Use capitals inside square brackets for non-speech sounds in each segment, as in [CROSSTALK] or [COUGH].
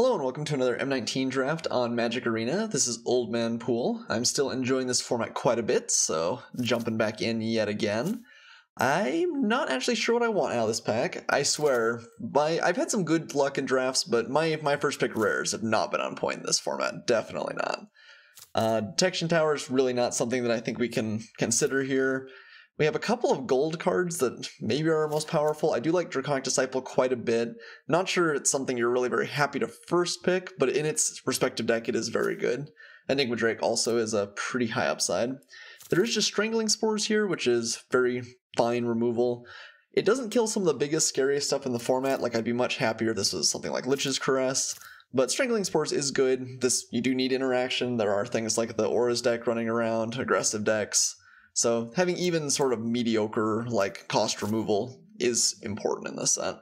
Hello and welcome to another M19 draft on Magic Arena. This is Old Man Poole. I'm still enjoying this format quite a bit, so jumping back in yet again. I'm not actually sure what I want out of this pack. I swear, my I've had some good luck in drafts, but my my first pick rares have not been on point in this format. Definitely not. Uh, Detection Tower is really not something that I think we can consider here. We have a couple of gold cards that maybe are our most powerful. I do like Draconic Disciple quite a bit. Not sure it's something you're really very happy to first pick, but in its respective deck, it is very good. Enigma Drake also is a pretty high upside. There is just Strangling Spores here, which is very fine removal. It doesn't kill some of the biggest, scariest stuff in the format, like I'd be much happier this was something like Lich's Caress. But Strangling Spores is good. This You do need interaction. There are things like the Auras deck running around, aggressive decks. So having even sort of mediocre like cost removal is important in this set.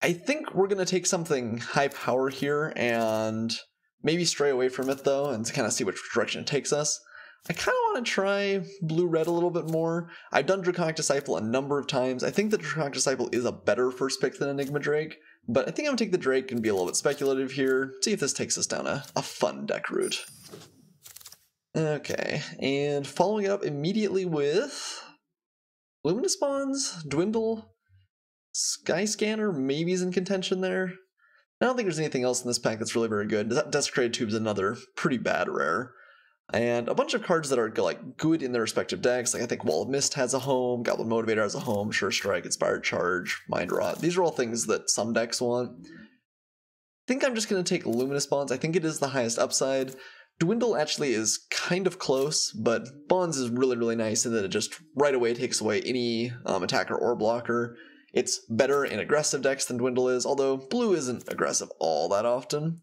I think we're gonna take something high power here and maybe stray away from it though and kind of see which direction it takes us. I kind of want to try blue-red a little bit more. I've done Draconic Disciple a number of times. I think the Draconic Disciple is a better first pick than Enigma Drake, but I think I'm going to take the Drake and be a little bit speculative here, see if this takes us down a, a fun deck route. Okay, and following up immediately with Luminous Bonds, Dwindle, Skyscanner, maybe is in contention there. I don't think there's anything else in this pack that's really very good. Desecrated Tomb's is another pretty bad rare. And a bunch of cards that are like good in their respective decks. Like I think Wall of Mist has a home, Goblin Motivator has a home, Sure Strike, Inspired Charge, Mind Rot. These are all things that some decks want. I think I'm just going to take Luminous Bonds. I think it is the highest upside. Dwindle actually is kind of close, but Bonds is really, really nice in that it just right away takes away any um, attacker or blocker. It's better in aggressive decks than Dwindle is, although blue isn't aggressive all that often.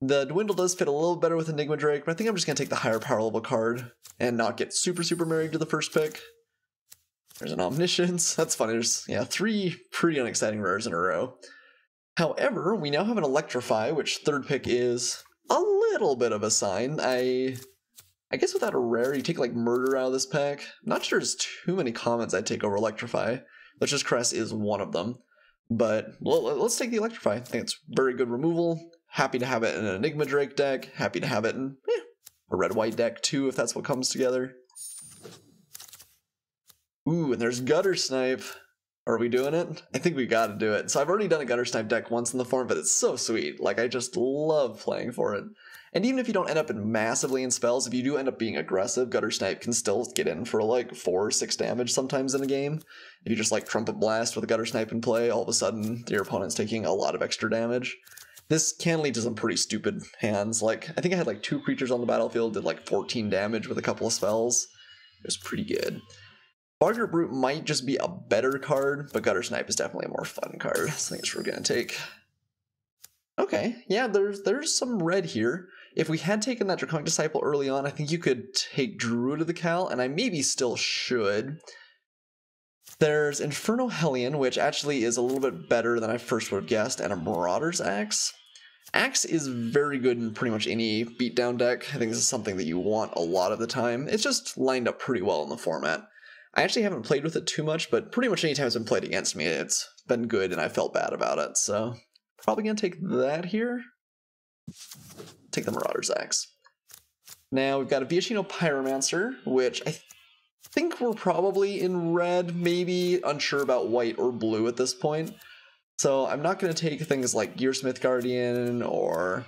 The Dwindle does fit a little better with Enigma Drake, but I think I'm just going to take the higher power level card and not get super, super married to the first pick. There's an Omniscience. [LAUGHS] That's funny. There's, yeah, three pretty unexciting rares in a row. However, we now have an Electrify, which third pick is a little bit of a sign. I I guess without a rare, you take like murder out of this pack. I'm not sure there's too many comments I'd take over Electrify. Lich's Caress is one of them. But well, let's take the Electrify. I think it's very good removal. Happy to have it in an Enigma Drake deck. Happy to have it in eh, a red-white deck too, if that's what comes together. Ooh, and there's Guttersnipe. Are we doing it? I think we gotta do it. So I've already done a Guttersnipe deck once in the form, but it's so sweet. Like, I just love playing for it. And even if you don't end up in massively in spells, if you do end up being aggressive, Guttersnipe can still get in for like 4 or 6 damage sometimes in a game. If you just like Trumpet Blast with a Guttersnipe in play, all of a sudden your opponent's taking a lot of extra damage. This can lead to some pretty stupid hands. Like, I think I had like two creatures on the battlefield, did like 14 damage with a couple of spells. It was pretty good. Boggart Brute might just be a better card, but Guttersnipe is definitely a more fun card. So I think we're gonna take. Okay, yeah, there's there's some red here. If we had taken that Draconic Disciple early on, I think you could take Druid of the Cowl, and I maybe still should. There's Inferno Hellion, which actually is a little bit better than I first would have guessed, and a Marauder's Axe. Axe is very good in pretty much any beatdown deck. I think this is something that you want a lot of the time. It's just lined up pretty well in the format. I actually haven't played with it too much, but pretty much anytime it's been played against me, it's been good and I felt bad about it. So probably gonna take that here. Take the Marauder's Axe. Now we've got a Viashino Pyromancer, which I th think we're probably in red, maybe unsure about white or blue at this point. So I'm not to take things like Gearsmith Guardian or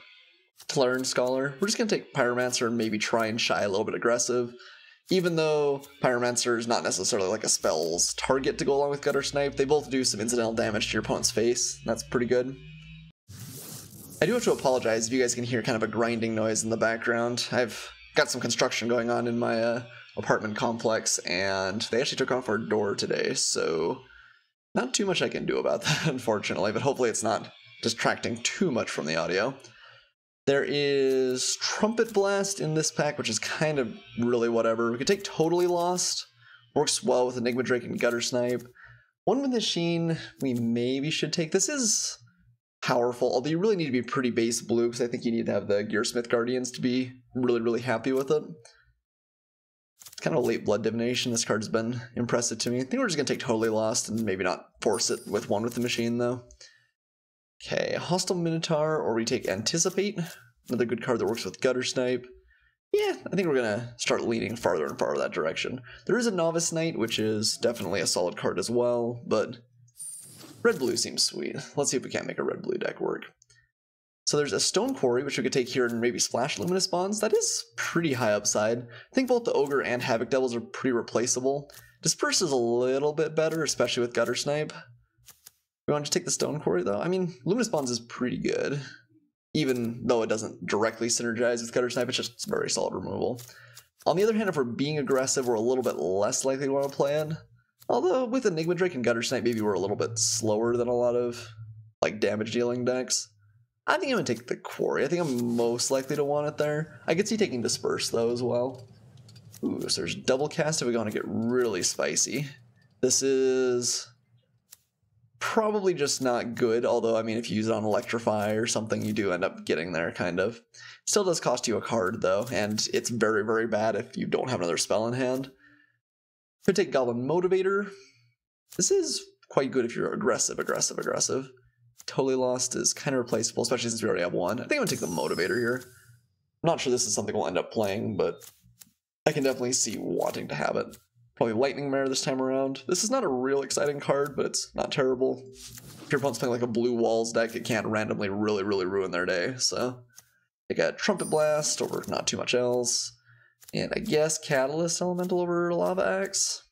Tolarian Scholar. We're just to take Pyromancer and maybe try and shy a little bit aggressive even though Pyromancer is not necessarily like a spell's target to go along with Guttersnipe, they both do some incidental damage to your opponent's face. That's pretty good. I do have to apologize if you guys can hear kind of a grinding noise in the background. I've got some construction going on in my uh, apartment complex, and they actually took off our door today, so not too much I can do about [LAUGHS] that, unfortunately, but hopefully it's not distracting too much from the audio. There is Trumpet Blast in this pack, which is kind of really whatever. We could take Totally Lost. Works well with Enigma Drake and Guttersnipe. One with the Machine, we maybe should take. This is powerful, although you really need to be pretty base blue, because I think you need to have the Gearsmith Guardians to be really, really happy with it. It's kind of a late Blood Divination. This card's been impressive to me. I think we're just going to take Totally Lost and maybe not force it with one with the Machine, though. Okay, Hostile Minotaur, or we take Anticipate, another good card that works with Guttersnipe. Yeah, I think we're gonna start leaning farther and farther that direction. There is a Novice Knight, which is definitely a solid card as well, but red blue seems sweet. Let's see if we can't make a red blue deck work. So there's a Stone Quarry, which we could take here and maybe splash Luminous Bonds. That is pretty high upside. I think both the Ogre and Havoc Devils are pretty replaceable. Disperse is a little bit better, especially with Gutter Snipe. We want to take the Stone Quarry though? I mean, Luminous Bonds is pretty good. Even though it doesn't directly synergize with Guttersnipe, it's just very solid removal. On the other hand, if we're being aggressive, we're a little bit less likely to want to plan. Although with Enigma Drake and Guttersnipe, maybe we're a little bit slower than a lot of like damage dealing decks. I think I'm gonna take the Quarry. I think I'm most likely to want it there. I could see taking Disperse though as well. Ooh, so there's Doublecast if we want to get really spicy. This is probably just not good, although, I mean, if you use it on Electrify or something, you do end up getting there, kind of. Still does cost you a card, though, and it's very, very bad if you don't have another spell in hand. Could take Goblin Motivator. This is quite good if you're aggressive, aggressive, aggressive. Totally Lost is kind of replaceable, especially since we already have one. I think I'm going to take the Motivator here. I'm not sure this is something we'll end up playing, but I can definitely see wanting to have it. Probably Lightning Mare this time around. This is not a real exciting card, but it's not terrible. If your opponent's playing like a blue walls deck, it can't randomly really, really ruin their day, so. I got Trumpet Blast over not too much else. And I guess Catalyst Elemental over Lava Axe.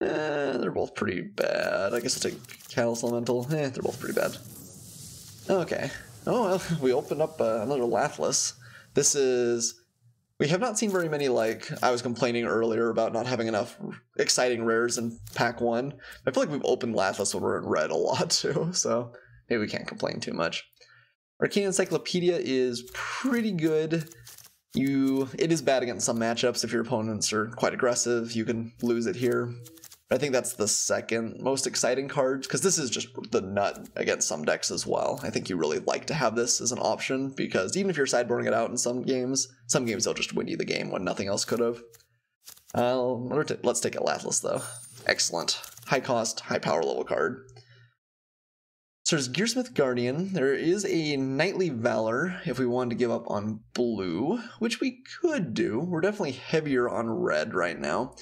Eh, they're both pretty bad. I guess I'll take Catalyst Elemental. Eh, they're both pretty bad. Okay. Oh, well, [LAUGHS] we opened up uh, another Lathliss. This is we have not seen very many like I was complaining earlier about not having enough exciting rares in pack one. I feel like we've opened Lathliss when we're in red a lot [LAUGHS] too, so maybe we can't complain too much. Arcane Encyclopedia is pretty good. You it is bad against some matchups if your opponents are quite aggressive. You can lose it here. I think that's the second most exciting card because this is just the nut against some decks as well. I think you really like to have this as an option because even if you're sideboarding it out in some games, some games they'll just win you the game when nothing else could have. Uh, let's take a Lathliss though. Excellent. High cost, high power level card. So there's Gearsmith Guardian. There is a Knightly Valor if we wanted to give up on blue, which we could do. We're definitely heavier on red right now.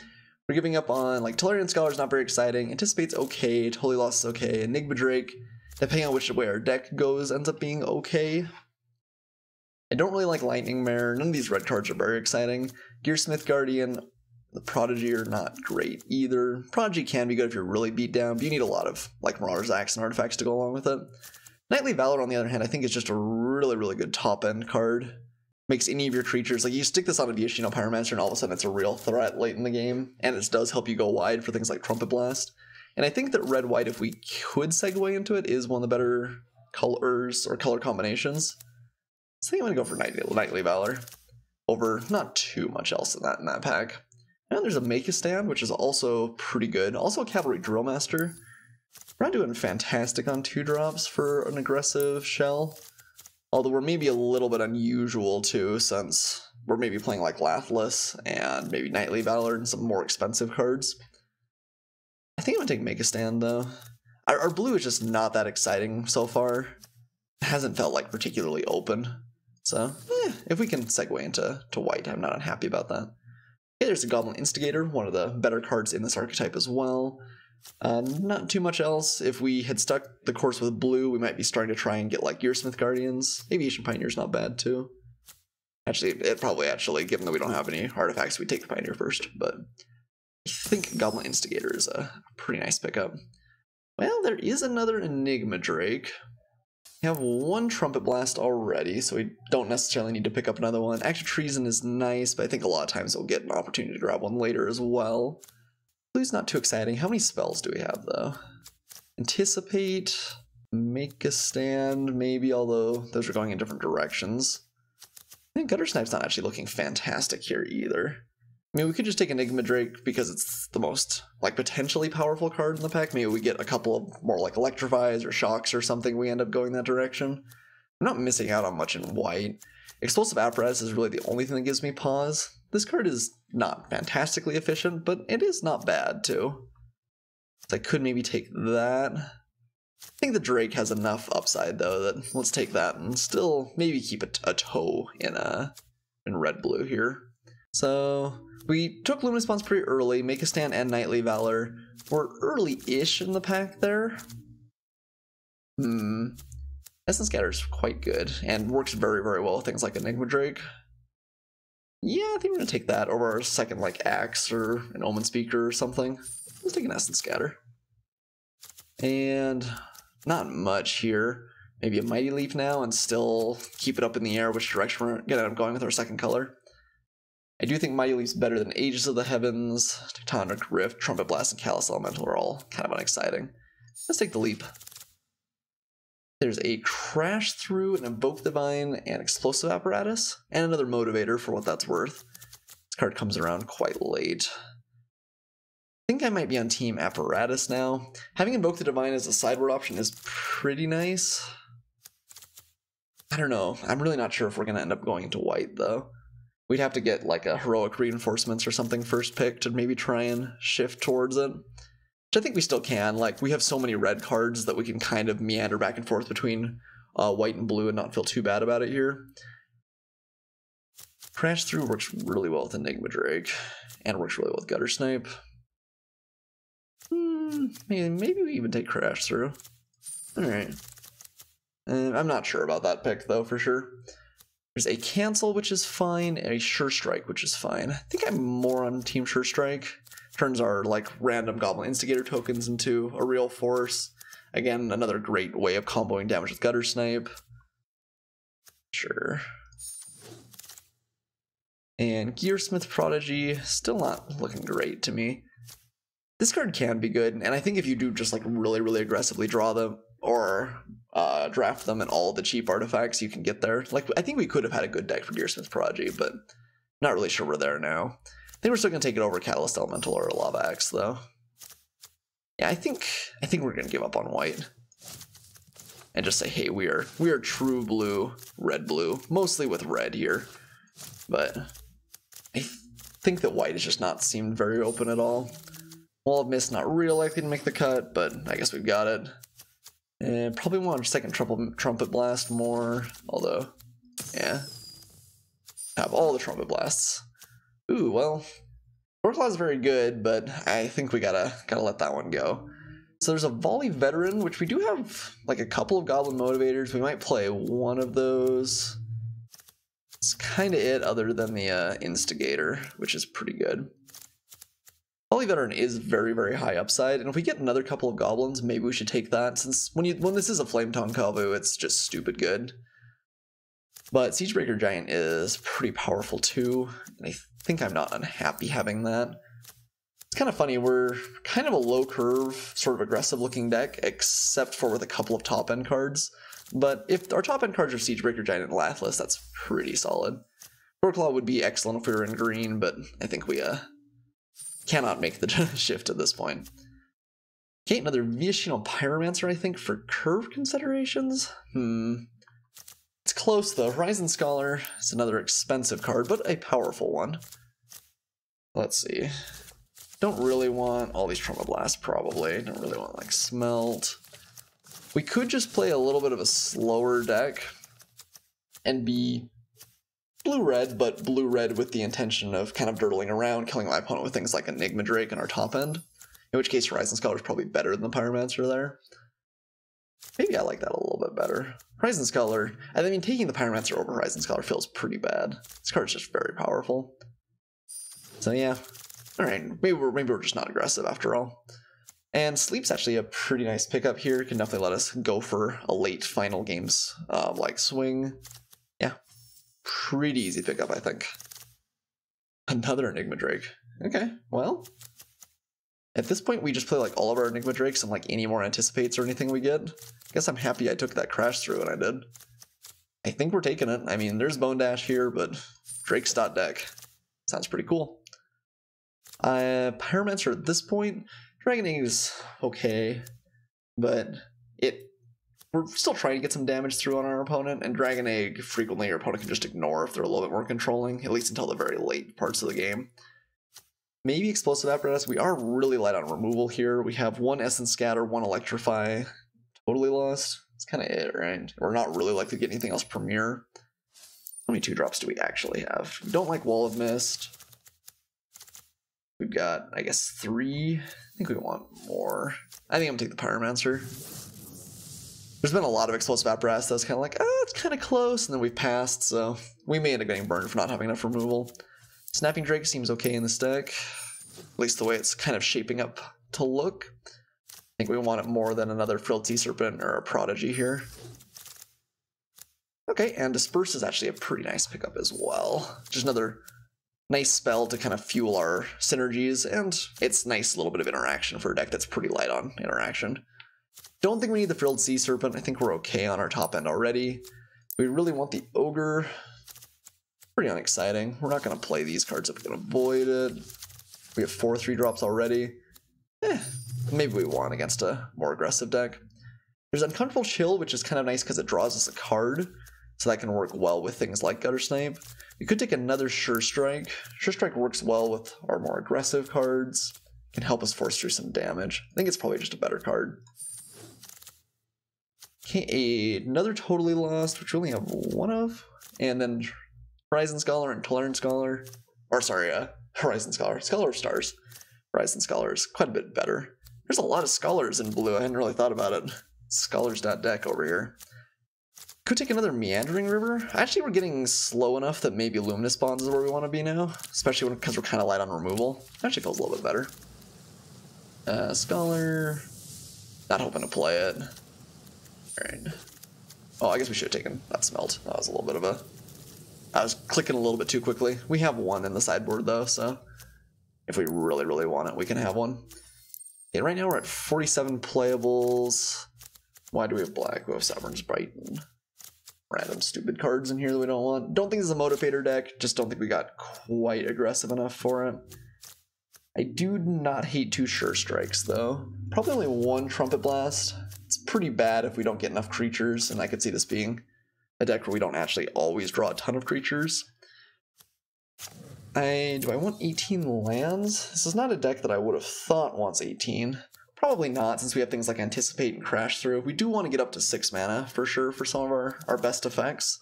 We're giving up on like Tolarian Scholar is not very exciting. Anticipate's okay. Totally Lost is okay. Enigma Drake, depending on which way our deck goes, ends up being okay. I don't really like Lightning Mare. None of these red cards are very exciting. Gearsmith Guardian, the Prodigy are not great either. Prodigy can be good if you're really beat down, but you need a lot of like Marauder's Axe and artifacts to go along with it. Knightly Valor, on the other hand, I think is just a really, really good top end card makes any of your creatures like you stick this on a Viashino Pyromancer and all of a sudden it's a real threat late in the game, and it does help you go wide for things like Trumpet Blast. And I think that red white, if we could segue into it, is one of the better colors or color combinations. So I think I'm gonna go for Knightly, Knightly Valor over not too much else in that in that pack. And there's a Make a Stand, which is also pretty good. Also a Cavalry Drillmaster. We're not doing fantastic on two drops for an aggressive shell. Although we're maybe a little bit unusual too, since we're maybe playing like Lathliss and maybe Knightly Valor and some more expensive cards. I think I'm gonna take Make a Stand though. Our, our blue is just not that exciting so far. It hasn't felt like particularly open. So, eh, if we can segue into to white, I'm not unhappy about that. Okay, there's a Goblin Instigator, one of the better cards in this archetype as well. Uh, not too much else. If we had stuck the course with blue, we might be starting to try and get like Gearsmith Guardians. Aviation Pioneer's not bad too. Actually, it probably actually, given that we don't have any artifacts, we take the Pioneer first. But I think Goblin Instigator is a pretty nice pickup. Well, there is another Enigma Drake. We have one Trumpet Blast already, so we don't necessarily need to pick up another one. Active Treason is nice, but I think a lot of times we'll get an opportunity to grab one later as well. Blue's not too exciting. How many spells do we have, though? Anticipate, make a stand, maybe, although those are going in different directions. I think Guttersnipe's not actually looking fantastic here either. I mean, we could just take Enigma Drake because it's the most, like, potentially powerful card in the pack. Maybe we get a couple of more, like, Electrifies or Shocks or something, we end up going that direction. I'm not missing out on much in white. Explosive Apparatus is really the only thing that gives me pause. This card is not fantastically efficient, but it is not bad too. So I could maybe take that. I think the Drake has enough upside though that let's take that and still maybe keep a, a toe in a in red blue here. So we took Luminous Bonds pretty early, Make a Stand and Knightly Valor. We're early-ish in the pack there. Hmm. Essence Scatter is quite good and works very, very well with things like Enigma Drake. Yeah, I think we're gonna take that over our second like Axe or an Omen Speaker or something. Let's take an Essence Scatter. And not much here. Maybe a Mighty Leap now and still keep it up in the air which direction we're gonna end up going with our second color. I do think Mighty Leap's better than Aegis of the Heavens, Tectonic Rift, Trumpet Blast, and Callous Elemental are all kind of unexciting. Let's take the leap. There's a Crash Through, an Invoke Divine, and Explosive Apparatus, and another Motivator for what that's worth. This card comes around quite late. I think I might be on Team Apparatus now. Having Invoke the Divine as a sideboard option is pretty nice. I don't know. I'm really not sure if we're going to end up going into white, though. We'd have to get like a Heroic Reinforcements or something first pick to maybe try and shift towards it. Which I think we still can. Like, we have so many red cards that we can kind of meander back and forth between uh, white and blue and not feel too bad about it here. Crash Through works really well with Enigma Drake, and works really well with Guttersnipe. Hmm, maybe, we even take Crash Through. Alright. Uh, I'm not sure about that pick, though, for sure. There's a Cancel, which is fine, and a Sure Strike, which is fine. I think I'm more on Team Sure Strike turns our like random Goblin Instigator tokens into a real force. Again, another great way of comboing damage with Guttersnipe. Sure. And Gearsmith Prodigy, still not looking great to me. This card can be good, and I think if you do just like really, really aggressively draw them or uh, draft them and all the cheap artifacts, you can get there. Like I think we could have had a good deck for Gearsmith Prodigy, but not really sure we're there now. Think we're still gonna take it over Catalyst Elemental or Lava Axe though. Yeah, I think I think we're gonna give up on white. And just say, hey, we are we are true blue, red blue, mostly with red here. But I think that white has just not seemed very open at all. Wall of Mist not real likely to make the cut, but I guess we've got it. And probably want a second trumpet blast more, although, yeah. Have all the trumpet blasts. Ooh, well, Goreclaw is very good, but I think we gotta gotta let that one go. So there's a Volley Veteran, which we do have like a couple of Goblin Motivators. We might play one of those. It's kind of it, other than the uh, Instigator, which is pretty good. Volley Veteran is very, very high upside, and if we get another couple of Goblins, maybe we should take that, since when you when this is a Flametongue Kavu, it's just stupid good. But Siegebreaker Giant is pretty powerful too, and I think I'm not unhappy having that. It's kind of funny, we're kind of a low curve, sort of aggressive looking deck, except for with a couple of top end cards. But if our top end cards are Siegebreaker Giant and Lathliss, that's pretty solid. Goreclaw would be excellent if we were in green, but I think we uh, cannot make the [LAUGHS] shift at this point. Okay, another Viashino Pyromancer, I think, for curve considerations? Hmm. It's close though. Horizon Scholar is another expensive card, but a powerful one. Let's see. Don't really want all these Trauma Blast, probably. Don't really want like Smelt. We could just play a little bit of a slower deck and be blue-red, but blue-red with the intention of kind of dirtling around, killing my opponent with things like Enigma Drake on our top end. In which case Horizon Scholar is probably better than the Pyromancer there. Maybe I like that a little bit better. Horizon Scholar, I mean, taking the Pyromancer over Horizon Scholar feels pretty bad. This card's just very powerful. So yeah, alright, maybe we're, maybe we're just not aggressive after all. And Sleep's actually a pretty nice pickup here, can definitely let us go for a late final games uh, like swing. Yeah, pretty easy pickup, I think. Another Enigma Drake. Okay, well, at this point, we just play like all of our Enigma Drakes and like any more anticipates or anything we get. I guess I'm happy I took that crash through and I did. I think we're taking it. I mean, there's Bone Dash here, but Drake's dot deck. Sounds pretty cool. Uh, Pyromancer at this point, Dragon Egg is okay, but it we're still trying to get some damage through on our opponent, and Dragon Egg frequently your opponent can just ignore if they're a little bit more controlling, at least until the very late parts of the game. Maybe Explosive Apparatus. We are really light on removal here. We have one Essence Scatter, one Electrify, totally lost. It's kind of it, right? We're not really likely to get anything else premier. How many two drops do we actually have? We don't like Wall of Mist. We've got, I guess, three. I think we want more. I think I'm gonna take the Pyromancer. There's been a lot of explosive apparatus that's kind of like, oh, it's kind of close, and then we've passed, so we may end up getting burned for not having enough removal. Snapping Drake seems okay in this deck, at least the way it's kind of shaping up to look. I think we want it more than another Frilled Sea Serpent or a Prodigy here. Okay, and Disperse is actually a pretty nice pickup as well. Just another nice spell to kind of fuel our synergies, and it's nice little bit of interaction for a deck that's pretty light on interaction. Don't think we need the Frilled Sea Serpent. I think we're okay on our top end already. We really want the Ogre. Pretty unexciting. We're not going to play these cards if we can avoid it. We have four three drops already. Eh, maybe we won against a more aggressive deck. There's Uncomfortable Chill, which is kind of nice because it draws us a card, so that can work well with things like Guttersnipe. We could take another Sure Strike. Sure Strike works well with our more aggressive cards, can help us force through some damage. I think it's probably just a better card. Okay, another Totally Lost, which we only have one of, and then Horizon Scholar and Tolarian Scholar, or sorry, uh, [LAUGHS] Horizon Scholar, Scholar of Stars. Horizon Scholar is quite a bit better. There's a lot of Scholars in blue, I hadn't really thought about it. Scholars.deck over here. Could take another Meandering River. Actually, we're getting slow enough that maybe Luminous Bonds is where we want to be now, especially because we're kind of light on removal. Actually feels a little bit better. Uh, Scholar, not hoping to play it. Alright. Oh, I guess we should have taken that smelt. That was a little bit of a... I was clicking a little bit too quickly. We have one in the sideboard though, so if we really, really want it, we can have one. Right now we're at 47 playables. Why do we have black? We have Sovereign's and random stupid cards in here that we don't want. Don't think this is a motivator deck, just don't think we got quite aggressive enough for it. I do not hate two Sure Strikes though. Probably only one Trumpet Blast. It's pretty bad if we don't get enough creatures, and I could see this being a deck where we don't actually always draw a ton of creatures. I do I want 18 lands? This is not a deck that I would have thought wants 18. Probably not, since we have things like Anticipate and Crash Through. We do want to get up to 6 mana, for sure, for some of our, our best effects.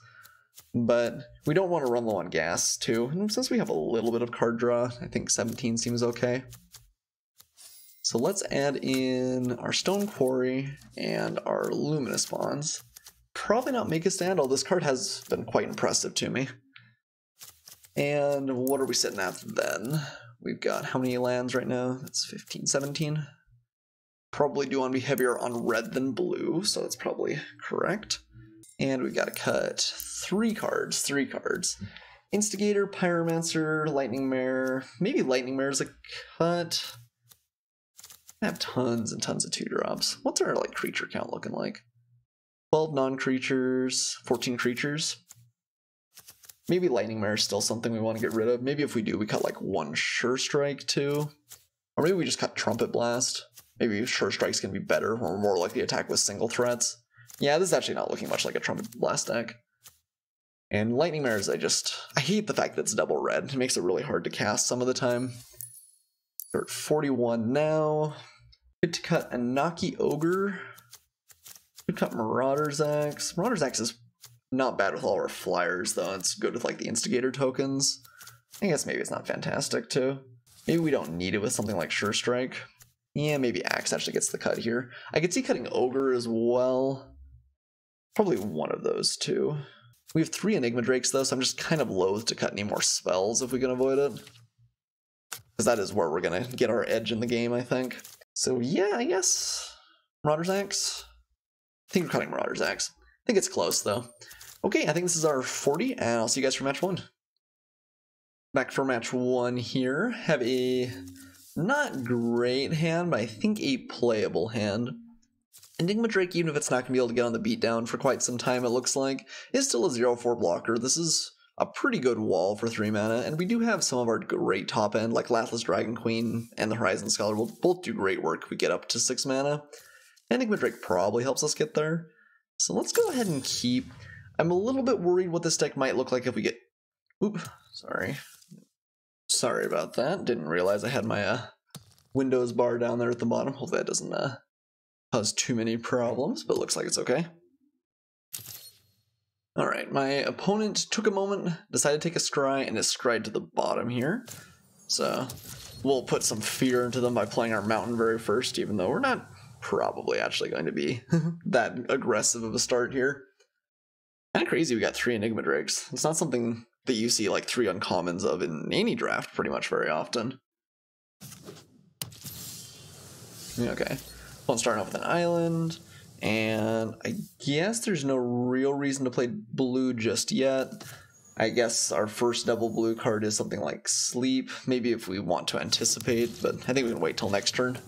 But we don't want to run low on gas, too. And since we have a little bit of card draw, I think 17 seems okay. So let's add in our Stone Quarry and our Luminous Bonds. Probably not make a stand, although this card has been quite impressive to me. And what are we sitting at then? We've got how many lands right now? That's 15, 17. Probably do want to be heavier on red than blue, so that's probably correct. And we've got to cut three cards, three cards. Instigator, Pyromancer, Lightning Mare. Maybe Lightning Mare is a cut. I have tons and tons of two drops. What's our like creature count looking like? 12 non-creatures, 14 creatures. Maybe Lightning Mare is still something we want to get rid of. Maybe if we do, we cut like one Sure Strike too. Or maybe we just cut Trumpet Blast. Maybe Sure Strike's gonna be better. We're more likely to attack with single threats. Yeah, this is actually not looking much like a Trumpet Blast deck. And Lightning Mares, I just... I hate the fact that it's double red. It makes it really hard to cast some of the time. We're at 41 now. Good to cut Onakke Ogre. Good cut Marauder's Axe. Marauder's Axe is not bad with all our flyers, though. It's good with like the Instigator tokens. I guess maybe it's not fantastic, too. Maybe we don't need it with something like Sure Strike. Yeah, maybe Axe actually gets the cut here. I could see cutting Ogre as well. Probably one of those two. We have three Enigma Drakes though, so I'm just kind of loath to cut any more spells if we can avoid it. Because that is where we're going to get our edge in the game, I think. So yeah, I guess Marauder's Axe. Think we're cutting Marauder's Axe. I think it's close though. Okay, I think this is our 40, and I'll see you guys for match one. Back for match one here. Have a not great hand, but I think a playable hand. Enigma Drake, even if it's not going to be able to get on the beatdown for quite some time, it looks like, is still a 0-4 blocker. This is a pretty good wall for 3 mana, and we do have some of our great top end, like Lathliss Dragon Queen and the Horizon Scholar will both do great work if we get up to 6 mana. Enigma Drake probably helps us get there. So let's go ahead and keep... I'm a little bit worried what this deck might look like if we get... Oop, sorry. Sorry about that. Didn't realize I had my uh, Windows bar down there at the bottom. Hopefully that doesn't uh, cause too many problems, but looks like it's okay. Alright, my opponent took a moment, decided to take a scry, and is scryed to the bottom here. So we'll put some fear into them by playing our mountain very first, even though we're not probably actually going to be [LAUGHS] that aggressive of a start here. Kind of crazy we got three Enigma Drakes. It's not something that you see like three uncommons of in any draft pretty much very often. Okay. Well, starting off with an island, and I guess there's no real reason to play blue just yet. I guess our first double blue card is something like Sleep, maybe if we want to anticipate, but I think we can wait till next turn.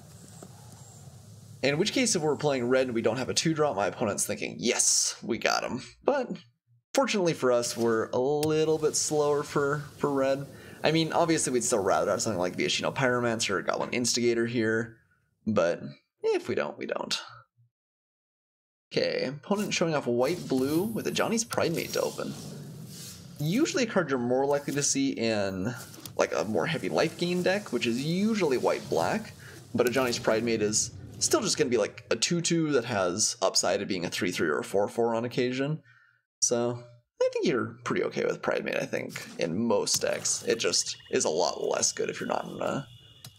In which case, if we're playing red and we don't have a 2-drop, my opponent's thinking, yes, we got him. But fortunately for us, we're a little bit slower for, for red. I mean, obviously we'd still rather have something like the Viashino Pyromancer or Goblin Instigator here, but if we don't, we don't. Okay, opponent showing off white-blue with a Ajani's Pridemate to open. Usually a card you're more likely to see in like a more heavy life gain deck, which is usually white-black, but a Ajani's Pridemate is still just going to be like a 2-2 that has upside of being a 3-3 or a 4-4 on occasion. So I think you're pretty okay with Pridemate, I think, in most decks. It just is a lot less good if you're not in a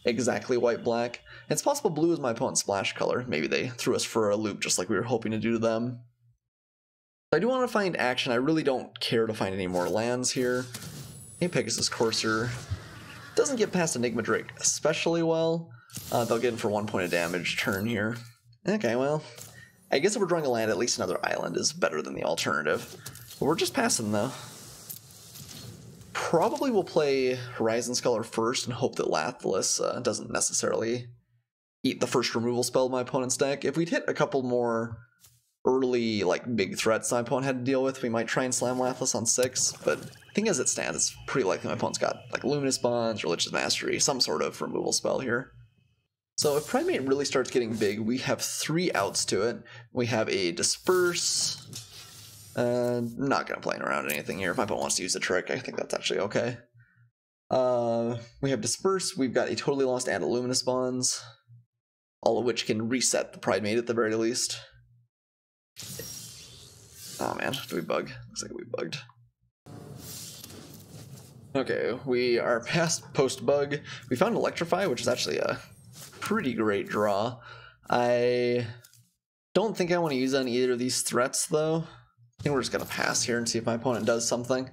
exactly white-black. It's possible blue is my opponent's splash color. Maybe they threw us for a loop just like we were hoping to do to them. I do want to find action. I really don't care to find any more lands here. Hey, Pegasus Courser doesn't get past Enigma Drake especially well. Uh, they'll get in for one point of damage turn here. Okay, well, I guess if we're drawing a land, at least another island is better than the alternative. But we're just passing, though. Probably we'll play Horizon Scholar first and hope that Lathliss uh, doesn't necessarily eat the first removal spell my opponent's deck. If we'd hit a couple more early, like, big threats my opponent had to deal with, we might try and slam Lathliss on 6, but I think as it stands, it's pretty likely my opponent's got, like, Luminous Bonds, Religious Mastery, some sort of removal spell here. So if Pridemate really starts getting big, we have three outs to it. We have a Disperse. Uh, not going to play around anything here. If my opponent wants to use a trick, I think that's actually okay. Uh, we have Disperse. We've got a Totally Lost and Luminous Bonds. All of which can reset the Pridemate at the very least. Oh man, do we bug? Looks like we bugged. Okay, we are past post bug. We found Electrify, which is actually a pretty great draw. I don't think I want to use on either of these threats, though. I think we're just going to pass here and see if my opponent does something.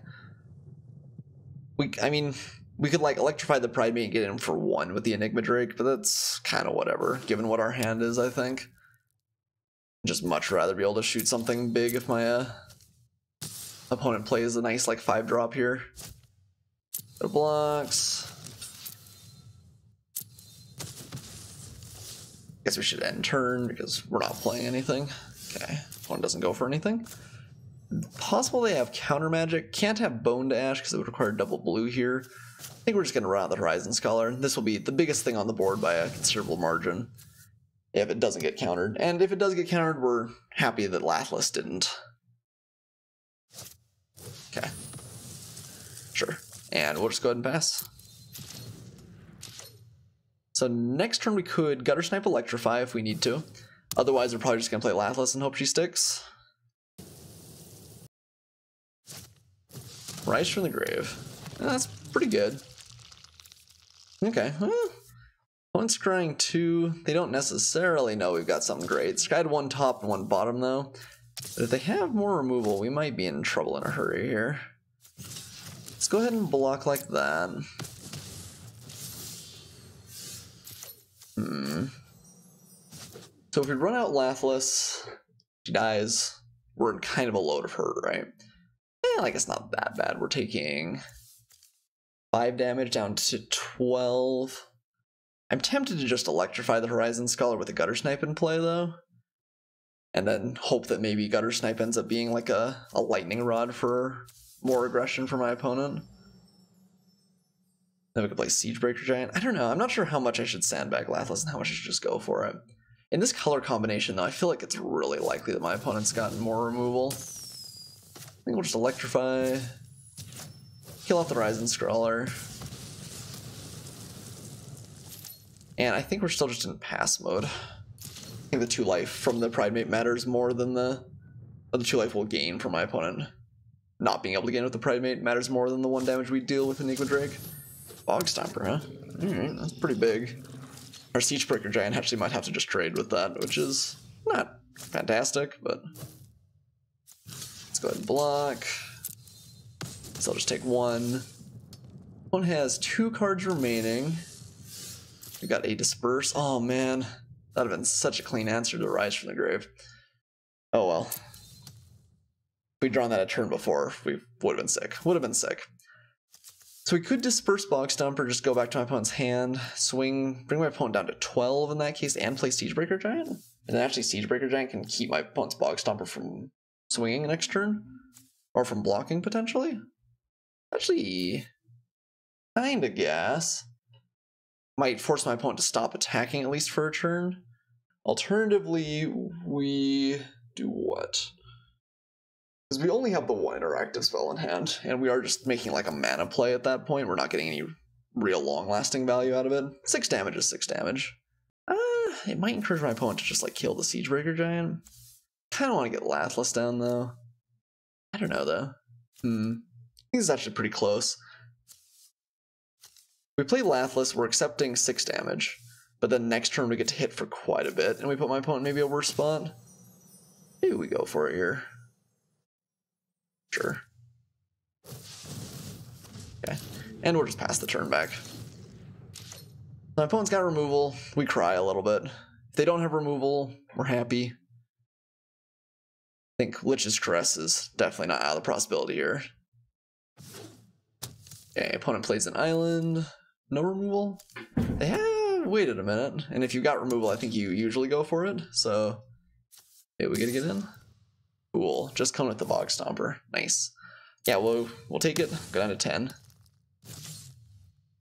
We, I mean, we could like electrify the Pridemate and get in for one with the Enigma Drake, but that's kind of whatever, given what our hand is, I think. Just much rather be able to shoot something big if my uh, opponent plays a nice like five drop here. It blocks. Guess we should end turn because we're not playing anything. Okay, one doesn't go for anything. Possible they have counter magic. Can't have Bone to Ash because it would require double blue here. I think we're just going to run out the Horizon Scholar. This will be the biggest thing on the board by a considerable margin if it doesn't get countered. And if it does get countered, we're happy that Lathliss didn't. Okay. Sure. And we'll just go ahead and pass. So next turn we could Guttersnipe Electrify if we need to. Otherwise, we're probably just going to play Lathliss and hope she sticks. Rise from the Grave. Eh, that's pretty good. Okay, well, One's scrying two. They don't necessarily know we've got something great. Scryed one top and one bottom though. But if they have more removal, we might be in trouble in a hurry here. Let's go ahead and block like that. Hmm. So if we run out Lathliss, she dies, we're in kind of a load of hurt, right? Eh, like it's not that bad. We're taking 5 damage down to 12. I'm tempted to just electrify the Horizon Scholar with a Guttersnipe in play, though. And then hope that maybe Guttersnipe ends up being like a, a Lightning Rod for more aggression for my opponent. Then we could play Siegebreaker Giant. I don't know. I'm not sure how much I should sandbag Lathliss and how much I should just go for it. In this color combination, though, I feel like it's really likely that my opponent's gotten more removal. I think we'll just electrify, kill off the Horizon Scholar. and I think we're still just in pass mode. I think think the two life from the Pridemate matters more than the the two life we'll gain from my opponent. Not being able to gain with the Pridemate matters more than the one damage we deal with Enigma Drake. Bog Stomper, huh? Alright, that's pretty big. Our Siegebreaker Giant actually might have to just trade with that, which is not fantastic, but let's go ahead and block. So I'll just take one. One has two cards remaining. We got a Disperse. Oh man, that'd have been such a clean answer to Rise from the Grave. Oh well. If we'd drawn that a turn before, we would have been sick. Would have been sick. So we could disperse Bog Stomper, just go back to my opponent's hand, swing, bring my opponent down to 12 in that case, and play Siegebreaker Giant. And then actually Siegebreaker Giant can keep my opponent's Bog Stomper from swinging next turn, or from blocking potentially. Actually, kinda guess. Might force my opponent to stop attacking at least for a turn. Alternatively, we do what? Because we only have the one interactive spell in hand, and we are just making like a mana play at that point. We're not getting any real long lasting value out of it. Six damage is six damage. Uh, it might encourage my opponent to just like kill the Siegebreaker Giant. Kind of want to get Lathliss down though. I don't know though. Hmm. I think is actually pretty close. We play Lathliss, we're accepting six damage, but then next turn we get to hit for quite a bit, and we put my opponent maybe a worse spot. Maybe we go for it here. Sure. Okay. And we'll just pass the turn back. My opponent's got removal. We cry a little bit. If they don't have removal, we're happy. I think Lich's Caress is definitely not out of the possibility here. Okay, opponent plays an island. No removal? They have waited a minute. And if you got removal, I think you usually go for it. So, okay, we to get in. Cool. Just come with the Bog Stomper. Nice. Yeah, we'll, we'll take it. Go down to 10.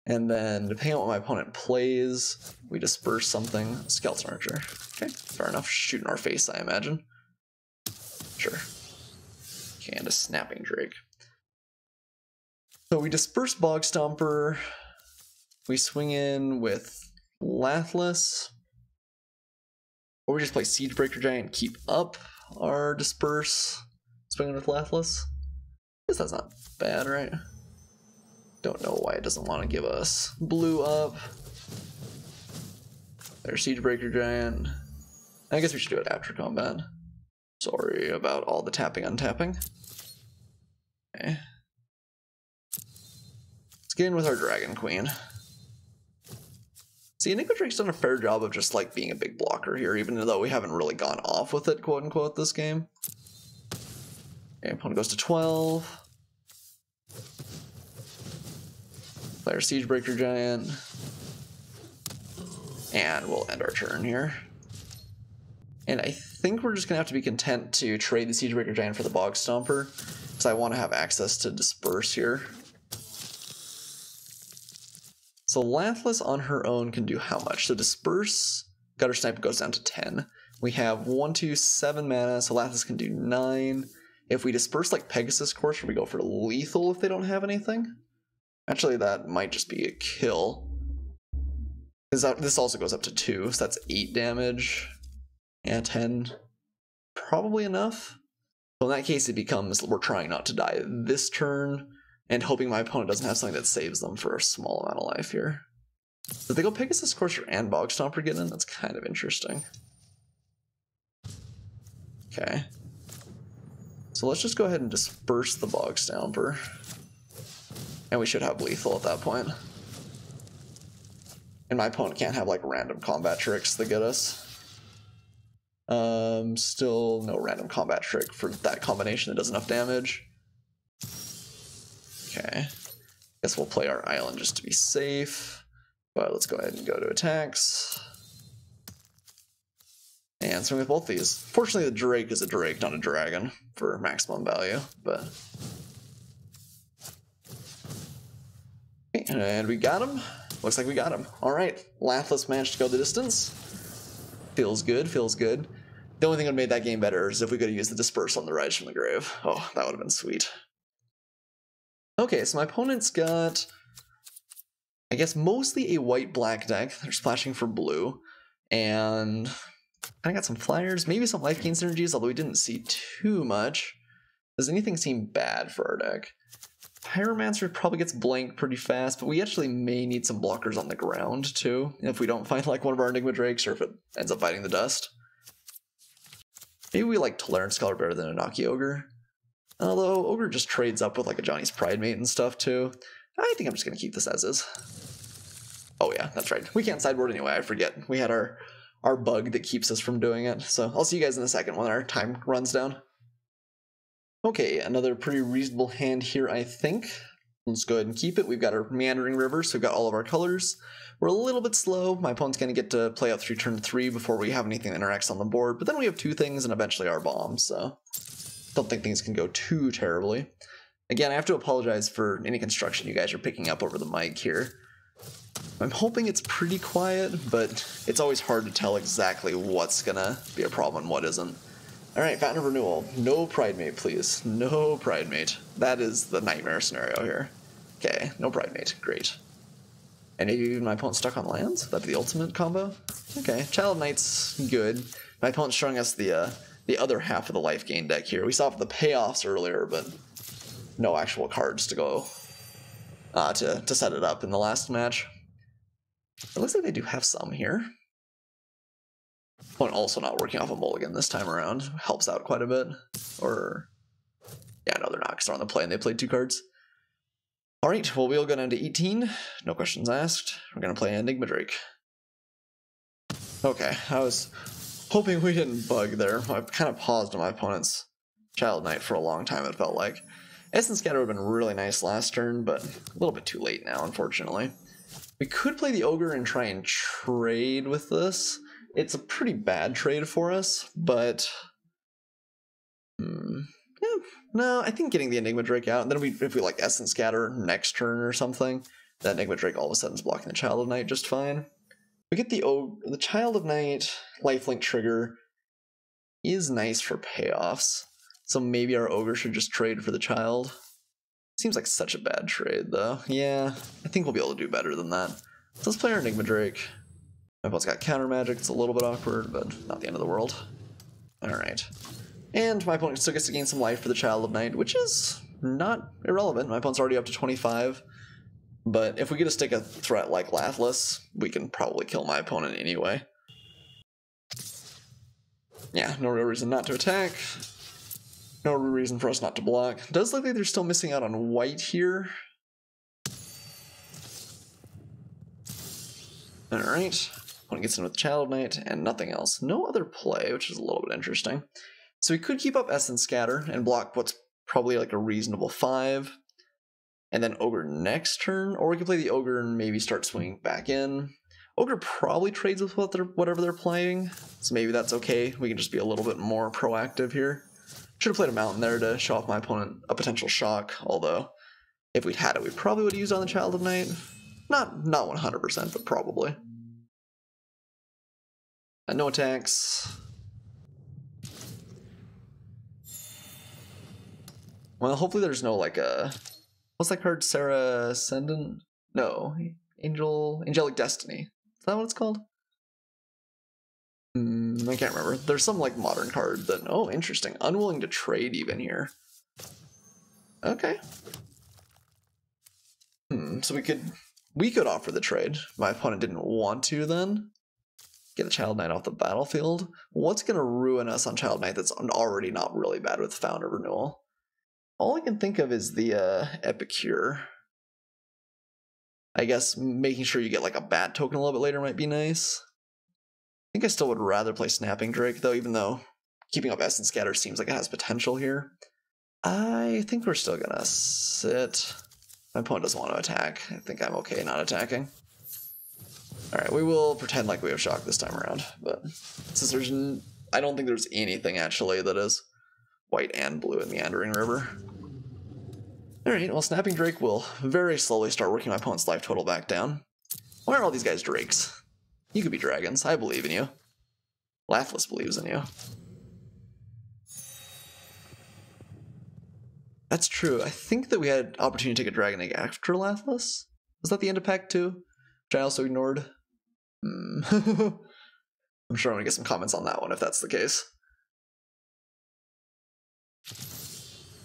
And then, depending on what my opponent plays, we disperse something. Skeleton Archer. Okay, fair enough. Shoot in our face, I imagine. Sure. Okay, and a Snapping Drake. So we disperse Bog Stomper. We swing in with Lathliss. Or we just play Siegebreaker Giant, keep up our disperse, swinging with Lathliss. I guess that's not bad, right? Don't know why it doesn't want to give us blue up. There's Siegebreaker Giant. I guess we should do it after combat. Sorry about all the tapping untapping. Okay. Let's get in with our Dragon Queen. See, Enigma Drake's done a fair job of just like being a big blocker here, even though we haven't really gone off with it, quote unquote, this game. Okay, opponent goes to 12. Player Siegebreaker Giant. And we'll end our turn here. And I think we're just gonna have to be content to trade the Siegebreaker Giant for the Bog Stomper, because I want to have access to Disperse here. So Lathliss on her own can do how much? So Disperse, Guttersnipe goes down to 10. We have 1, 2, 7 mana, so Lathliss can do 9. If we disperse like Pegasus Courser, we go for lethal if they don't have anything. Actually, that might just be a kill. Because this also goes up to 2, so that's 8 damage. Yeah, 10. Probably enough. So in that case, it becomes we're trying not to die this turn and hoping my opponent doesn't have something that saves them for a small amount of life here. Did they go Pegasus Courser and Bog Stomper get in? That's kind of interesting. Okay. So let's just go ahead and disperse the Bog Stomper. And we should have lethal at that point. And my opponent can't have like random combat tricks that get us. Um, still no random combat trick for that combination that does enough damage. Okay. Guess we'll play our island just to be safe. But let's go ahead and go to attacks. And swing with both these. Fortunately, the Drake is a Drake, not a Dragon, for maximum value, but... And we got him. Looks like we got him. Alright, Lathliss managed to go the distance. Feels good, feels good. The only thing that made that game better is if we could have used the Disperse on the Rise from the Grave. Oh, that would have been sweet. Okay, so my opponent's got, I guess, mostly a white-black deck. They're splashing for blue. And I got some flyers, maybe some life gain synergies, although we didn't see too much. Does anything seem bad for our deck? Pyromancer probably gets blank pretty fast, but we actually may need some blockers on the ground too, if we don't [LAUGHS] find like one of our Enigma Drakes or if it ends up fighting the dust. Maybe we like Tolaran Scholar better than Onakke Ogre. Although Ogre just trades up with like a Ajani's Pridemate and stuff too. I think I'm just gonna keep this as is. Oh yeah, that's right. We can't sideboard anyway, I forget. We had our our bug that keeps us from doing it. So I'll see you guys in a second when our time runs down. Okay, another pretty reasonable hand here, I think. Let's go ahead and keep it. We've got our Meandering River, so we've got all of our colors. We're a little bit slow. My opponent's going to get to play out through turn 3 before we have anything that interacts on the board, but then we have two things and eventually our bomb, so don't think things can go too terribly. Again, I have to apologize for any construction you guys are picking up over the mic here. I'm hoping it's pretty quiet, but it's always hard to tell exactly what's gonna be a problem and what isn't. Alright, Fountain of Renewal. No Pridemate, please. No Pridemate. That is the nightmare scenario here. Okay, no Pridemate. Great. And maybe even my opponent's stuck on lands? Would that be the ultimate combo? Okay, Child Knight's good. My opponent's showing us the uh, the other half of the life gain deck here. We saw the payoffs earlier, but no actual cards to go uh, to, to set it up in the last match. It looks like they do have some here. One also not working off a mulligan this time around. Helps out quite a bit. Or, yeah, no, they're not because they're on the play and they played two cards. All right, well, we'll go down to 18. No questions asked. We're going to play Enigma Drake. Okay, I was hoping we didn't bug there. I kind of paused on my opponent's Child Knight for a long time, it felt like. Essence Scatter would have been really nice last turn, but a little bit too late now, unfortunately. We could play the Ogre and try and trade with this. It's a pretty bad trade for us, but... Hmm, yeah, no, I think getting the Enigma Drake out, and then we, if we like Essence Scatter next turn or something, that Enigma Drake all of a sudden is blocking the Child of Night just fine. We get the o the Child of Night lifelink trigger is nice for payoffs, so maybe our Ogre should just trade for the Child. Seems like such a bad trade, though. Yeah, I think we'll be able to do better than that. So let's play our Enigma Drake. My opponent's got counter magic, it's a little bit awkward, but not the end of the world. Alright. And my opponent still gets to gain some life for the Child of Night, which is not irrelevant. My opponent's already up to 25. But if we get to stick a threat like Lathliss, we can probably kill my opponent anyway. Yeah, no real reason not to attack. No real reason for us not to block. Does look like they're still missing out on white here. Alright. One gets in with Child Knight and nothing else. No other play, which is a little bit interesting. So we could keep up Essence Scatter and block what's probably like a reasonable 5. And then Ogre next turn, or we could play the Ogre and maybe start swinging back in. Ogre probably trades with what they're, whatever they're playing, so maybe that's okay. We can just be a little bit more proactive here. Should have played a mountain there to show off my opponent a potential shock, although if we'd had it, we probably would have used on the Child of Night. Not not 100%, but probably. And no attacks. Well, hopefully there's no like a what's that card? Serra Ascendant? No, Angel Angelic Destiny. That what it's called? Mm, I can't remember. There's some like modern card that oh interesting. Unwilling to trade even here. Okay. Hmm, so we could we could offer the trade. My opponent didn't want to then. Get a Child Knight off the battlefield. What's gonna ruin us on Child Knight that's already not really bad with Founder Renewal? All I can think of is the uh, Epicure. I guess making sure you get like a bat token a little bit later might be nice I think I still would rather play Snapping Drake, though, even though keeping up Essence Scatter seems like it has potential here. I think we're still gonna sit. My opponent doesn't want to attack. I think I'm okay not attacking. Alright, we will pretend like we have Shock this time around, but since there's... I don't think there's anything, actually, that is white and blue in Meandering River. Alright, well, Snapping Drake will very slowly start working my opponent's life total back down. Why are all these guys drakes? You could be dragons. I believe in you. Lathliss believes in you. That's true. I think that we had opportunity to take a dragon egg after Lathliss. Was that the end of pack two? Which I also ignored. Hmm. [LAUGHS] I'm sure I'm gonna get some comments on that one if that's the case.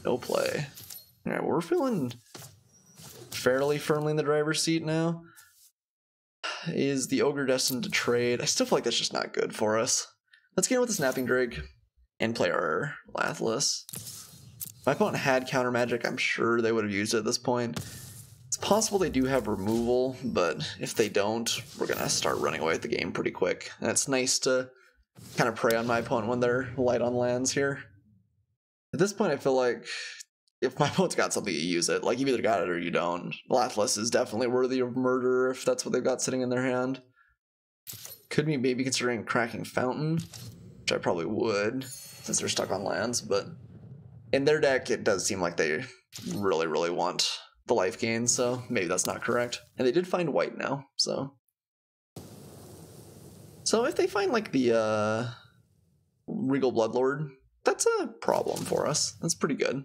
No play. Alright, we're feeling fairly firmly in the driver's seat now. Is the Ogre destined to trade? I still feel like that's just not good for us. Let's get in with the Snapping Drake and play our Lathliss. If my opponent had counter magic, I'm sure they would have used it at this point. It's possible they do have removal, but if they don't, we're gonna start running away with the game pretty quick. And it's nice to kind of prey on my opponent when they're light on lands here. At this point, I feel like if my [LAUGHS] opponent's got something, you use it. Like, you've either got it or you don't. Lathliss is definitely worthy of murder if that's what they've got sitting in their hand. Could be maybe considering cracking Fountain, which I probably would, since they're stuck on lands, but in their deck, it does seem like they really, really want the life gain, so maybe that's not correct. And they did find white now, so. So if they find like the uh, Regal Bloodlord, that's a problem for us. That's pretty good.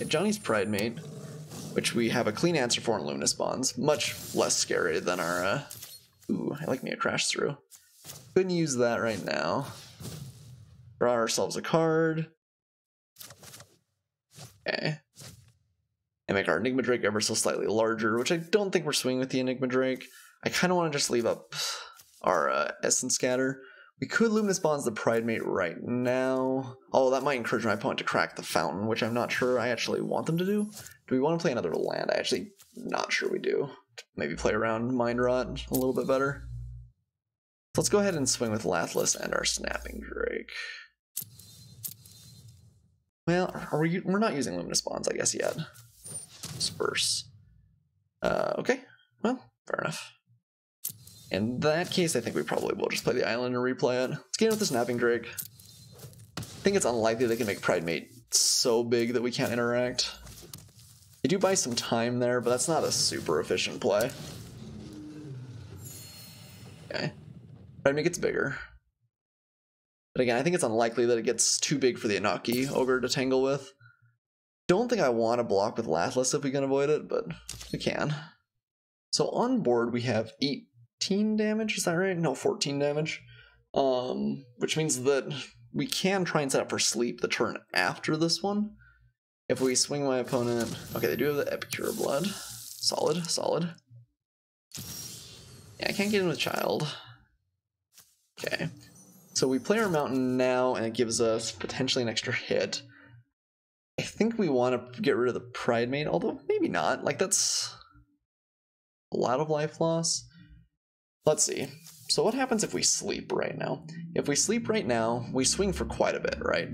Yeah, Pridemate, which we have a clean answer for in Luminous Bonds. Much less scary than our... Uh... Ooh, I like me a Crash Through. Couldn't use that right now. Draw ourselves a card. Okay. And make our Enigma Drake ever so slightly larger, which I don't think we're swinging with the Enigma Drake. I kind of want to just leave up our uh, Essence Scatter. We could Luminous Bonds the Pridemate right now. Oh, that might encourage my opponent to crack the Fountain, which I'm not sure I actually want them to do. Do we want to play another land? I actually not sure we do. Maybe play around Mind Rot a little bit better. Let's go ahead and swing with Lathliss and our Snapping Drake. Well, are we, we're not using Luminous Bonds, I guess, yet. Disperse. Uh, okay, well, fair enough. In that case, I think we probably will just play the island and replay it. Let's get in with the Snapping Drake. I think it's unlikely they can make Pridemate so big that we can't interact. They do buy some time there, but that's not a super efficient play. Okay. Pridemate gets bigger. But again, I think it's unlikely that it gets too big for the Onakke Ogre to tangle with. Don't think I want to block with Lathliss if we can avoid it, but we can. So on board we have 8 18 damage, is that right? No, 14 damage. Um, which means that we can try and set up for sleep the turn after this one. If we swing my opponent, okay, they do have the Epicure Blood. Solid, solid. Yeah, I can't get in with Child. Okay. So we play our Mountain now, and it gives us potentially an extra hit. I think we want to get rid of the Pridemate, although maybe not. Like, that's a lot of life loss. Let's see. So what happens if we sleep right now? If we sleep right now, we swing for quite a bit, right?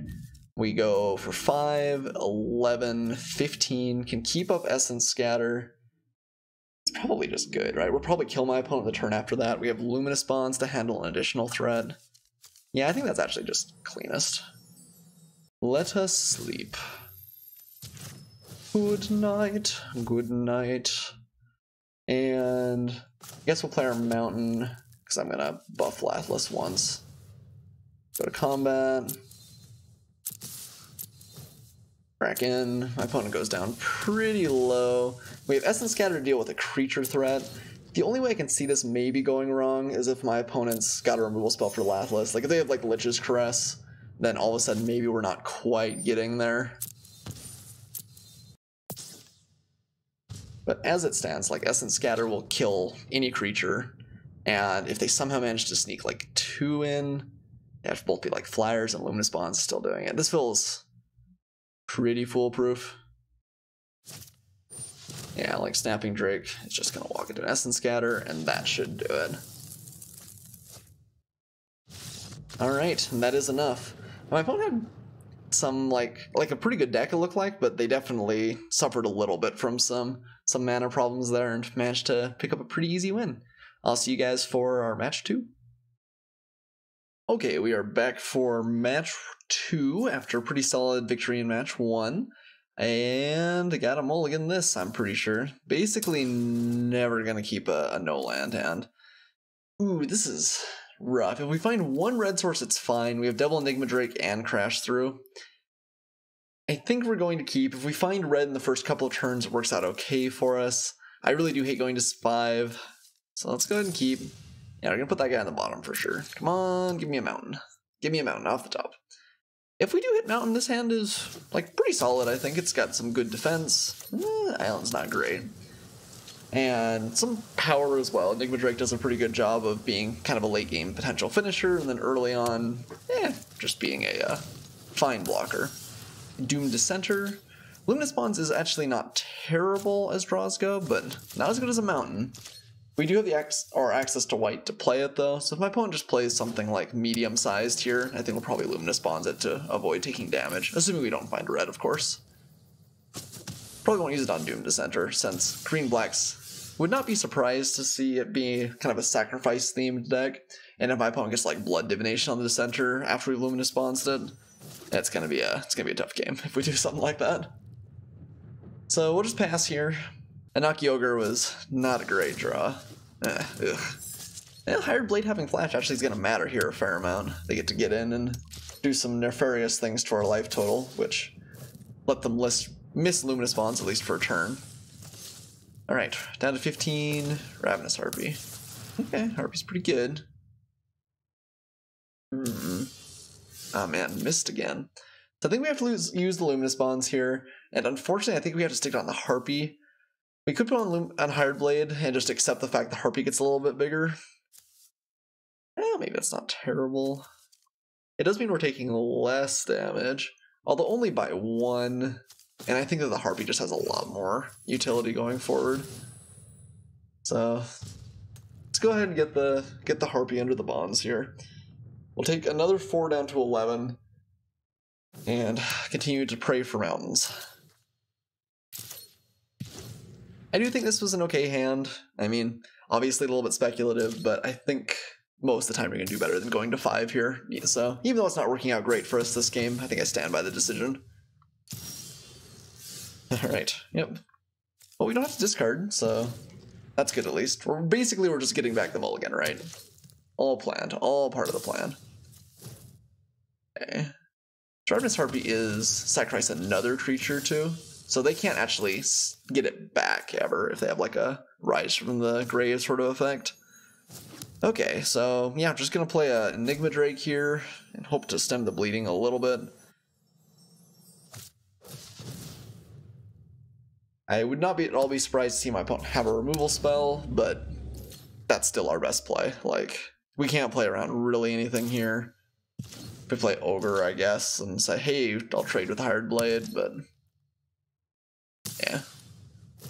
We go for 5, 11, 15, can keep up Essence Scatter. It's probably just good, right? We'll probably kill my opponent the turn after that. We have Luminous Bonds to handle an additional threat. Yeah, I think that's actually just cleanest. Let us sleep. Good night, good night. And I guess we'll play our mountain because I'm gonna buff Lathliss once. Go to combat. Crack in. My opponent goes down pretty low. We have Essence Scatter to deal with a creature threat. The only way I can see this maybe going wrong is if my opponent's got a removal spell for Lathliss. Like if they have like Lich's Caress, then all of a sudden maybe we're not quite getting there. But as it stands, like Essence Scatter will kill any creature, and if they somehow manage to sneak like two in, they have to both be like flyers and luminous bonds still doing it. This feels pretty foolproof. Yeah, like Snapping Drake is just gonna walk into an Essence Scatter, and that should do it. Alright, and that is enough. My opponent had some like like a pretty good deck it looked like, but they definitely suffered a little bit from some some mana problems there and managed to pick up a pretty easy win. I'll see you guys for our match two. Okay, we are back for match two after a pretty solid victory in match one. And got a mulligan this, I'm pretty sure. Basically, never gonna keep a, a no land hand. Ooh, this is rough. If we find one red source, it's fine. We have double Enigma Drake and Crash Through. I think we're going to keep. If we find red in the first couple of turns, it works out okay for us. I really do hate going to five, so let's go ahead and keep. Yeah, we're gonna put that guy on the bottom for sure. Come on, give me a mountain. Give me a mountain off the top. If we do hit mountain, this hand is like pretty solid. I think it's got some good defense. Eh, island's not great, and some power as well. Enigma Drake does a pretty good job of being kind of a late game potential finisher, and then early on, eh, just being a uh, fine blocker. Doomed Dissenter. Luminous Bonds is actually not terrible as draws go, but not as good as a mountain. We do have the ac- or access to white to play it though, so if my opponent just plays something like medium sized here, I think we'll probably Luminous Bonds it to avoid taking damage, assuming we don't find red, of course. Probably won't use it on Doomed Dissenter, since green blacks would not be surprised to see it be kind of a sacrifice themed deck. And if my opponent gets like Blood Divination on the Dissenter after we Luminous Bonds it, it's gonna be a it's gonna be a tough game if we do something like that. So we'll just pass here. Onakke Ogre was not a great draw. Eh, ugh. Yeah, Hired Blade having flash actually is gonna matter here a fair amount. They get to get in and do some nefarious things to our life total, which let them list, miss Luminous Bonds at least for a turn. Alright, down to 15, Ravenous Harpy. Okay, Harpy's pretty good. Hmm. Oh man, missed again. So I think we have to lose, use the Luminous Bonds here, and unfortunately I think we have to stick on the Harpy. We could put on, Lum on Hired Blade and just accept the fact the Harpy gets a little bit bigger. Eh, maybe that's not terrible. It does mean we're taking less damage, although only by one. And I think that the Harpy just has a lot more utility going forward. So let's go ahead and get the get the Harpy under the bonds here. We'll take another four down to eleven and continue to pray for mountains. I do think this was an okay hand. I mean, obviously a little bit speculative, but I think most of the time you're going to do better than going to five here. So even though it's not working out great for us this game, I think I stand by the decision. [LAUGHS] All right. Yep. Well, we don't have to discard, so that's good at least. We're basically we're just getting back the mulligan, right? All planned, all part of the plan. Eh. Okay. Ravenous Harpy is sacrifice another creature too, so they can't actually get it back ever if they have like a rise from the grave sort of effect. Okay, so yeah, I'm just gonna play a Enigma Drake here and hope to stem the bleeding a little bit. I would not be at all be surprised to see my opponent have a removal spell, but that's still our best play. Like, we can't play around really anything here. We play Ogre, I guess, and say, hey, I'll trade with Hired Blade, but yeah.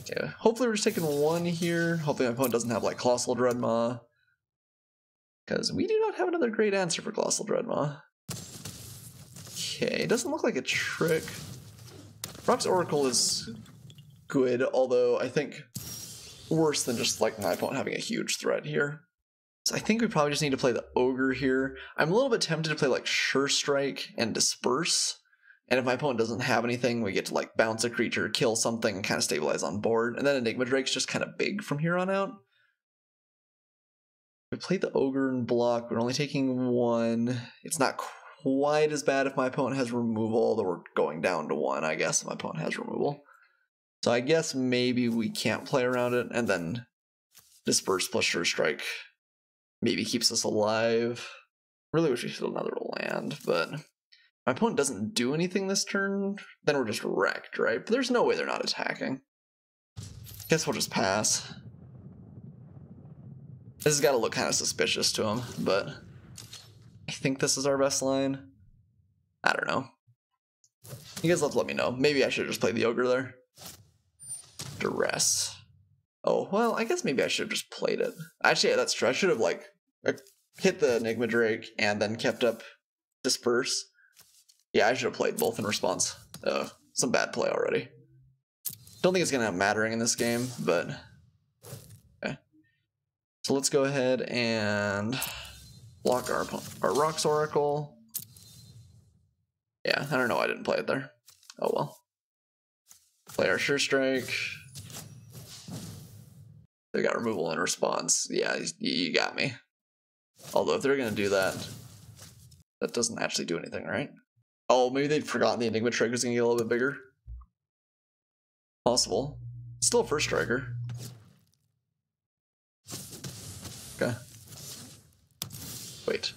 Yeah. Hopefully we're just taking one here. Hopefully my opponent doesn't have like Colossal Dreadmaw. Because we do not have another great answer for Colossal Dreadmaw. Okay, it doesn't look like a trick. Rhox Oracle is good, although I think worse than just like my opponent having a huge threat here. So I think we probably just need to play the Ogre here. I'm a little bit tempted to play like Sure Strike and Disperse. And if my opponent doesn't have anything, we get to like bounce a creature, kill something, and kind of stabilize on board. And then Enigma Drake's just kind of big from here on out. We played the Ogre and block. We're only taking one. It's not quite as bad if my opponent has removal, although we're going down to one, I guess, if my opponent has removal. So I guess maybe we can't play around it, and then Disperse plus Sure Strike maybe keeps us alive. Really wish we had another land, but my opponent doesn't do anything this turn, then we're just wrecked, right? But there's no way they're not attacking. Guess we'll just pass. This has got to look kind of suspicious to him, but I think this is our best line. I don't know. You guys have to let me know. Maybe I should just play the Ogre there. Duress. Oh, well, I guess maybe I should have just played it. Actually, yeah, that's true. I should have, like, hit the Enigma Drake and then kept up Disperse. Yeah, I should have played both in response. Uh, some bad play already. Don't think it's going to have mattering in this game, but... Okay. So let's go ahead and block our, our Rhox Oracle. Yeah, I don't know I didn't play it there. Oh well. Play our Sure Strike. They got removal in response. Yeah, you got me. Although if they're going to do that, that doesn't actually do anything, right? Oh, maybe they'd forgotten the Enigma Trigger's going to get a little bit bigger. Possible. Still a first striker. Okay. Wait.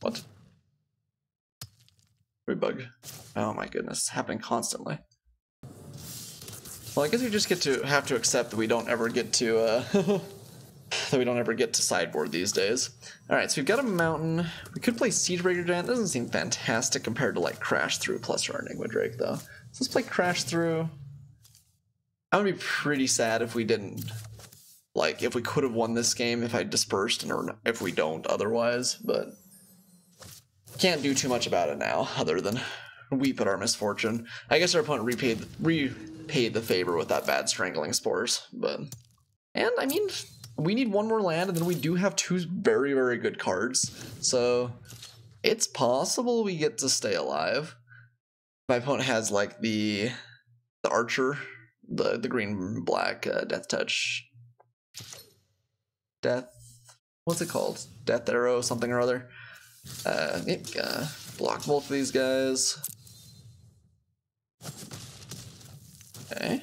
What? Rebug. Oh my goodness, happening constantly. Well, I guess we just get to have to accept that we don't ever get to, uh, [LAUGHS] that we don't ever get to sideboard these days. Alright, so we've got a mountain. We could play Siegebreaker Giant. Doesn't seem fantastic compared to, like, Crash Through plus our Enigma Drake, though. So let's play Crash Through. I would be pretty sad if we didn't, like, if we could have won this game if I dispersed, or if we don't otherwise, but can't do too much about it now, other than weep at our misfortune. I guess our opponent repaid, repaid the favor with that bad Strangling Spores, but... And, I mean, we need one more land, and then we do have two very, very good cards, so it's possible we get to stay alive. My opponent has, like, the the Archer, the, the green-black uh, Death Touch... Death... What's it called? Death Arrow, something or other. Uh, uh, block both of these guys. Okay.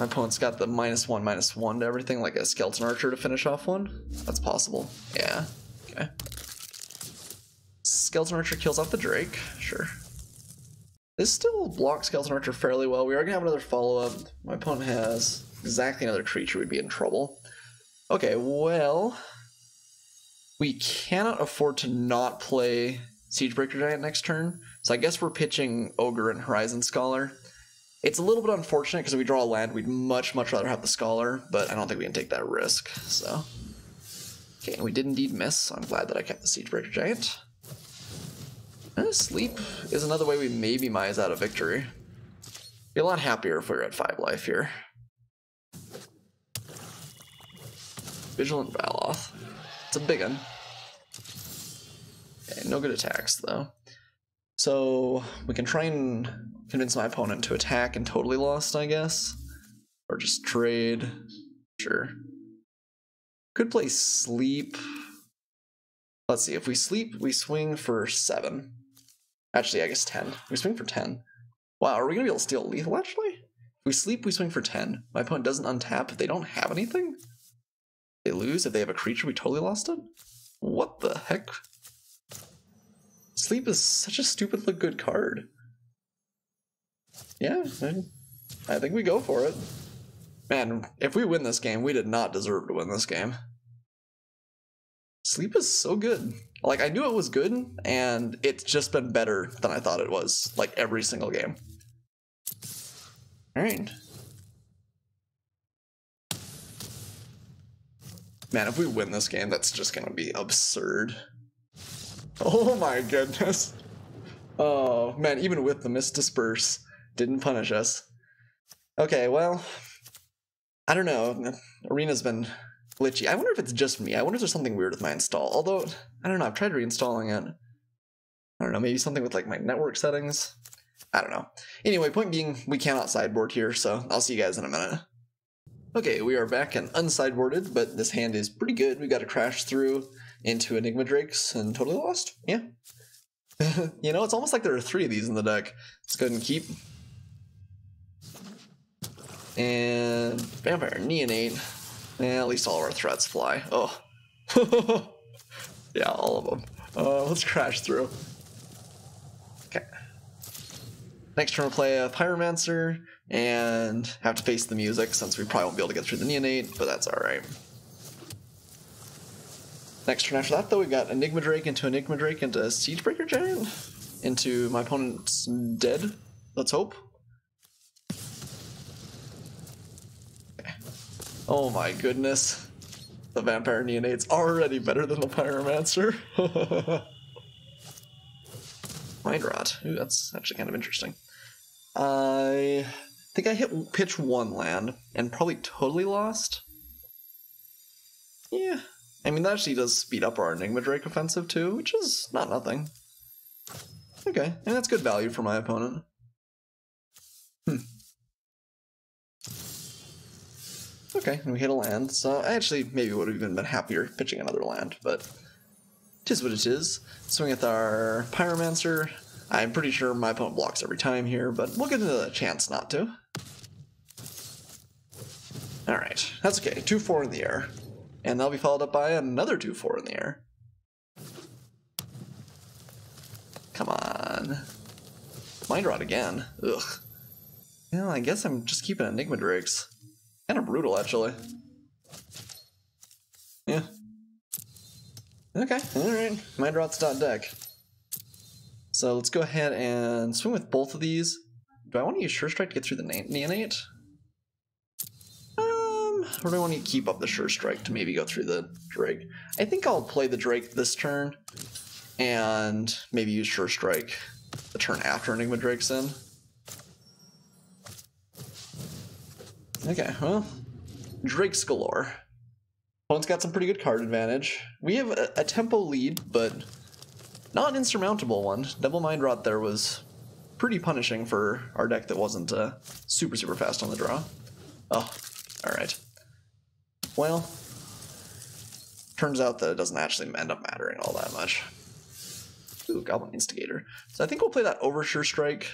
My opponent's got the minus one, minus one to everything, like a skeleton archer to finish off one. That's possible. Yeah. Okay. Skeleton archer kills off the Drake. Sure. This still blocks skeleton archer fairly well. We are gonna have another follow up. My opponent has exactly another creature. We'd be in trouble. Okay, well, we cannot afford to not play Siegebreaker Giant next turn, so I guess we're pitching Ogre and Horizon Scholar. It's a little bit unfortunate because if we draw a land, we'd much, much rather have the Scholar, but I don't think we can take that risk, so... Okay, we did indeed miss, so I'm glad that I kept the Siegebreaker Giant. Eh, sleep is another way we maybe mize out a victory. Be a lot happier if we were at 5 life here. Vigilant Baloth. It's a big one. Okay, no good attacks, though. So, we can try and convince my opponent to attack and totally lost, I guess. Or just trade. Sure. Could play sleep. Let's see, if we sleep, we swing for 7. Actually, I guess 10. We swing for 10. Wow, are we going to be able to steal lethal, actually? If we sleep, we swing for 10. My opponent doesn't untap they don't have anything? They lose if they have a creature we totally lost it? What the heck? Sleep is such a stupidly good card. Yeah, I think we go for it. Man, if we win this game, we did not deserve to win this game. Sleep is so good. Like, I knew it was good, and it's just been better than I thought it was, like, every single game. Alright. Man, if we win this game, that's just gonna be absurd. Oh my goodness. Oh, man, even with the misdisperse, didn't punish us. Okay, well, I don't know. Arena's been glitchy. I wonder if it's just me. I wonder if there's something weird with my install. Although, I don't know, I've tried reinstalling it. I don't know, maybe something with like my network settings. I don't know. Anyway, point being, we cannot sideboard here, so I'll see you guys in a minute. Okay, we are back and unsideboarded, but this hand is pretty good. We got to crash through into Enigma Drakes and totally lost. Yeah. [LAUGHS] you know, it's almost like there are three of these in the deck. Let's go ahead and keep. And Vampire Neonate. Yeah, at least all of our threats fly. Oh. [LAUGHS] yeah, all of them. Uh, let's crash through. Okay. Next turn we'll play a Pyromancer and have to face the music since we probably won't be able to get through the neonate, but that's alright. Next turn after that, though, we got Enigma Drake into Enigma Drake into Siegebreaker Giant into my opponent's dead. Let's hope. Oh my goodness. The Vampire Neonate's already better than the Pyromancer. [LAUGHS] Mind Rot. Ooh, that's actually kind of interesting. I think I hit pitch one land and probably totally lost. Yeah. I mean, that actually does speed up our Enigma Drake offensive too, which is not nothing. Okay, and that's good value for my opponent. Hmm. Okay, and we hit a land, so I actually maybe would have even been happier pitching another land, but tis what it is. Swing with our Pyromancer. I'm pretty sure my opponent blocks every time here, but we'll get into the chance not to. Alright, that's okay. 2-4 in the air. and that'll be followed up by another 2-4 in the air. Come on. Mind Rot again. Ugh. Well, I guess I'm just keeping Enigma Drakes. Kind of brutal, actually. Yeah. Okay, alright. Mind Rot's dot deck. So let's go ahead and swing with both of these. Do I want to use Sure Strike to get through the Neonate? I want to keep up the Sure Strike to maybe go through the Drake? I think I'll play the Drake this turn and maybe use Sure Strike the turn after Enigma Drake's in. Okay, well, Drake's galore. Opponent's got some pretty good card advantage. We have a, a tempo lead, but not an insurmountable one. Double Mind Rot there was pretty punishing for our deck that wasn't uh, super, super fast on the draw. Oh, alright. Well, turns out that it doesn't actually end up mattering all that much. Ooh, Goblin Instigator. So I think we'll play that over Sure Strike.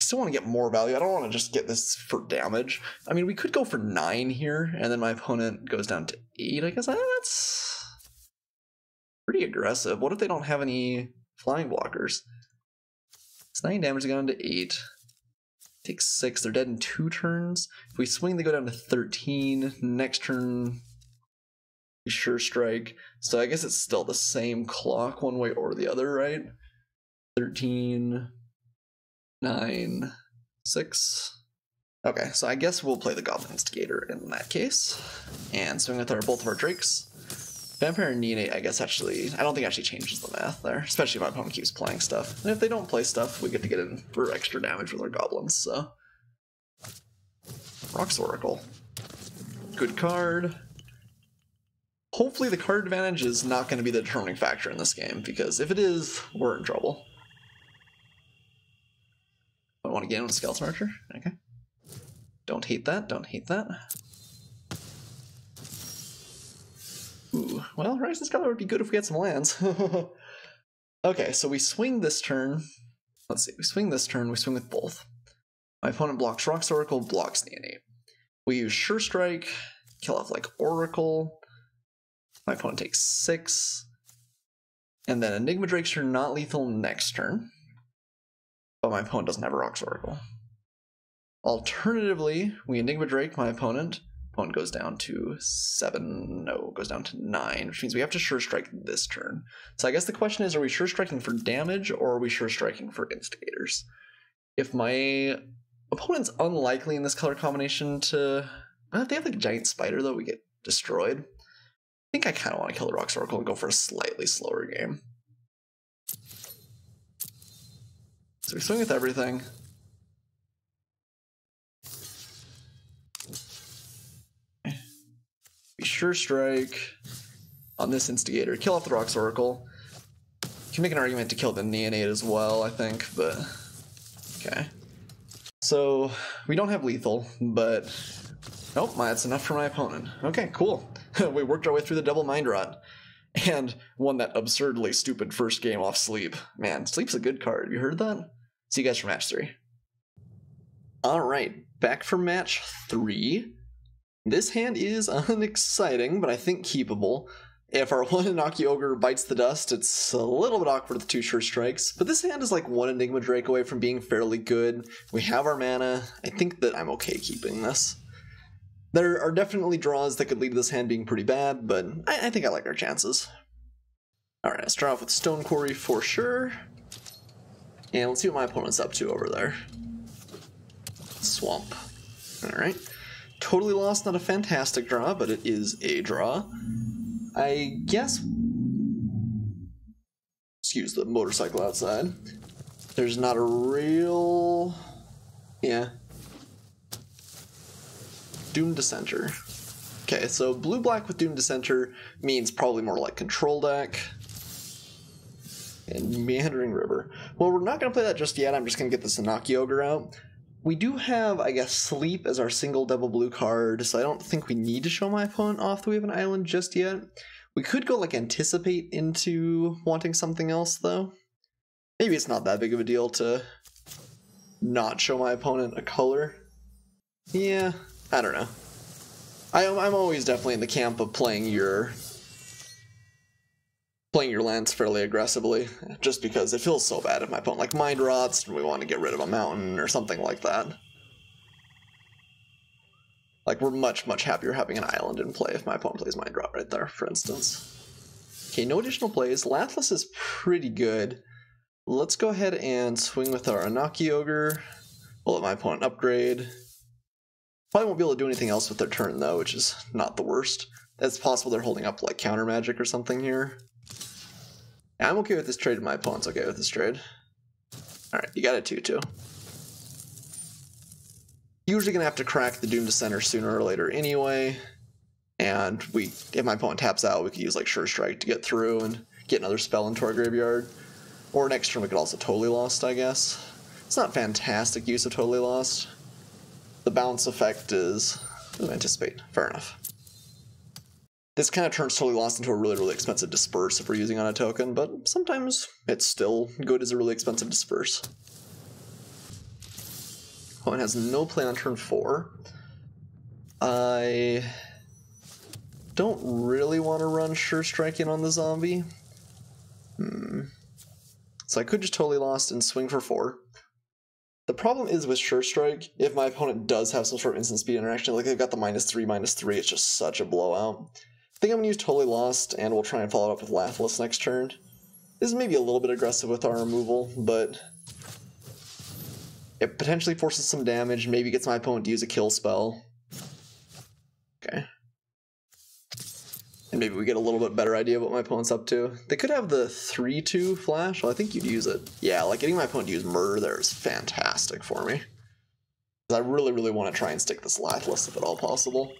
I still want to get more value. I don't want to just get this for damage. I mean, we could go for 9 here, and then my opponent goes down to 8. I guess ah, that's pretty aggressive. What if they don't have any flying blockers? It's 9 damage, down to 8. Takes 6, they're dead in 2 turns. If we swing, they go down to 13. Next turn, sure strike. So I guess it's still the same clock one way or the other, right? 13, 9, 6. Okay, so I guess we'll play the Goblin Instigator in that case. And swing with our both of our Drakes. Vampire and Neonate, I guess actually, I don't think actually changes the math there, especially if my opponent keeps playing stuff. And if they don't play stuff, we get to get in for extra damage with our goblins, so. Rhox Oracle. Good card. Hopefully the card advantage is not going to be the determining factor in this game, because if it is, we're in trouble. I want to get in with Skeleton Archer? Okay. Don't hate that, don't hate that. Ooh, well, Rising Scholar would be good if we had some lands. [LAUGHS] okay, so we swing this turn. Let's see, we swing this turn, we swing with both. My opponent blocks Rhox Oracle, blocks Neonate. We use Sure Strike, kill off like Oracle, my opponent takes six. And then Enigma Drakes are not lethal next turn. But my opponent doesn't have a Rhox Oracle. Alternatively, we Enigma Drake my opponent. Opponent goes down to seven. No, goes down to nine, which means we have to sure strike this turn. So I guess the question is: Are we sure striking for damage, or are we sure striking for instigators? If my opponent's unlikely in this color combination to, if they have like a giant spider, though, we get destroyed I think I kind of want to kill the Rhox Oracle and go for a slightly slower game. So we swing with everything. Sure strike on this instigator. Kill off the Rhox Oracle. You can make an argument to kill the Neonate as well, I think, but okay. So we don't have lethal, but nope, that's enough for my opponent. Okay, cool. [LAUGHS] we worked our way through the double mind rot and won that absurdly stupid first game off sleep. Man, sleep's a good card. You heard that? See you guys for match three. All right, back for match three. This hand is [LAUGHS] unexciting, but I think keepable. If our [LAUGHS] one Onakke Ogre bites the dust, it's a little bit awkward with two sure strikes, but this hand is like one Enigma Drake away from being fairly good. We have our mana. I think that I'm okay keeping this. There are definitely draws that could lead to this hand being pretty bad, but I, I think I like our chances. Alright, let's start off with Stone Quarry for sure. And let's see what my opponent's up to over there. Swamp. Alright. Totally lost, not a fantastic draw, but it is a draw. I guess... Excuse the motorcycle outside. There's not a real... Yeah, Doomed Dissenter. Okay, so blue black with Doomed Dissenter means probably more like control deck. And Meandering River. Well, we're not going to play that just yet. I'm just going to get the Sanaki Ogre out. We do have, I guess, Sleep as our single double blue card, so I don't think we need to show my opponent off that we have an island just yet. We could go, like, anticipate into wanting something else, though. Maybe it's not that big of a deal to not show my opponent a color. Yeah, I don't know. I, I'm always definitely in the camp of playing your playing your lands fairly aggressively, just because it feels so bad if my opponent like mind rots and we want to get rid of a mountain or something like that. Like we're much much happier having an island in play if my opponent plays mind rot right there, for instance. Okay, no additional plays. Lathliss is pretty good. Let's go ahead and swing with our Onakke Ogre. We'll let my opponent upgrade. Probably won't be able to do anything else with their turn though, which is not the worst. It's possible they're holding up like counter magic or something here. I'm okay with this trade, my opponent's okay with this trade. Alright, you got a 2-2. Usually gonna have to crack the Doomed Dissenter sooner or later anyway. And we, if my opponent taps out, we could use like Sure Strike to get through and get another spell into our graveyard. Or next turn we could also Totally Lost, I guess. It's not fantastic use of Totally Lost. The bounce effect is... Ooh, anticipate. Fair enough. This kind of turns Totally Lost into a really, really expensive Disperse if we're using on a token, but sometimes it's still good as a really expensive Disperse. Oh, it has no play on turn 4. I don't really want to run Sure Strike in on the zombie. Hmm. So I could just totally lost and swing for 4. The problem is with Sure Strike, if my opponent does have some sort of instant speed interaction, like they've got the minus 3, minus 3, it's just such a blowout I'm going to use Totally Lost, and we'll try and follow it up with Lathliss next turn. This is maybe a little bit aggressive with our removal, but it potentially forces some damage, maybe gets my opponent to use a kill spell. Okay. And maybe we get a little bit better idea of what my opponent's up to. They could have the 3-2 flash. Well, I think you'd use it. Yeah, like getting my opponent to use Murder there is fantastic for me. I really, really want to try and stick this Lathliss if at all possible.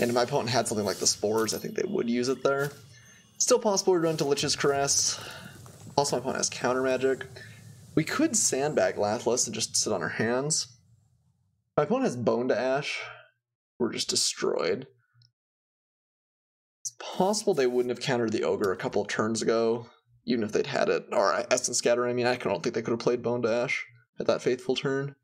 And if my opponent had something like the Spores, I think they would use it there. Still possible to run to Lich's Caress. Also, my opponent has Counter Magic. We could Sandbag Lathliss and just sit on our hands. My opponent has Bone to Ash. We're just destroyed. It's possible they wouldn't have countered the Ogre a couple of turns ago, even if they'd had it. Or uh, Essence Scatter, I mean, I don't think they could have played Bone to Ash at that Faithful turn.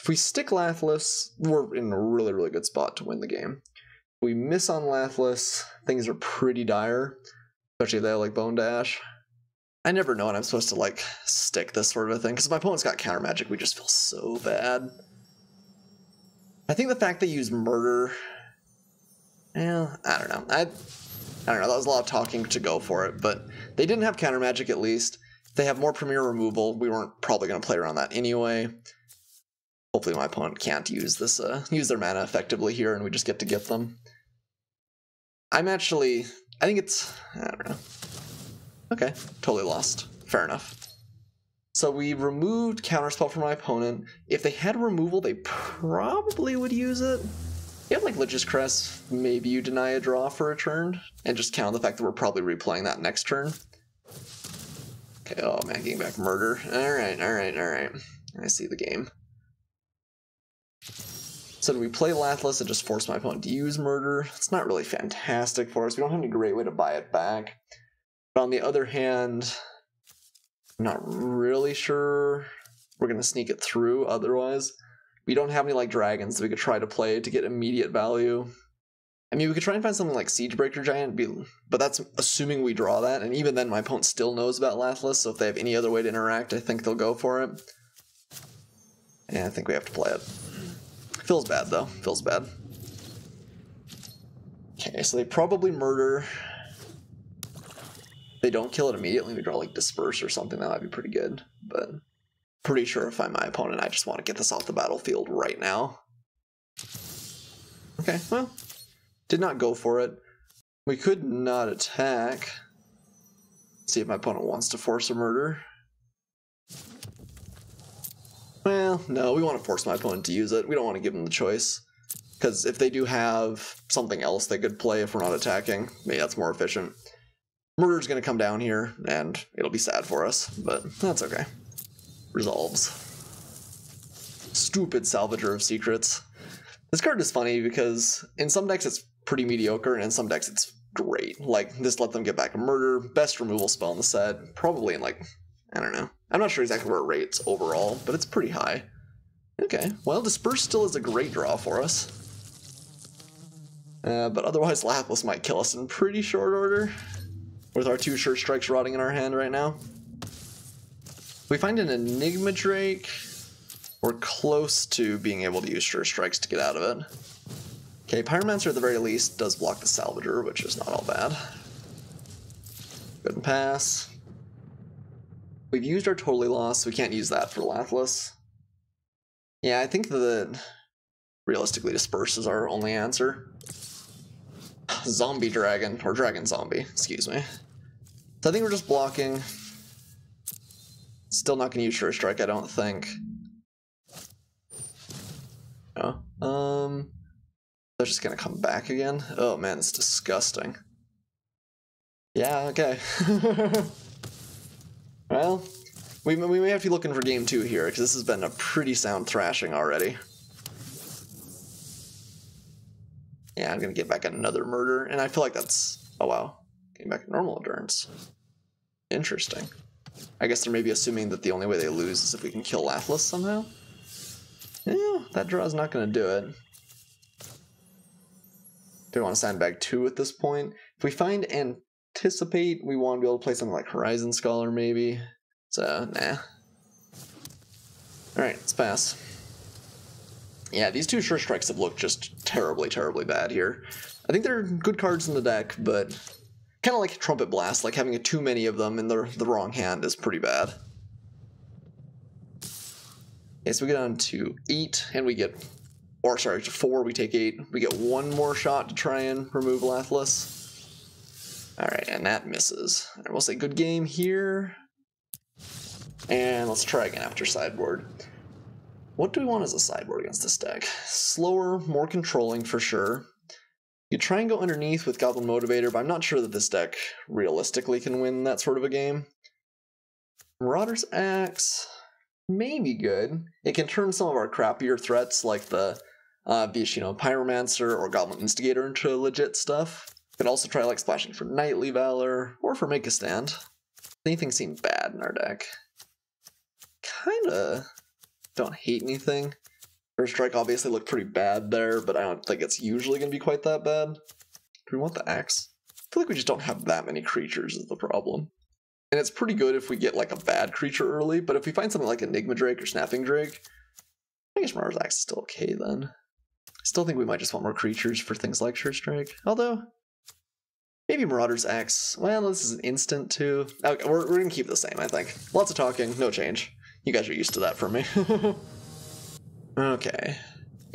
If we stick Lathliss, we're in a really, really good spot to win the game. If we miss on Lathliss, things are pretty dire, especially if they have like Bone Dash. I never know when I'm supposed to like stick this sort of a thing, because my opponent's got counter magic, we just feel so bad. I think the fact they use murder, yeah, I don't know. I, I don't know. That was a lot of talking to go for it, but they didn't have counter magic at least. They have more premier removal, we weren't probably going to play around that anyway. Hopefully my opponent can't use this, uh, use their mana effectively here and we just get to get them. I'm actually, I think it's, I don't know. Okay, totally lost. Fair enough. So we removed counterspell from my opponent. If they had removal, they probably would use it. You have like Lich's Caress, maybe you deny a draw for a turn, and just count the fact that we're probably replaying that next turn. Okay, oh man, getting back murder. Alright, alright, alright. I see the game. So do we play Lathliss and just force my opponent to use Murder? It's not really fantastic for us. We don't have any great way to buy it back. But on the other hand, I'm not really sure we're going to sneak it through otherwise. We don't have any like dragons that we could try to play to get immediate value. I mean, we could try and find something like Siegebreaker Giant, but that's assuming we draw that, and even then my opponent still knows about Lathliss, so if they have any other way to interact, I think they'll go for it. And I think we have to play it. Feels bad though. Feels bad. Okay, so they probably murder. They don't kill it immediately. We draw like disperse or something. That might be pretty good. But pretty sure if I'm my opponent, I just want to get this off the battlefield right now. Okay, well, did not go for it. We could not attack. See if my opponent wants to force a murder. Well, no, we want to force my opponent to use it. We don't want to give them the choice. Because if they do have something else they could play if we're not attacking, maybe that's more efficient. Murder's going to come down here, and it'll be sad for us, but that's okay. Resolves. Stupid Salvager of Secrets. This card is funny because in some decks it's pretty mediocre, and in some decks it's great. Like, this let them get back a murder, best removal spell in the set, probably in like I don't know. I'm not sure exactly where it rates overall, but it's pretty high. Okay, well, Disperse still is a great draw for us. Uh, but otherwise, Lapras might kill us in pretty short order. With our two Sure Strikes rotting in our hand right now. We find an Enigma Drake, we're close to being able to use Sure Strikes to get out of it. Okay, Pyromancer at the very least does block the Salvager, which is not all bad. Good and pass. We've used our Totally Lost, so we can't use that for Lapras. Yeah, I think that realistically Disperse is our only answer. Zombie Dragon, or Dragon Zombie, excuse me. So I think we're just blocking. Still not going to use Sure Strike, I don't think. No. Um, they're just gonna come back again? Oh man, it's disgusting. Yeah, okay. [LAUGHS] well, we, we may have to be looking for game two here, because this has been a pretty sound thrashing already. Yeah, I'm gonna get back another murder, and I feel like that's... Oh wow, getting back normal endurance. Interesting. I guess they're maybe assuming that the only way they lose is if we can kill Lapras somehow? Yeah, that draw is not gonna do it. Do we want to sandbag two at this point? If we find anticipate, we want to be able to play something like Horizon Scholar, maybe. So, nah. Alright, let's pass. Yeah, these two Sure Strikes have looked just terribly, terribly bad here. I think they're good cards in the deck, but kind of like Trumpet Blast, like having too many of them in the, the wrong hand is pretty bad. Okay, so we get on to 8, and we get or sorry, to four, we take eight. We get one more shot to try and remove Lapras. Alright, and that misses. And we'll say good game here. And let's try again after sideboard. What do we want as a sideboard against this deck? Slower, more controlling for sure. You try and go underneath with Goblin Motivator, but I'm not sure that this deck realistically can win that sort of a game. Marauder's Axe may be good. It can turn some of our crappier threats like the uh, know, Pyromancer or Goblin Instigator into legit stuff. Can also try like splashing for Knightly Valor or for Make a Stand. Anything seem bad in our deck? Kinda don't hate anything. First Strike obviously looked pretty bad there, but I don't think it's usually going to be quite that bad. Do we want the axe? I feel like we just don't have that many creatures is the problem. And it's pretty good if we get like a bad creature early, but if we find something like Enigma Drake or Snapping Drake, I guess Marauder's Axe is still okay then. I still think we might just want more creatures for things like Sure Strike. Although, maybe Marauder's Axe. Well, this is an instant too. Okay, we're, we're gonna keep the same, I think. Lots of talking, no change. You guys are used to that from me. [LAUGHS] okay.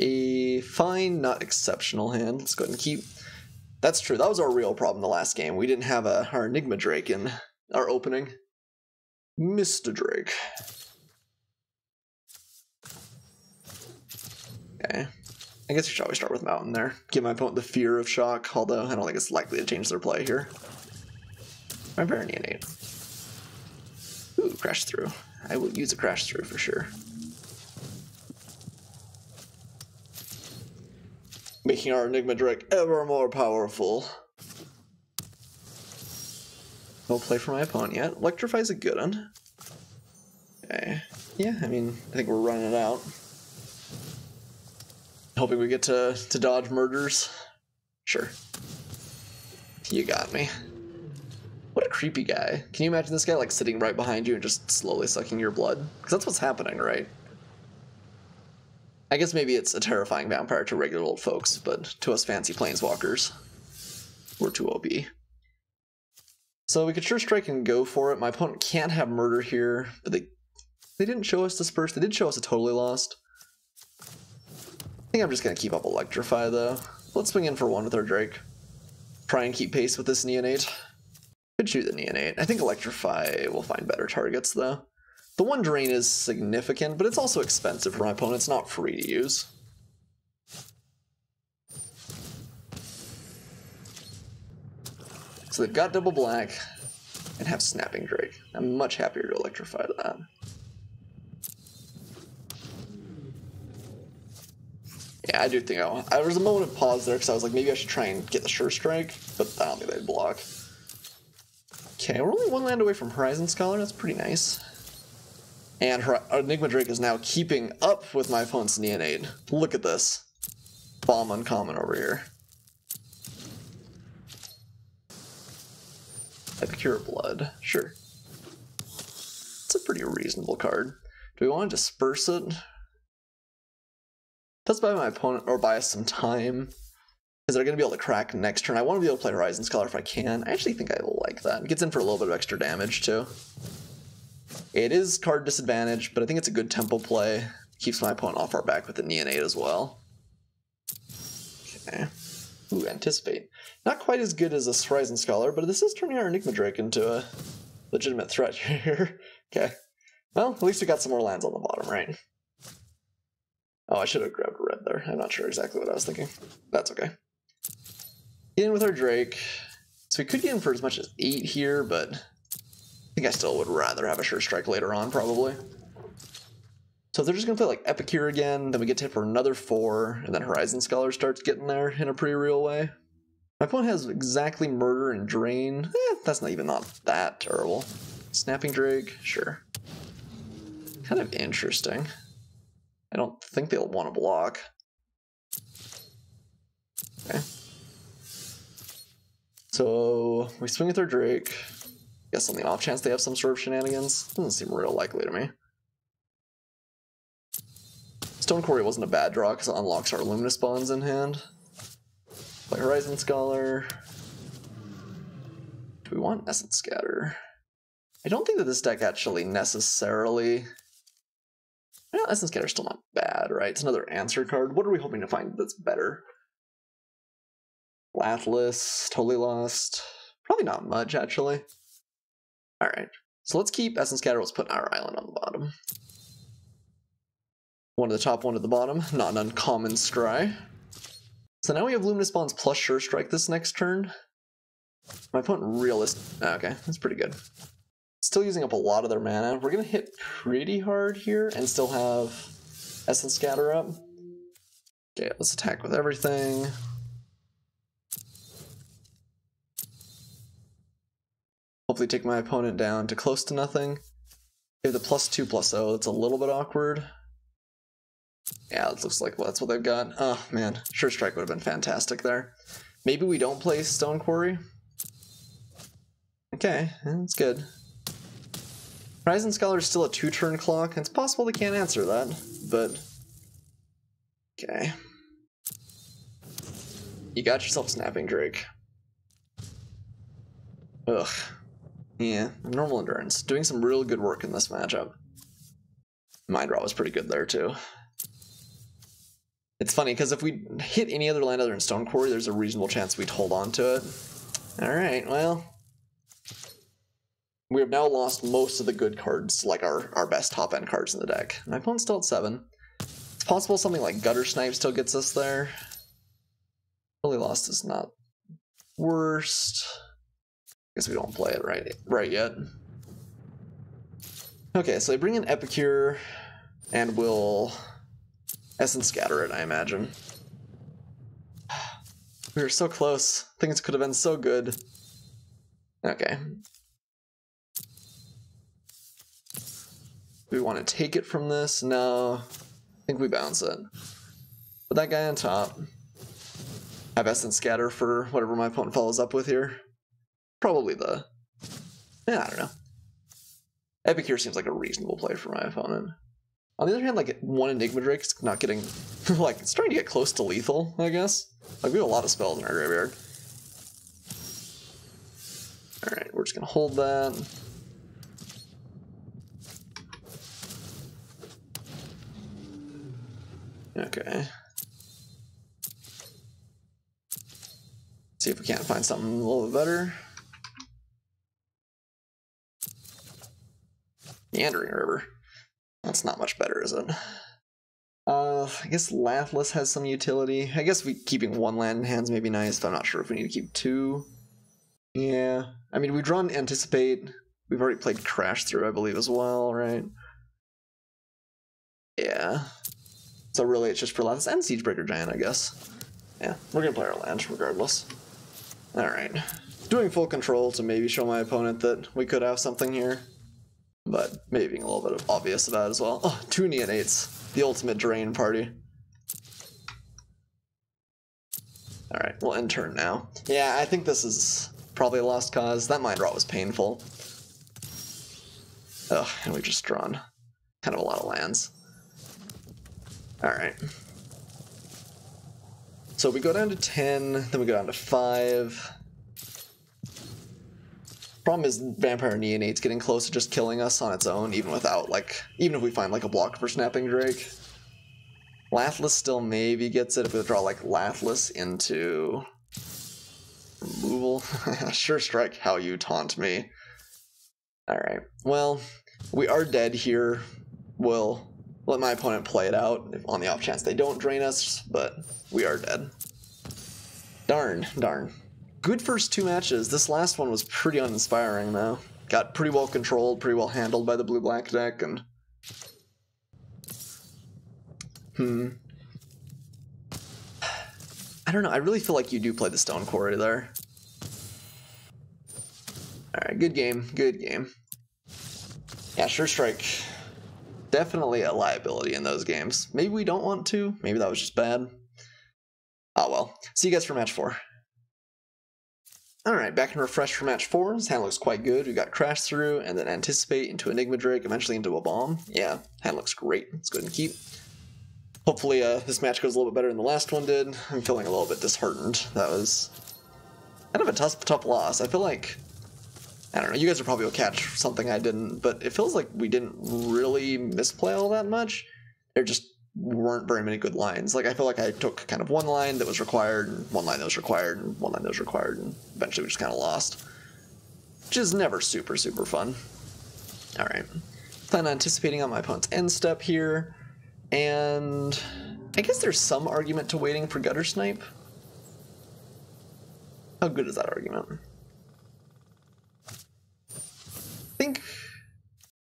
A fine, not exceptional hand. Let's go ahead and keep. That's true. That was our real problem the last game. We didn't have a, our Enigma Drake in our opening. Mr. Drake. Okay. I guess we should always start with Mountain there. Give my opponent the fear of shock, although I don't think it's likely to change their play here. My Baron Neonate. Ooh, crash through. I will use a crash through for sure. Making our Enigma Drake ever more powerful. No play for my opponent yet. Electrify's a good one. Okay. Yeah, I mean, I think we're running out. Hoping we get to, to dodge murders. Sure. You got me. What a creepy guy. Can you imagine this guy like sitting right behind you and just slowly sucking your blood? Because that's what's happening, right? I guess maybe it's a terrifying vampire to regular old folks, but to us fancy planeswalkers, we're too OB. So we could sure strike and go for it. My opponent can't have murder here, but they they didn't show us disperse. They did show us a totally lost think I'm just going to keep up Electrify, though. Let's swing in for one with our Drake. Try and keep pace with this Neonate. Could shoot the Neonate. I think Electrify will find better targets, though. The one drain is significant, but it's also expensive for my opponent. It's not free to use. So they've got double black and have Snapping Drake. I'm much happier to electrify that. Yeah, I do think I want. There was a moment of pause there because I was like, maybe I should try and get the sure strike, but I don't think they'd block. Okay, we're only one land away from Horizon Scholar. That's pretty nice. And her, Enigma Drake is now keeping up with my opponent's Neonate. Look at this. Bomb uncommon over here. Epicure Blood. Sure. It's a pretty reasonable card. Do we want to disperse it? Does buy my opponent or buy us some time. Because they're going to be able to crack next turn. I want to be able to play Horizon Scholar if I can. I actually think I like that. It gets in for a little bit of extra damage too. It is card disadvantage, but I think it's a good tempo play. Keeps my opponent off our back with the Neonate as well. Okay. Ooh, Anticipate. Not quite as good as a Horizon Scholar, but this is turning our Enigma Drake into a legitimate threat [LAUGHS] here. okay. Well, at least we got some more lands on the bottom, right? Oh, I should have grabbed red there. I'm not sure exactly what I was thinking. That's okay. Get in with our Drake. So we could get in for as much as 8 here, but I think I still would rather have a Sure Strike later on, probably. So if they're just going to play like Epicure again, then we get to hit for another 4, and then Horizon Scholar starts getting there in a pretty real way. My opponent has exactly Murder and Drain. Eh, that's not even not that terrible. Snapping Drake, sure. Kind of interesting. I don't think they'll want to block. Okay. So we swing with our Drake. Guess on the off chance they have some sort of shenanigans. Doesn't seem real likely to me. Stone Quarry wasn't a bad draw because it unlocks our Luminous Bonds in hand. Play Horizon Scholar. Do we want Essence Scatter? I don't think that this deck actually necessarily well, Essence Scatter's still not bad, right? It's another answer card. What are we hoping to find that's better? Lathliss, totally lost. Probably not much, actually. Alright, so let's keep Essence Scatter. Let's put our island on the bottom. One at the top, one at the bottom. Not an uncommon scry. So now we have Luminous Bonds plus Sure Strike this next turn. My opponent realist. Okay, that's pretty good. Still using up a lot of their mana. We're going to hit pretty hard here and still have Essence Scatter up. Okay, let's attack with everything. Hopefully take my opponent down to close to nothing. Give the plus 2 plus 0, that's a little bit awkward. Yeah, it looks like well, that's what they've got. Oh man, Sure Strike would have been fantastic there. Maybe we don't play Stone Quarry. Okay, that's good. Horizon Scholar is still a two-turn clock. It's possible they can't answer that, but... Okay. You got yourself Snapping Drake. Ugh. Yeah, normal endurance. Doing some real good work in this matchup. Mind Rot was pretty good there, too. It's funny, because if we hit any other land other than Stone Quarry, there's a reasonable chance we'd hold on to it. Alright, well, we have now lost most of the good cards, like our, our best top end cards in the deck. My opponent's still at 7. It's possible something like Guttersnipe still gets us there. Really lost is not worst. I guess we don't play it right, right yet. Okay, so they bring in Epicure, and we'll Essence Scatter it, I imagine. [SIGHS] We were so close. Things could have been so good. Okay, we want to take it from this? No. I think we bounce it. Put that guy on top. I have Essence Scatter for whatever my opponent follows up with here. Probably the... Yeah, I don't know. Epicure seems like a reasonable play for my opponent. On the other hand, like, one Enigma Drake's not getting... [LAUGHS] like, it's trying to get close to lethal, I guess. Like, we have a lot of spells in our graveyard. Alright, we're just gonna hold that. Okay. See if we can't find something a little bit better. Meandering River. That's not much better, is it? Uh, I guess Lathliss has some utility. I guess we keeping one land in hands may be nice, but I'm not sure if we need to keep two. Yeah. I mean, we've drawn Anticipate. We've already played Crash Through, I believe, as well, right? Yeah. So really it's just for Lathliss and Siegebreaker Giant, I guess. Yeah, we're gonna play our land regardless. Alright. Doing full control to maybe show my opponent that we could have something here. But maybe being a little bit obvious about it as well. Oh, two Neonates. The ultimate drain party. Alright, we'll end turn now. Yeah, I think this is probably a lost cause. That mind rot was painful. Ugh, and we've just drawn kind of a lot of lands. Alright. So we go down to 10, then we go down to 5. Problem is Vampire Neonate's getting close to just killing us on its own, even without, like, even if we find, like, a block for Snapping Drake. Lathliss still maybe gets it if we draw, like, Lathliss into removal. [LAUGHS] sure strike how you taunt me. Alright, well, we are dead here. We'll let my opponent play it out on the off chance they don't drain us, but we are dead. Darn, darn. Good first two matches. This last one was pretty uninspiring, though. Got pretty well controlled, pretty well handled by the blue-black deck, and... Hmm. I don't know, I really feel like you do play the Stone Quarry there. Alright, good game, good game. Yeah, Sure Strike definitely a liability in those games. Maybe we don't want to. Maybe that was just bad. Oh well. See you guys for match four. Alright, back in refresh for match four. This hand looks quite good. We got Crash Through, and then Anticipate into Enigma Drake, eventually into a Bomb. Yeah, hand looks great. Let's go ahead and keep. Hopefully uh, this match goes a little bit better than the last one did. I'm feeling a little bit disheartened. That was kind of a tough, tough loss. I feel like I don't know. You guys will probably will catch something I didn't, but it feels like we didn't really misplay all that much. There just weren't very many good lines. Like I feel like I took kind of one line that was required, and one line that was required, and one line that was required, and eventually we just kind of lost. Which is never super super fun. All right, plan on anticipating on my opponent's end step here, and I guess there's some argument to waiting for Guttersnipe. How good is that argument? Think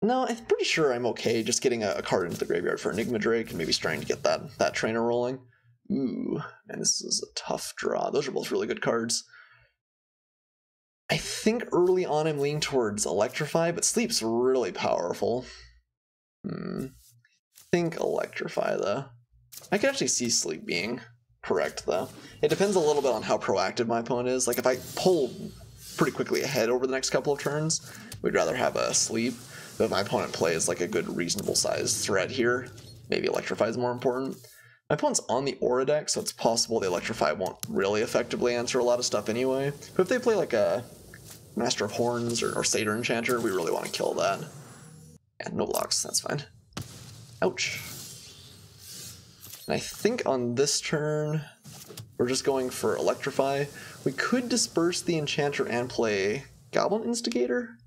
no, I'm pretty sure I'm okay just getting a, a, card into the graveyard for Enigma Drake and maybe starting to get that that trainer rolling. Ooh, and this is a tough draw. Those are both really good cards. I think early on I'm leaning towards Electrify, but Sleep's really powerful. Hmm. think Electrify though. I can actually see Sleep being correct though. It depends a little bit on how proactive my opponent is. Like if I pull pretty quickly ahead over the next couple of turns, we'd rather have a sleep. But my opponent plays like a good reasonable sized threat here, maybe Electrify is more important. My opponent's on the Aura deck, so it's possible the Electrify won't really effectively answer a lot of stuff anyway. But if they play like a Master of Horns or, or Satyr Enchanter, we really want to kill that. And no blocks, that's fine. Ouch. And I think on this turn, we're just going for Electrify. We could disperse the Enchanter and play Goblin Instigator.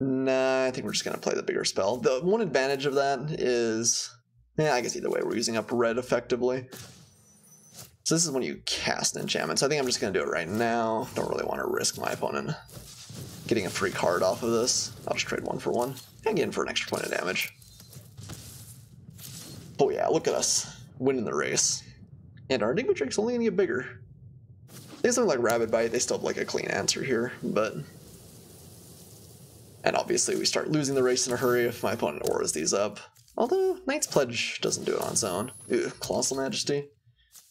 Nah, I think we're just gonna play the bigger spell. The one advantage of that is, yeah, I guess either way, we're using up red effectively. So this is when you cast an enchantment. So I think I'm just gonna do it right now. Don't really want to risk my opponent getting a free card off of this. I'll just trade one for one and get in for an extra point of damage. Oh yeah, look at us winning the race. And our Enigma Drake's only gonna get bigger. These still like Rabid Bite, they still have like a clean answer here, but and obviously we start losing the race in a hurry if my opponent auras these up. Although, Knight's Pledge doesn't do it on its own. Ooh, Colossal Majesty.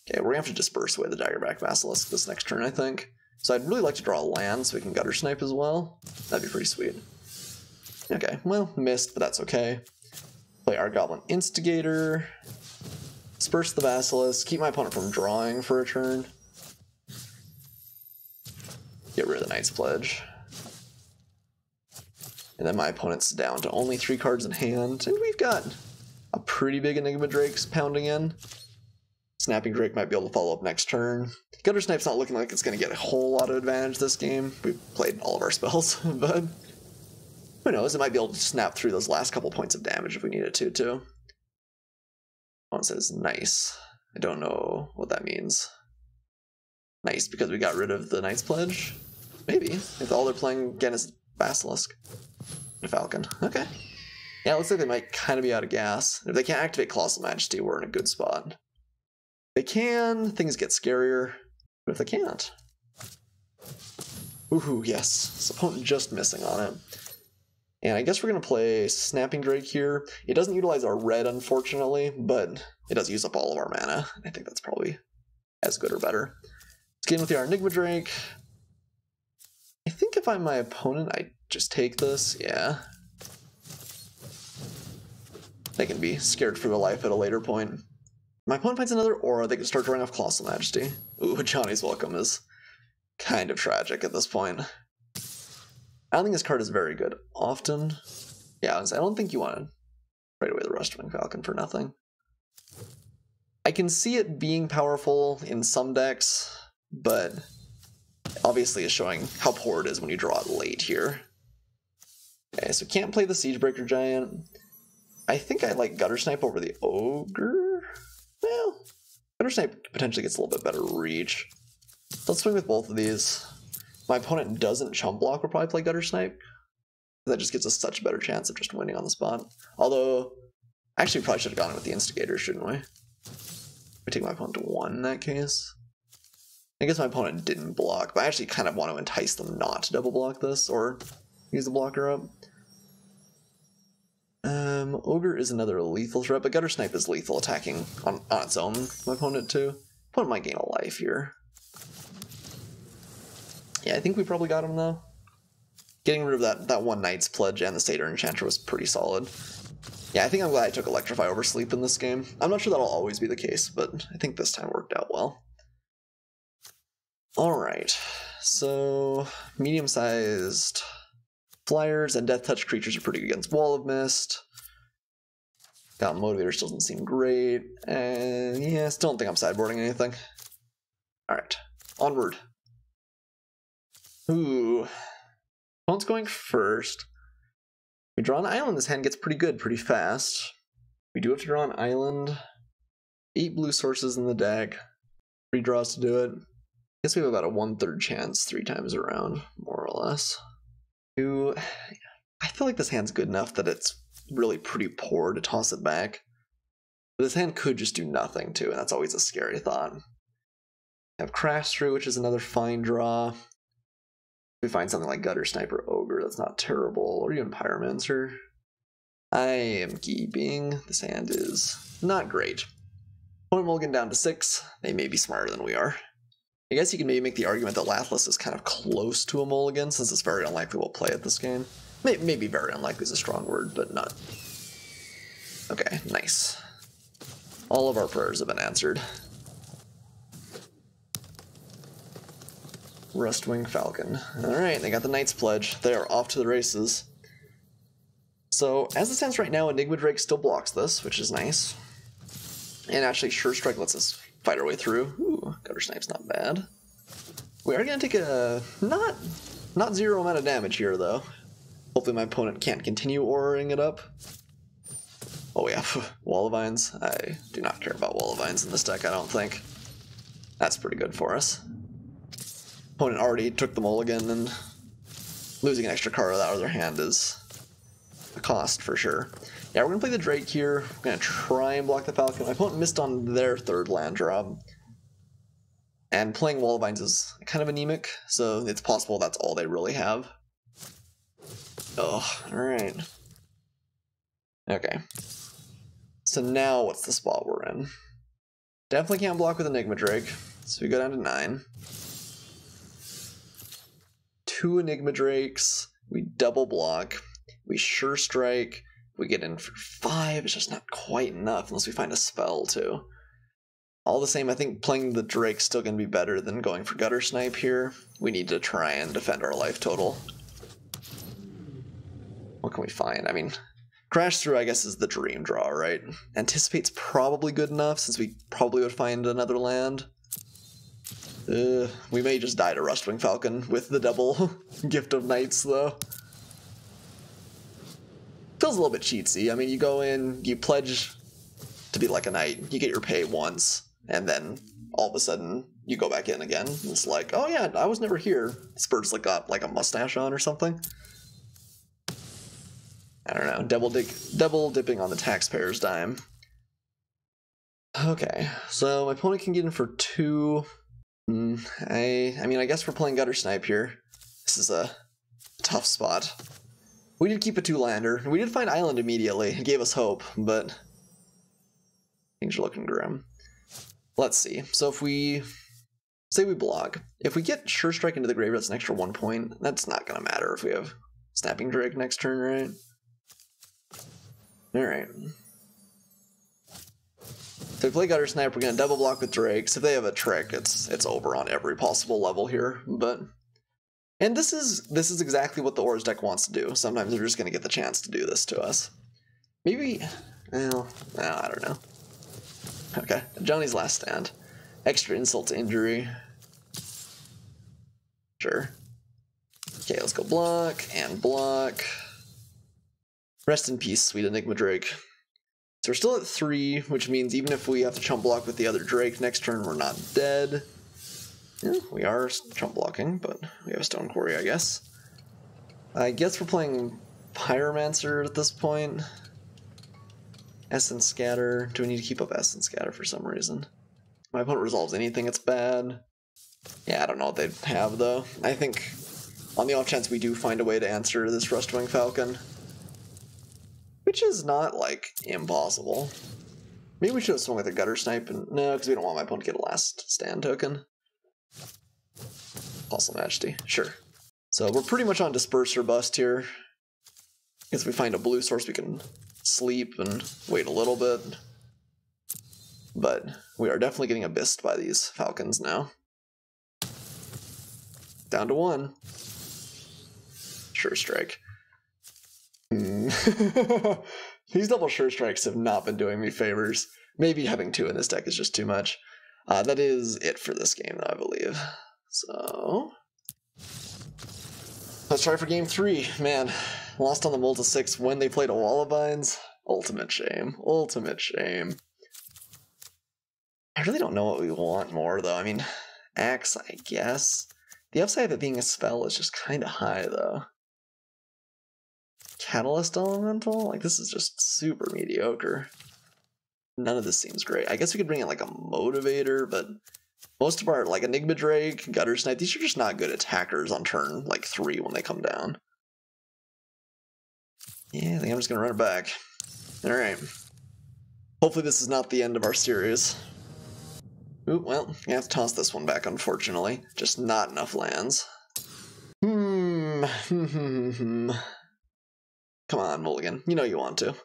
Okay, we're gonna have to disperse away the Daggerback Basilisk this next turn, I think. So I'd really like to draw a land so we can Guttersnipe as well. That'd be pretty sweet. Okay, well, missed, but that's okay. Play our Goblin Instigator. Disperse the Basilisk, keep my opponent from drawing for a turn. Get rid of the Knight's Pledge. And then my opponent's down to only three cards in hand, and we've got a pretty big Enigma Drake's pounding in. Snapping Drake might be able to follow up next turn. Guttersnipe's not looking like it's going to get a whole lot of advantage this game. We've played all of our spells, [LAUGHS] but who knows? It might be able to snap through those last couple points of damage if we needed to, too. One says nice. I don't know what that means. Nice because we got rid of the Knight's Pledge? Maybe. If all they're playing again is Basilisk. Falcon. Okay. Yeah, looks like they might kind of be out of gas. If they can't activate Colossal Majesty, we're in a good spot. If they can, things get scarier. But if they can't... Ooh, yes. So opponent just missing on it. And I guess we're going to play Snapping Drake here. It doesn't utilize our red, unfortunately, but it does use up all of our mana. I think that's probably as good or better. Let's get in with our Enigma Drake. I think if I'm my opponent, I just take this. Yeah. They can be scared for their life at a later point. My opponent finds another aura, they can start drawing off Colossal Majesty. Ooh, Ajani's Welcome is kind of tragic at this point. I don't think this card is very good. Often, yeah, I don't think you want to trade away the Rustwing Falcon for nothing. I can see it being powerful in some decks, but obviously is showing how poor it is when you draw it late here. Okay, so can't play the Siegebreaker Giant. I think I like Guttersnipe over the Ogre. Well, Guttersnipe potentially gets a little bit better reach. Let's swing with both of these. My opponent doesn't chump block, will probably play Guttersnipe. That just gives us such a better chance of just winning on the spot. Although, actually, we probably should have gone with the Instigator, shouldn't we? We take my opponent to one in that case. I guess my opponent didn't block, but I actually kind of want to entice them not to double block this or use the blocker up. Um, Ogre is another lethal threat, but Guttersnipe is lethal attacking on, on its own, my opponent too. Opponent might gain a life here. Yeah, I think we probably got him though. Getting rid of that, that one Knight's Pledge and the Satyr Enchanter was pretty solid. Yeah, I think I'm glad I took Electrify over Sleep in this game. I'm not sure that'll always be the case, but I think this time worked out well. Alright, so medium-sized flyers and death touch creatures are pretty good against Wall of Mist. Got Motivator still doesn't seem great, and yeah, still don't think I'm sideboarding anything. Alright, onward. Ooh, Phone's going first. We draw an island, this hand gets pretty good pretty fast. We do have to draw an island. Eight blue sources in the deck. Three draws to do it. I guess we have about a one-third chance three times around, more or less. Two, [SIGHS] I feel like this hand's good enough that it's really pretty poor to toss it back. But this hand could just do nothing too, and that's always a scary thought. I have Crash Through, which is another fine draw we find something like Gutter Sniper Ogre, that's not terrible, or even Pyromancer. I am keeping. This hand is not great. Point Mulligan down to six. They may be smarter than we are. I guess you can maybe make the argument that Lathliss is kind of close to a mulligan, since it's very unlikely we'll play at this game. Maybe very unlikely is a strong word, but not. Okay, nice. All of our prayers have been answered. Rustwing Falcon. Alright, they got the Knight's Pledge. They are off to the races. So, as it stands right now, Enigma Drake still blocks this, which is nice. And actually, Sure Strike lets us fight our way through. Ooh, Guttersnipe's not bad. We are to take a not not zero amount of damage here, though. Hopefully my opponent can't continue oraing it up. Oh yeah, [LAUGHS] Wall of Vines. I do not care about Wall of Vines in this deck, I don't think. That's pretty good for us opponent already took the mulligan, and losing an extra card out of their hand is a cost for sure. Yeah, we're gonna play the Drake here. We're gonna try and block the Falcon. My opponent missed on their third land drop. And playing Wall of Vines is kind of anemic, so it's possible that's all they really have. Oh, alright. Okay. So now what's the spot we're in? Definitely can't block with Enigma Drake, so we go down to 9 two Enigma Drakes, we double block, we sure strike, we get in for five, it's just not quite enough unless we find a spell too. All the same, I think playing the Drake's still going to be better than going for Guttersnipe here. We need to try and defend our life total. What can we find? I mean, Crash Through, I guess, is the dream draw, right? Anticipate's probably good enough since we probably would find another land. Uh, we may just die to Rustwing Falcon with the double [LAUGHS] Gift of Knights, though. Feels a little bit cheatsy. I mean, you go in, you pledge to be like a knight, you get your pay once, and then all of a sudden you go back in again. It's like, oh yeah, I was never here. Spurs like got like a mustache on or something. I don't know. Double dip, double dipping on the taxpayer's dime. Okay, so my opponent can get in for two. Mm, I I mean, I guess we're playing Guttersnipe here. This is a tough spot. We did keep a two-lander. We did find Island immediately. It gave us hope, but things are looking grim. Let's see. So if we say we block. If we get Sure Strike into the graveyard, that's an extra one point. That's not going to matter if we have Snapping Drake next turn, right? Alright. If they play Guttersnipe, we're going to double block with Drakes. If they have a trick, it's it's over on every possible level here. But and this is this is exactly what the Aura's deck wants to do. Sometimes they're just going to get the chance to do this to us. Maybe, well, I don't know. Okay, Ajani's last stand. Extra insult to injury. Sure. Okay, let's go block and block. Rest in peace, sweet Enigma Drake. So we're still at three, which means even if we have to chump block with the other Drake next turn, we're not dead. Yeah, we are chump blocking, but we have a Stone Quarry, I guess. I guess we're playing Pyromancer at this point. Essence Scatter. Do we need to keep up Essence Scatter for some reason? My opponent resolves anything, it's bad. Yeah, I don't know what they'd have, though. I think on the off chance we do find a way to answer this Rustwing Falcon, which is not, like, impossible. Maybe we should have swung with a Guttersnipe, and no, because we don't want my opponent to get a last stand token. Colossal Majesty, sure. So we're pretty much on Disperse or Bust here. If we find a blue source, we can sleep and wait a little bit. But we are definitely getting abyssed by these falcons now. Down to one. Sure strike. Hmm. [LAUGHS] these double sure strikes have not been doing me favors. Maybe having two in this deck is just too much. Uh, that is it for this game, though, I believe. So, let's try for game three. Man, lost on the Multi 6 when they played a Wall of Vines. Ultimate shame. Ultimate shame. I really don't know what we want more, though. I mean, Axe, I guess. The upside of it being a spell is just kind of high, though. Catalyst Elemental? Like, this is just super mediocre. None of this seems great. I guess we could bring in, like, a Motivator, but most of our, like, Enigma Drake, Guttersnipe, these are just not good attackers on turn, like, 3 when they come down. Yeah, I think I'm just gonna run it back. Alright. Hopefully this is not the end of our series. Ooh, well, you have to toss this one back, unfortunately. Just not enough lands. Hmm. hmm, hmm, hmm come on, Mulligan. You know you want to.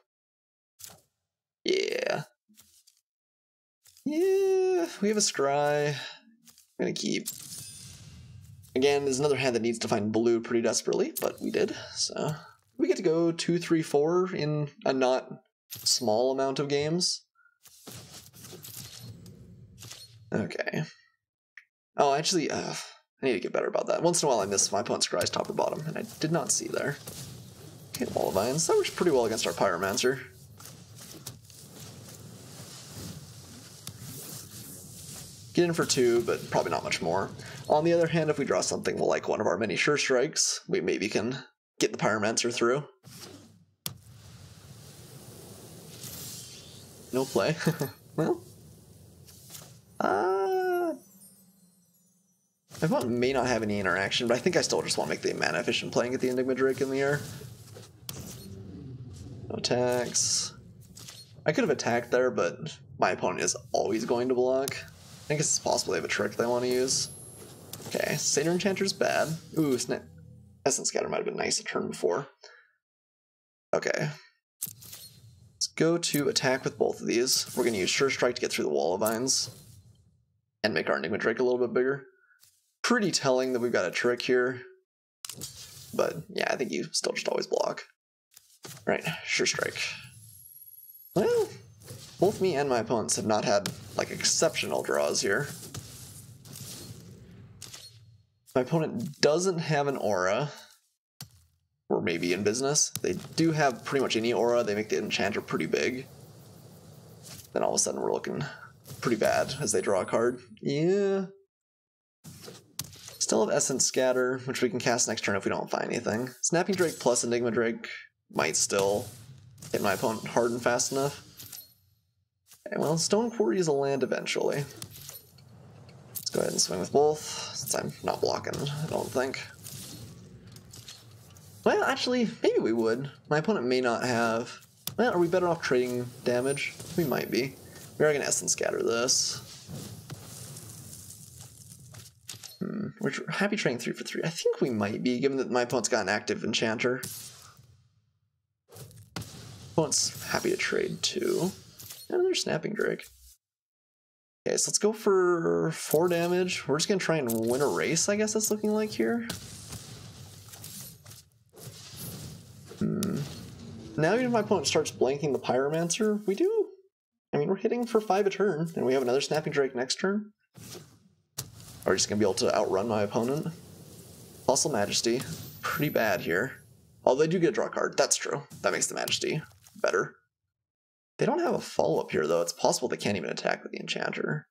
Yeah. Yeah, we have a scry. I'm gonna keep. Again, there's another hand that needs to find blue pretty desperately, but we did, so we get to go two, three, four in a not small amount of games. Okay. Oh, actually, uh, I need to get better about that. Once in a while I miss my opponent's scries top or bottom, and I did not see there. Okay, Wall of Vines. That works pretty well against our Pyromancer. In for two, but probably not much more. On the other hand, if we draw something like one of our many Sure Strikes, we maybe can get the Pyromancer through. No play. [LAUGHS] well. Uh, opponent may not have any interaction, but I think I still just want to make the mana efficient playing at the Enigma Drake in the air. No attacks. I could have attacked there, but my opponent is always going to block. I guess it's possible they have a trick they want to use. Okay, Satyr Enchanter's bad. Ooh, Sna Essence Scatter might have been nice a turn before. Okay. Let's go to attack with both of these. We're going to use Sure Strike to get through the Wall of Vines and make our Enigma Drake a little bit bigger. Pretty telling that we've got a trick here. But yeah, I think you still just always block. Right, Sure Strike. Well, both me and my opponents have not had like exceptional draws here. My opponent doesn't have an aura, or maybe in business. They do have pretty much any aura. They make the enchanter pretty big. Then all of a sudden we're looking pretty bad as they draw a card. Yeah. Still have Essence Scatter, which we can cast next turn if we don't find anything. Snapping Drake plus Enigma Drake might still hit my opponent hard and fast enough. Okay, well, Stone Quarry is a land eventually. Let's go ahead and swing with both, since I'm not blocking, I don't think. Well, actually, maybe we would. My opponent may not have... Well, are we better off trading damage? We might be. We are going to Essence Scatter this. Hmm. We're happy trading three for three. I think we might be, given that my opponent's got an active enchanter. Opponent's happy to trade two. Another snapping drake. Okay, so let's go for four damage. We're just gonna try and win a race, I guess that's looking like here. Hmm. Now even if my opponent starts blanking the Pyromancer, we do. I mean, we're hitting for five a turn, and we have another Snapping Drake next turn. Are we just gonna be able to outrun my opponent? Colossal Majesty, pretty bad here. Although they do get a draw card, that's true. That makes the Majesty better. They don't have a follow-up here, though. It's possible they can't even attack with the Enchanter.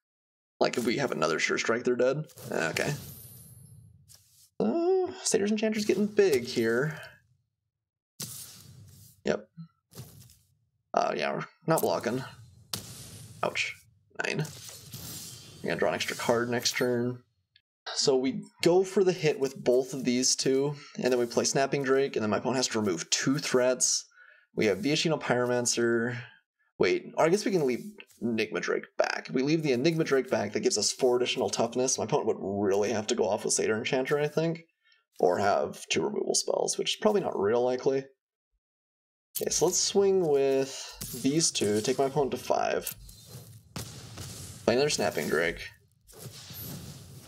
Like, if we have another Sure Strike, they're dead. Eh, okay. So, Satyr's Enchanter's getting big here. Yep. Uh, yeah, we're not blocking. Ouch. Nine. I'm gonna draw an extra card next turn. So we go for the hit with both of these two, and then we play Snapping Drake, and then my opponent has to remove two threats. We have Viashino Pyromancer, Wait, I guess we can leave Enigma Drake back. If we leave the Enigma Drake back, that gives us four additional toughness. My opponent would really have to go off with Satyr Enchanter, I think. Or have two removal spells, which is probably not real likely. Okay, so let's swing with these two, take my opponent to five. Play another Snapping Drake.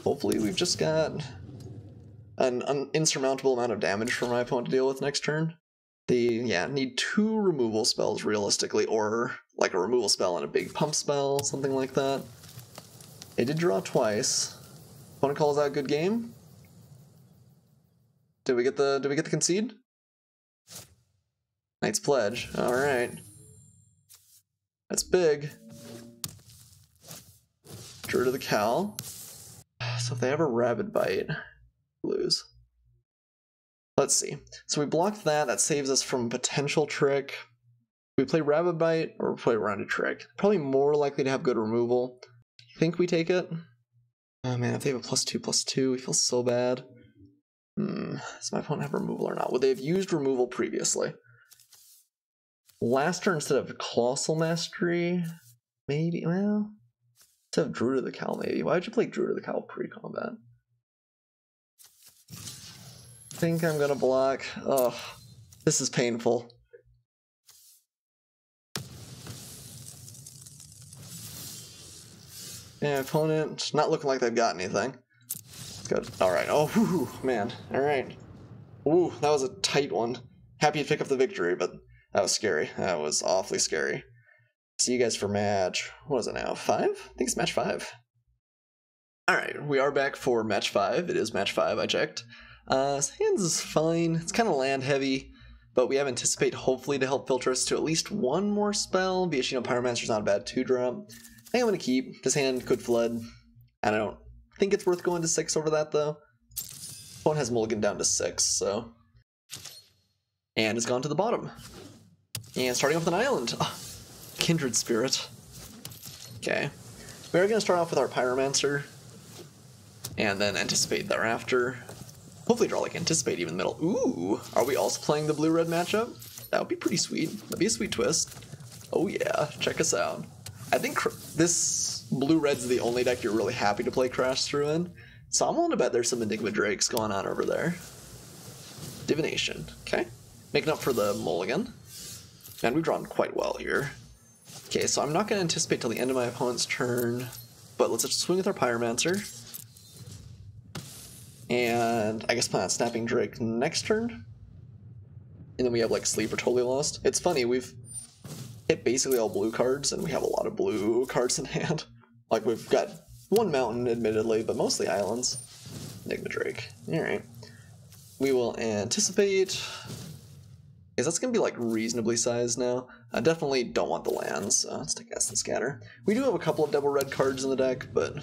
Hopefully we've just got an, an insurmountable amount of damage for my opponent to deal with next turn. They, yeah, need two removal spells realistically, or like a removal spell and a big pump spell, something like that. It did draw twice. Opponent calls out good game. Did we get the did we get the concede? Knight's Pledge. Alright. That's big. Druid of the Cowl. So if they have a Rabid Bite, lose. Let's see. So we blocked that. That saves us from potential trick. We play Rabid Bite or play Rounded Trick. Probably more likely to have good removal. Think we take it? Oh man, if they have a plus two, plus two, we feel so bad. Hmm, does my opponent have removal or not? Would they have used removal previously? Last turn instead of Colossal Majesty? Maybe, well, instead of Druid of the Cowl, maybe. Why would you play Druid of the Cowl pre-combat? Think I'm gonna block. Oh, this is painful. Yeah, opponent not looking like they've got anything. Good. All right. Oh, whew, man. All right. Ooh, that was a tight one. Happy to pick up the victory, but that was scary. That was awfully scary. See you guys for match. What is it now? Five? I think it's match five. All right, we are back for match five. It is match five. I checked. Uh, hands is fine. It's kind of land heavy, but we have anticipate hopefully to help filter us to at least one more spell. Viashino Pyromancer's not a bad two drop. I think I'm gonna keep. This hand could flood. I don't think it's worth going to six over that though. One has Mulligan down to six, so. And it's gone to the bottom. And starting off with an island. Oh, kindred Spirit. Okay. We are going to start off with our Pyromancer. And then anticipate thereafter. Hopefully draw like Anticipate even middle. Ooh, are we also playing the blue-red matchup? That would be pretty sweet. That'd be a sweet twist. Oh yeah, check us out. I think this blue-red's the only deck you're really happy to play Crash through in. So I'm willing to bet there's some Enigma Drakes going on over there. Divination, okay. Making up for the mulligan. And we've drawn quite well here. Okay, so I'm not going to anticipate till the end of my opponent's turn, but let's just swing with our Pyromancer. And I guess plan on snapping Drake next turn. And then we have like Sleeper Totally Lost. It's funny, we've hit basically all blue cards, and we have a lot of blue [LAUGHS] cards in hand. Like we've got one mountain, admittedly, but mostly islands. Enigma Drake. Alright. We will anticipate. Is that's going to be like reasonably sized now. I definitely don't want the lands, so let's take Essence Scatter. We do have a couple of double red cards in the deck, but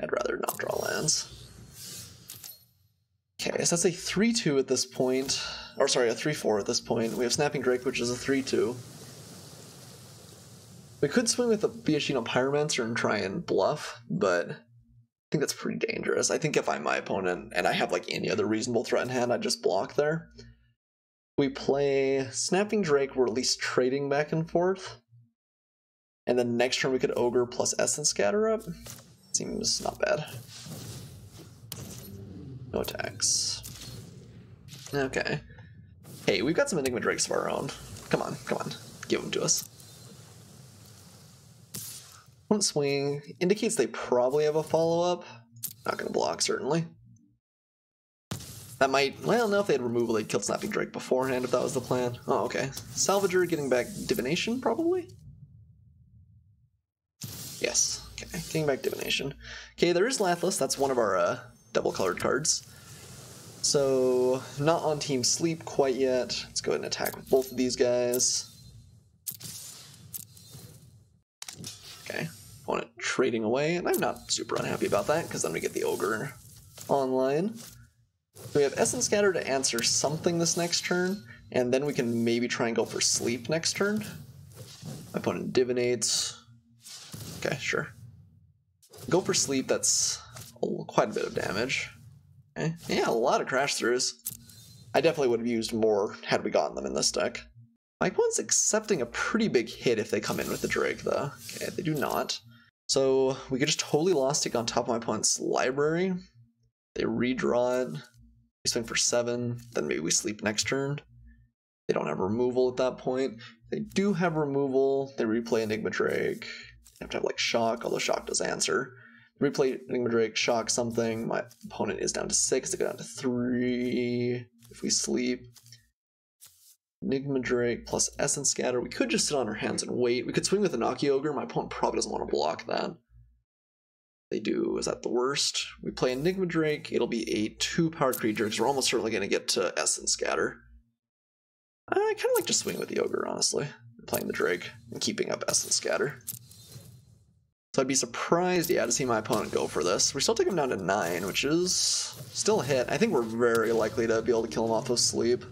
I'd rather not draw lands. Okay, so that's a 3-2 at this point. Or sorry, a 3-4 at this point. We have Snapping Drake, which is a 3-2. We could swing with the Viashino Pyromancer and try and bluff, but I think that's pretty dangerous. I think if I'm my opponent and I have like any other reasonable threat in hand, I'd just block there. We play Snapping Drake, we're at least trading back and forth. And then next turn we could Ogre plus Essence Scatter up. Seems not bad. No attacks. Okay. Hey, we've got some Enigma Drakes of our own. Come on, come on. Give them to us. One swing indicates they probably have a follow-up. Not gonna block, certainly. That might, well, no, if they had removal, they'd kill Snapping Drake beforehand if that was the plan. Oh, okay. Salvager getting back Divination, probably? Yes, okay, getting back Divination. Okay, there is Lathliss, that's one of our uh, double-colored cards. So, not on Team Sleep quite yet. Let's go ahead and attack both of these guys. Okay, opponent trading away, and I'm not super unhappy about that, because then we get the Ogre online. We have Essence Scatter to answer something this next turn, and then we can maybe try and go for Sleep next turn. My opponent divinates. Okay, sure. Go for Sleep, that's quite a bit of damage. Okay. Yeah, a lot of crash throughs. I definitely would have used more had we gotten them in this deck. My opponent's accepting a pretty big hit if they come in with the Drake, though. Okay, they do not. So we could just totally lost it on top of my opponent's library. They redraw it. We swing for seven, then maybe we sleep next turn. They don't have removal at that point. They do have removal. They replay Enigma Drake. They have to have like shock, although shock does answer. Replay Enigma Drake, shock something. My opponent is down to six. They go down to three. If we sleep, Enigma Drake plus Essence Scatter. We could just sit on our hands and wait. We could swing with Onakke Ogre. My opponent probably doesn't want to block that. They do. Is that the worst? We play Enigma Drake. It'll be a two power creature because we're almost certainly going to get to Essence Scatter. I kind of like just swing with the Ogre, honestly. Playing the Drake and keeping up Essence Scatter. So I'd be surprised, yeah, to see my opponent go for this. We still take him down to 9, which is still a hit. I think we're very likely to be able to kill him off of sleep.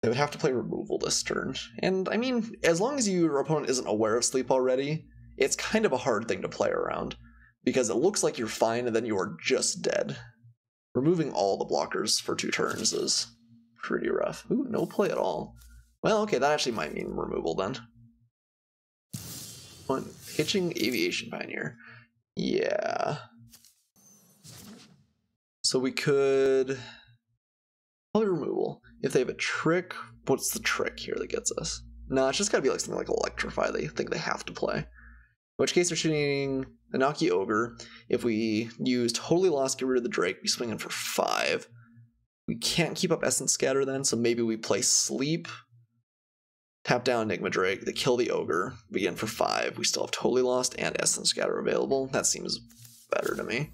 They would have to play removal this turn. And, I mean, as long as your opponent isn't aware of sleep already, it's kind of a hard thing to play around because it looks like you're fine and then you are just dead. Removing all the blockers for two turns is pretty rough. Ooh, no play at all. Well, okay, that actually might mean removal then. One, pitching Aviation Pioneer. Yeah. So we could probably removal. If they have a trick, what's the trick here that gets us? No, it's just gotta be like something like Electrify they think they have to play. In which case they're shooting Onakke Ogre. If we use Totally Lost, get rid of the Drake, we swing in for five. We can't keep up Essence Scatter then, so maybe we play Sleep. Tap down Enigma Drake, they kill the Ogre, begin for five. We still have Totally Lost and Essence Scatter available. That seems better to me.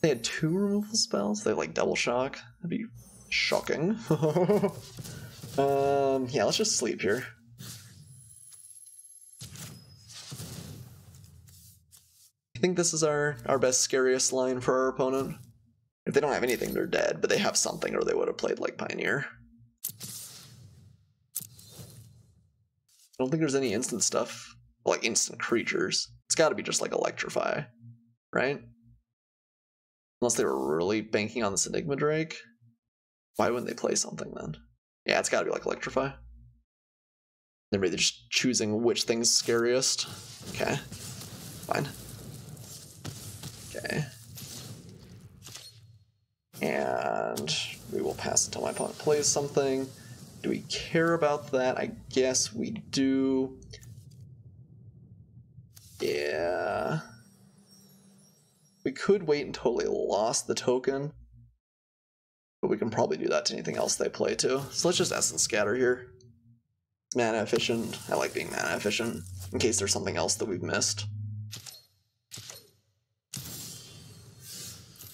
They had two removal spells? They have like Double Shock? That'd be shocking. [LAUGHS] um, yeah, let's just sleep here. I think this is our, our best, scariest line for our opponent. If they don't have anything, they're dead, but they have something or they would have played like Pioneer. I don't think there's any instant stuff, like instant creatures. It's got to be just like Electrify, right? Unless they were really banking on this Enigma Drake. Why wouldn't they play something then? Yeah, it's got to be like Electrify. They're just choosing which thing's scariest. Okay, fine. Okay. And we will pass until my opponent plays something. Do we care about that? I guess we do. Yeah. We could wait until we lost the token. But we can probably do that to anything else they play too. So let's just Essence Scatter here. Mana efficient. I like being mana efficient, in case there's something else that we've missed.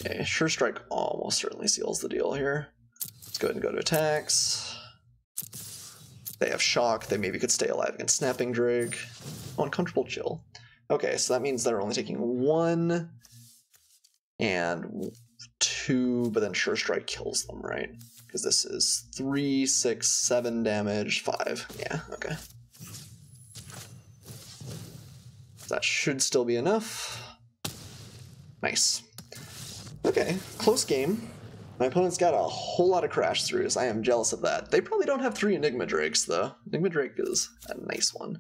Okay, Sure Strike almost certainly seals the deal here. Let's go ahead and go to attacks. They have shock, they maybe could stay alive against Snapping Drake. Uncomfortable chill. Okay, so that means they're only taking one and two, but then Sure Strike kills them, right? Because this is three, six, seven damage, five. Yeah, okay. That should still be enough. Nice. Okay, close game. My opponent's got a whole lot of crash throughs. I am jealous of that. They probably don't have three Enigma Drakes, though. Enigma Drake is a nice one.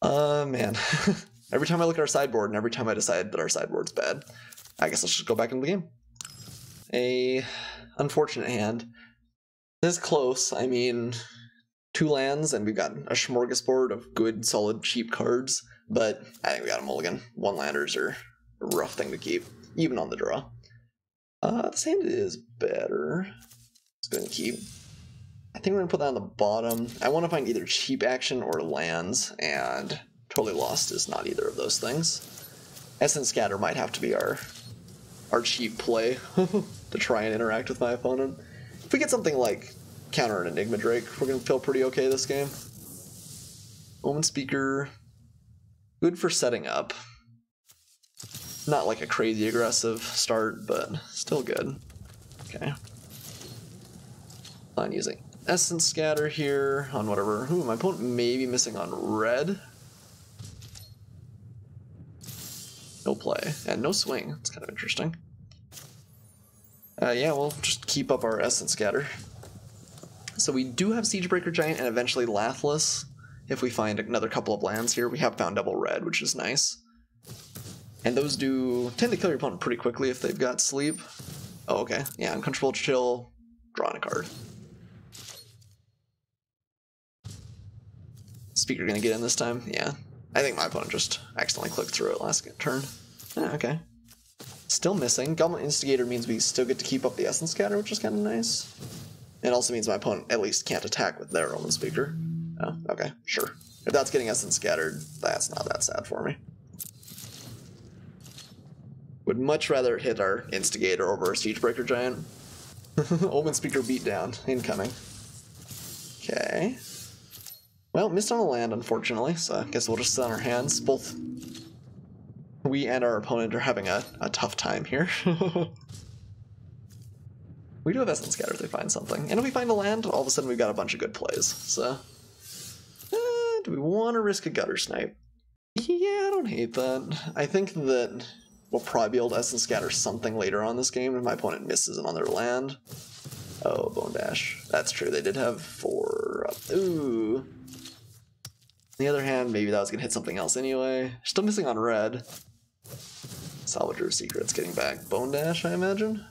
Uh, man. [LAUGHS] every time I look at our sideboard and every time I decide that our sideboard's bad, I guess let's just go back into the game. a unfortunate hand. This is close. I mean, two lands, and we've got a smorgasbord of good, solid, cheap cards. But I think we got a mulligan. One landers are a rough thing to keep, even on the draw. Uh, this hand is better. It's going to keep. I think we're going to put that on the bottom. I want to find either cheap action or lands, and Totally Lost is not either of those things. Essence Scatter might have to be our our cheap play [LAUGHS] to try and interact with my opponent. If we get something like counter an Enigma Drake, we're going to feel pretty okay this game. Omenspeaker, good for setting up. Not like a crazy aggressive start, but still good. Okay. I'm using Essence Scatter here on whatever. Ooh, my opponent may be missing on red. No play, and no swing. It's kind of interesting. Uh, yeah, we'll just keep up our Essence Scatter. So we do have Siegebreaker Giant and eventually Lathliss. If we find another couple of lands here, we have found double red, which is nice. And those do tend to kill your opponent pretty quickly if they've got sleep. Oh, okay. Yeah, uncontrolled chill, drawing a card. Speaker gonna get in this time? Yeah. I think my opponent just accidentally clicked through it last turn. Ah, okay. Still missing. Goblin Instigator means we still get to keep up the Essence Scatter, which is kind of nice. It also means my opponent at least can't attack with their Omenspeaker. Oh, okay, sure. If that's getting Essence Scattered, that's not that sad for me. Would much rather hit our Instigator over a Siegebreaker Giant. [LAUGHS] Omenspeaker beatdown, incoming. Okay. Well, missed on the land, unfortunately, so I guess we'll just sit on our hands. Both we and our opponent are having a, a tough time here. [LAUGHS] we do have Essence Scatter if they find something. And if we find a land, all of a sudden we've got a bunch of good plays. So, eh, do we want to risk a Guttersnipe? Yeah, I don't hate that. I think that we'll probably be able to Essence Scatter something later on this game if my opponent misses their land. Oh, Bone to Ash. That's true. They did have four up. Ooh. On the other hand, maybe that was going to hit something else anyway. Still missing on red. Salvager Secrets getting back Bone to Ash, I imagine?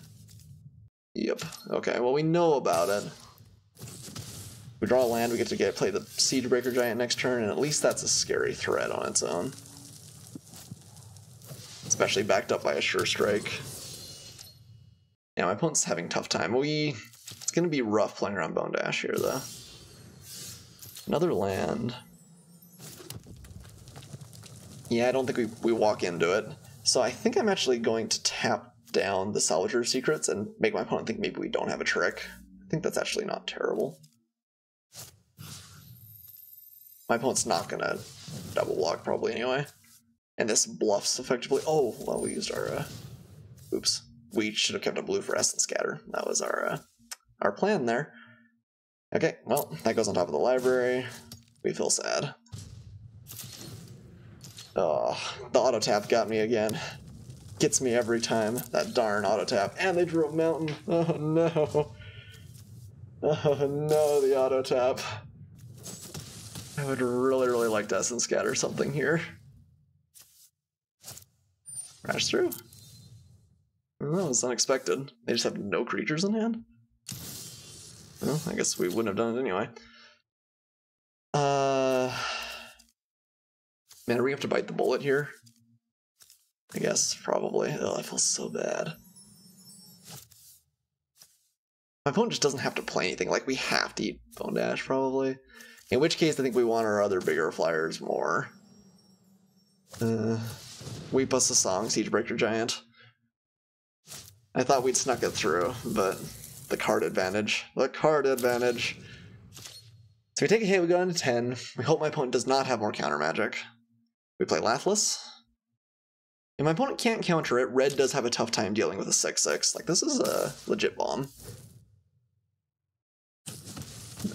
Yep. Okay, well, we know about it. We draw a land, we get to get play the Siegebreaker Giant next turn, and at least that's a scary threat on its own. Especially backed up by a Sure Strike. Yeah, my opponent's having tough time. We it's gonna be rough playing around Bone to Ash here though. Another land. Yeah, I don't think we, we walk into it. So I think I'm actually going to tap down the Salvager Secrets and make my opponent think maybe we don't have a trick. I think that's actually not terrible. My opponent's not gonna double block probably anyway. And this bluffs effectively. Oh, well, we used our. Uh, oops. We should have kept a blue for Essence Scatter. That was our uh, our plan there. Okay, well, that goes on top of the library. We feel sad. Oh, the auto tap got me again. Gets me every time. That darn auto tap. And they drew a mountain. [LAUGHS] Oh no. [LAUGHS] Oh no, the auto tap. I would really, really like to Essence Scatter something here. Crash through. Oh, it's unexpected. They just have no creatures in hand? Well, I guess we wouldn't have done it anyway. Uh, man, we have to bite the bullet here? I guess, probably. Oh, I feel so bad. My opponent just doesn't have to play anything. Like, we have to eat Bone to Ash, probably. In which case, I think we want our other bigger flyers more. Uh, Weep Us a Song, Siegebreaker Giant. I thought we'd snuck it through, but the card advantage. The card advantage. So we take a hit, we go into 10. We hope my opponent does not have more counter magic. We play Lathliss. And my opponent can't counter it. Red does have a tough time dealing with a 6-6. Like, this is a legit bomb.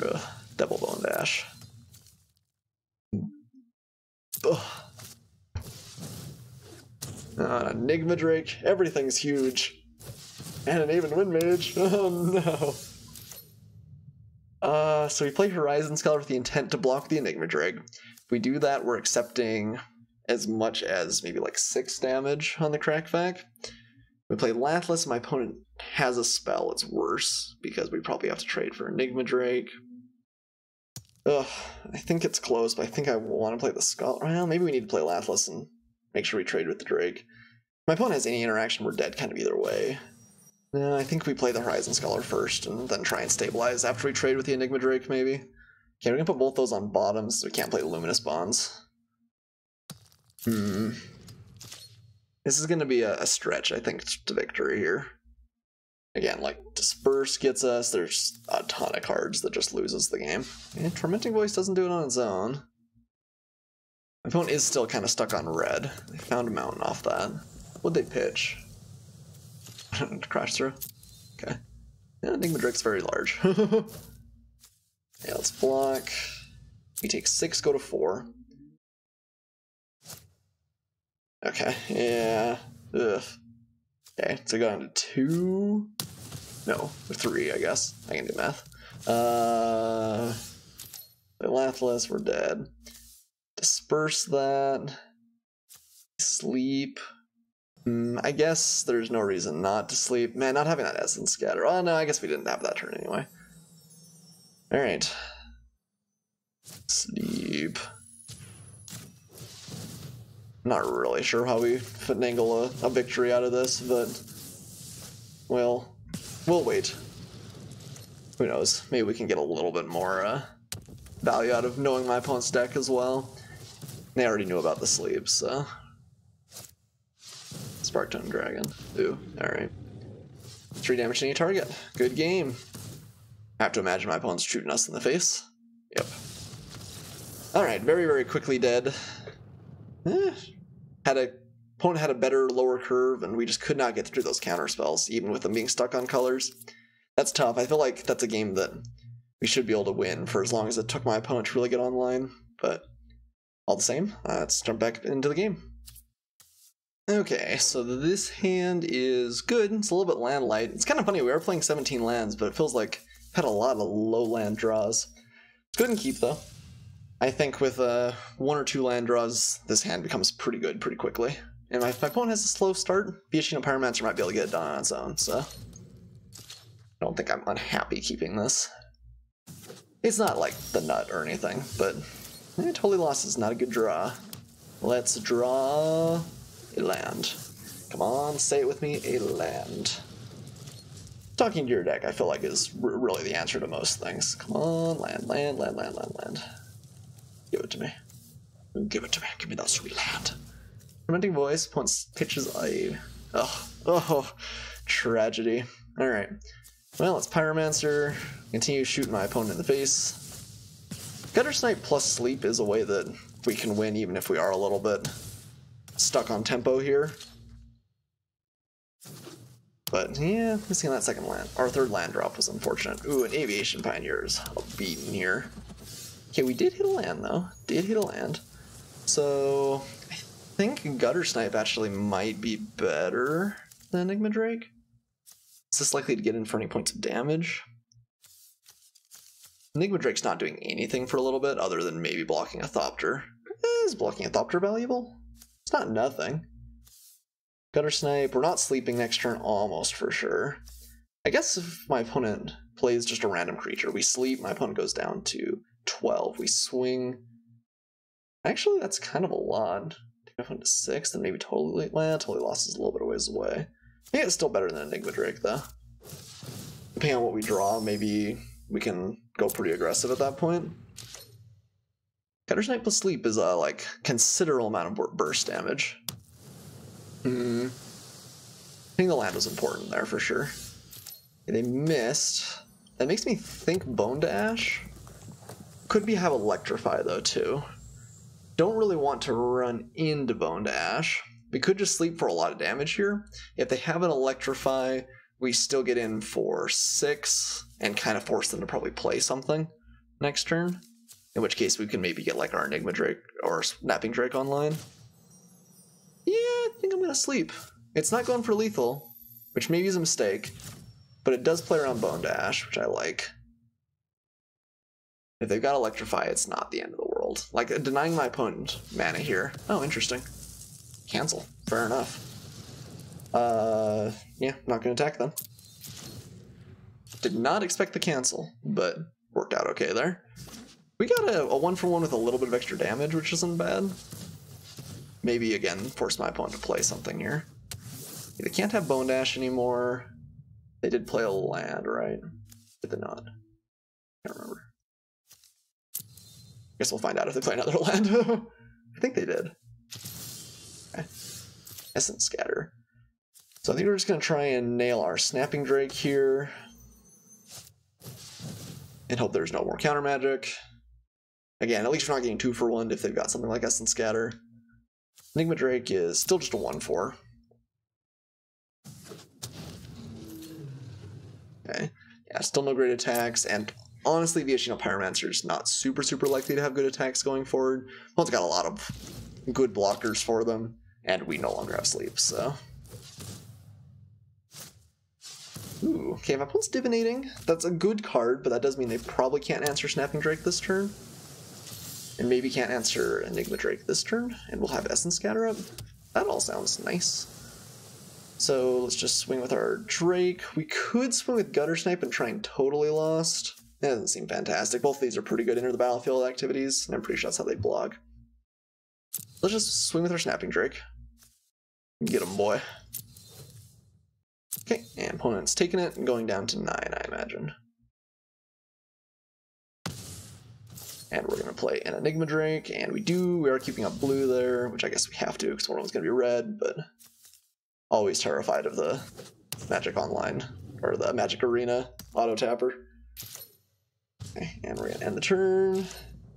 Ugh, double bone to ash. Ugh. Uh, Enigma Drake, everything's huge. And an Aven Wind Mage. [LAUGHS] Oh no. Uh, so we play Horizon Scholar with the intent to block the Enigma Drake. If we do that, we're accepting as much as maybe like 6 damage on the Crackback. We play Lathliss, my opponent has a spell, it's worse because we probably have to trade for Enigma Drake. Ugh, I think it's close, but I think I want to play the Skull. Well, maybe we need to play Lathliss and make sure we trade with the Drake. my opponent has any interaction, we're dead kind of either way. No, I think we play the Horizon Scholar first and then try and stabilize after we trade with the Enigma Drake, maybe. Okay, we're gonna put both those on bottoms so we can't play Luminous Bonds. Hmm. This is gonna be a, a stretch, I think, to victory here. Again, like Disperse gets us, there's a ton of cards that just loses the game. And Tormenting Voice doesn't do it on its own. My phone is still kind of stuck on red. They found a mountain off that. What'd they pitch? [LAUGHS] Crash through? Okay. Yeah, Enigma Drake's very large. [LAUGHS] yeah, let's block. We take six, go to four. Okay, yeah. Ugh. Okay, so go down to two. No, three, I guess. I can do math. Uh, Lathliss, we're dead. Disperse that. Sleep. Mm, I guess there's no reason not to sleep. Man, not having that essence scatter. Oh no, I guess we didn't have that turn anyway. Alright. Sleep. Not really sure how we finagle a, a victory out of this, but well, we'll wait. Who knows? Maybe we can get a little bit more uh, value out of knowing my opponent's deck as well. They already knew about the sleeves, so. Sparktongue Dragon. Ooh, alright. Three damage to any target. Good game. I have to imagine my opponent's shooting us in the face. Yep. Alright, very, very quickly dead. Eh, had a opponent had a better lower curve, and we just could not get through those counter spells, even with them being stuck on colors. That's tough. I feel like that's a game that we should be able to win for as long as it took my opponent to really get online. But all the same, uh, let's jump back into the game. Okay, so this hand is good. It's a little bit land light. It's kind of funny. We are playing 17 lands, but it feels like I've had a lot of low land draws. It's good and keep though. I think with uh, one or two land draws, this hand becomes pretty good pretty quickly. And if my opponent has a slow start, Viashino Pyromancer might be able to get it done on its own, so... I don't think I'm unhappy keeping this. It's not like the nut or anything, but eh, totally lost is not a good draw. Let's draw a land. Come on, say it with me, a land. Talking to your deck, I feel like is really the answer to most things. Come on, land, land, land, land, land, land. Give it to me. Give it to me. Give me that sweet land. Tormenting voice once pitches a. Oh, oh, tragedy. All right. Well, it's Pyromancer. Continue shooting my opponent in the face. Guttersnipe plus sleep is a way that we can win even if we are a little bit stuck on tempo here. But yeah, missing that second land. Our third land drop was unfortunate. Ooh, an Aviation Pioneers. A beaten here. Okay, we did hit a land though. Did hit a land. So I think Guttersnipe actually might be better than Enigma Drake. Is this likely to get in for any points of damage? Enigma Drake's not doing anything for a little bit other than maybe blocking a Thopter. Eh, is blocking a Thopter valuable? It's not nothing. Guttersnipe, we're not sleeping next turn almost for sure. I guess if my opponent plays just a random creature, we sleep, my opponent goes down to 12. We swing. Actually, that's kind of a lot. Take off to 6, then maybe totally. Well, totally lost is a little bit of ways away. Think it's still better than Enigma Drake, though. Depending on what we draw, maybe we can go pretty aggressive at that point. Guttersnipe plus Sleep is a like considerable amount of burst damage. Hmm. I think the land was important there for sure. They missed. That makes me think Bone to Ash. Could be have Electrify though too. Don't really want to run into Bone to Ash. We could just sleep for a lot of damage here. If they have an Electrify, we still get in for six and kind of force them to probably play something next turn. In which case we can maybe get like our Enigma Drake or Snapping Drake online. Yeah, I think I'm gonna sleep. It's not going for lethal, which maybe is a mistake, but it does play around Bone to Ash, which I like. If they've got Electrify, it's not the end of the world. Like, denying my opponent mana here. Oh, interesting. Cancel. Fair enough. Uh, yeah, not gonna attack them. Did not expect the cancel, but worked out okay there. We got a, a one for one with a little bit of extra damage, which isn't bad. Maybe again, force my opponent to play something here. They can't have Bone to Ash anymore. They did play a land, right? Did they not? Can't remember. Guess we'll find out if they play another [LAUGHS] land. [LAUGHS] I think they did. Okay. Essence Scatter. So I think we're just going to try and nail our Snapping Drake here. And hope there's no more counter magic. Again, at least we're not getting two for one if they've got something like Essence Scatter. Enigma Drake is still just a 1-4. Okay. Yeah, still no great attacks, and honestly, Viashino Pyromancer is not super, super likely to have good attacks going forward. One's got a lot of good blockers for them, and we no longer have sleep, so. Ooh, okay, my opponent's Divinating. That's a good card, but that does mean they probably can't answer Snapping Drake this turn. And maybe can't answer Enigma Drake this turn, and we'll have Essence Scatter up. That all sounds nice. So let's just swing with our Drake. We could swing with Guttersnipe and try and Totally Lost. That doesn't seem fantastic. Both of these are pretty good enter the battlefield activities, and I'm pretty sure that's how they block. Let's just swing with our Snapping Drake. Get him, boy. Okay, and opponent's taking it and going down to 9, I imagine. And we're going to play an Enigma Drake, and we do. We are keeping up blue there, which I guess we have to because one of them's going to be red, but always terrified of the Magic Online, or the Magic Arena auto tapper. Okay, and we're going to end the turn. And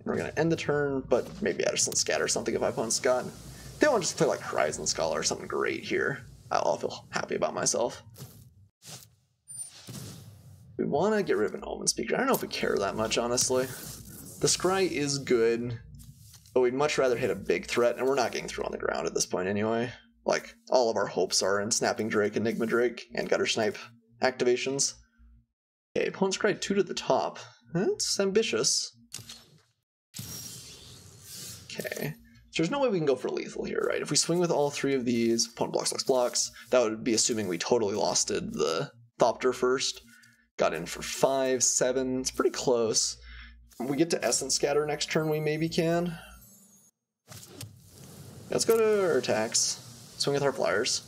we're going to end the turn, but maybe Essence Scatter something if my opponent's got. They want to just play like Horizon Scholar or something great here. I'll feel happy about myself. We want to get rid of an Omenspeaker. I don't know if we care that much, honestly. The Scry is good, but we'd much rather hit a big threat, and we're not getting through on the ground at this point anyway. Like, all of our hopes are in Snapping Drake, Enigma Drake, and Guttersnipe activations. Okay, opponent's Scry 2 to the top. That's ambitious. Okay. So there's no way we can go for lethal here, right? If we swing with all three of these, opponent blocks, blocks, blocks, that would be assuming we totally losted the Thopter first. Got in for five, seven, it's pretty close. we get to Essence Scatter next turn, we maybe can. Let's go to our attacks. Swing with our flyers.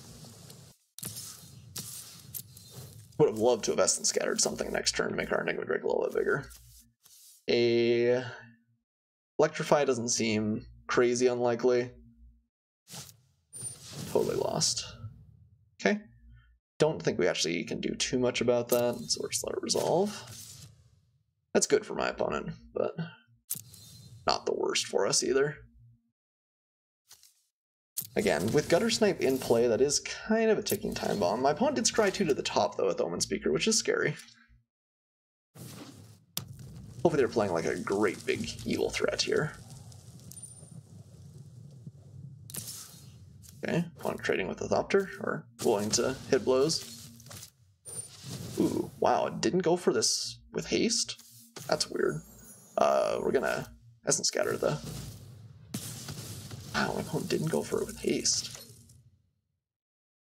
Would have loved to have Essence Scattered something next turn to make our Enigma Drake a little bit bigger. A Electrify doesn't seem crazy unlikely. Totally lost. Okay. Don't think we actually can do too much about that, so we're just let it resolve. That's good for my opponent, but not the worst for us either. Again, with Guttersnipe in play, that is kind of a ticking time bomb. My opponent did scry 2 to the top, though, with Omenspeaker, which is scary. Hopefully they're playing like a great big evil threat here. Okay, opponent trading with the Thopter, or willing to hit blows. Ooh, wow, didn't go for this with haste? That's weird. Uh, we're gonna Essence Scatter, though. Wow, my opponent didn't go for it with haste.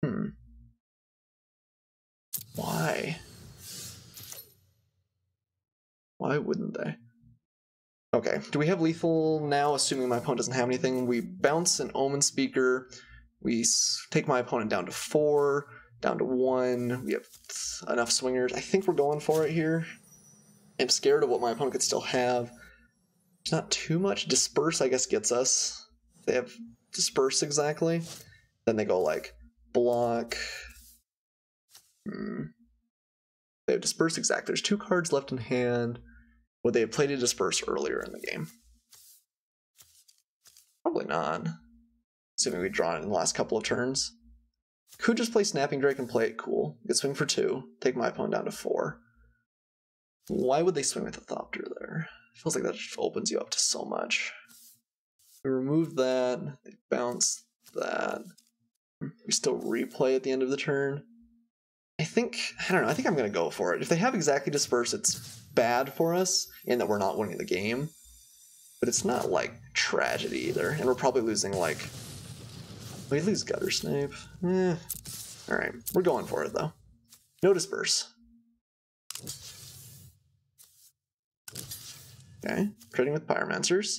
Hmm. Why? Why wouldn't they? Okay, do we have lethal now, assuming my opponent doesn't have anything? We bounce an Omenspeaker, we take my opponent down to four, down to one, we have enough swingers. I think we're going for it here. I'm scared of what my opponent could still have. There's not too much. Disperse, I guess, gets us they have disperse exactly. Then they go like block. Hmm. They have disperse exact. There's two cards left in hand. Would they have played a disperse earlier in the game? Probably not. Assuming we draw it in the last couple of turns. Could just play Snapping Drake and play it cool. Get swing for two. Take my opponent down to four. Why would they swing with the Thopter there? Feels like that just opens you up to so much. We remove that, they bounce that. We still replay at the end of the turn. I think, I don't know, I think I'm going to go for it. If they have exactly disperse, it's bad for us in that we're not winning the game. But it's not like tragedy either. And we're probably losing like. We lose Guttersnipe. Eh. Alright, we're going for it though. No disperse. Okay, trading with Pyromancers.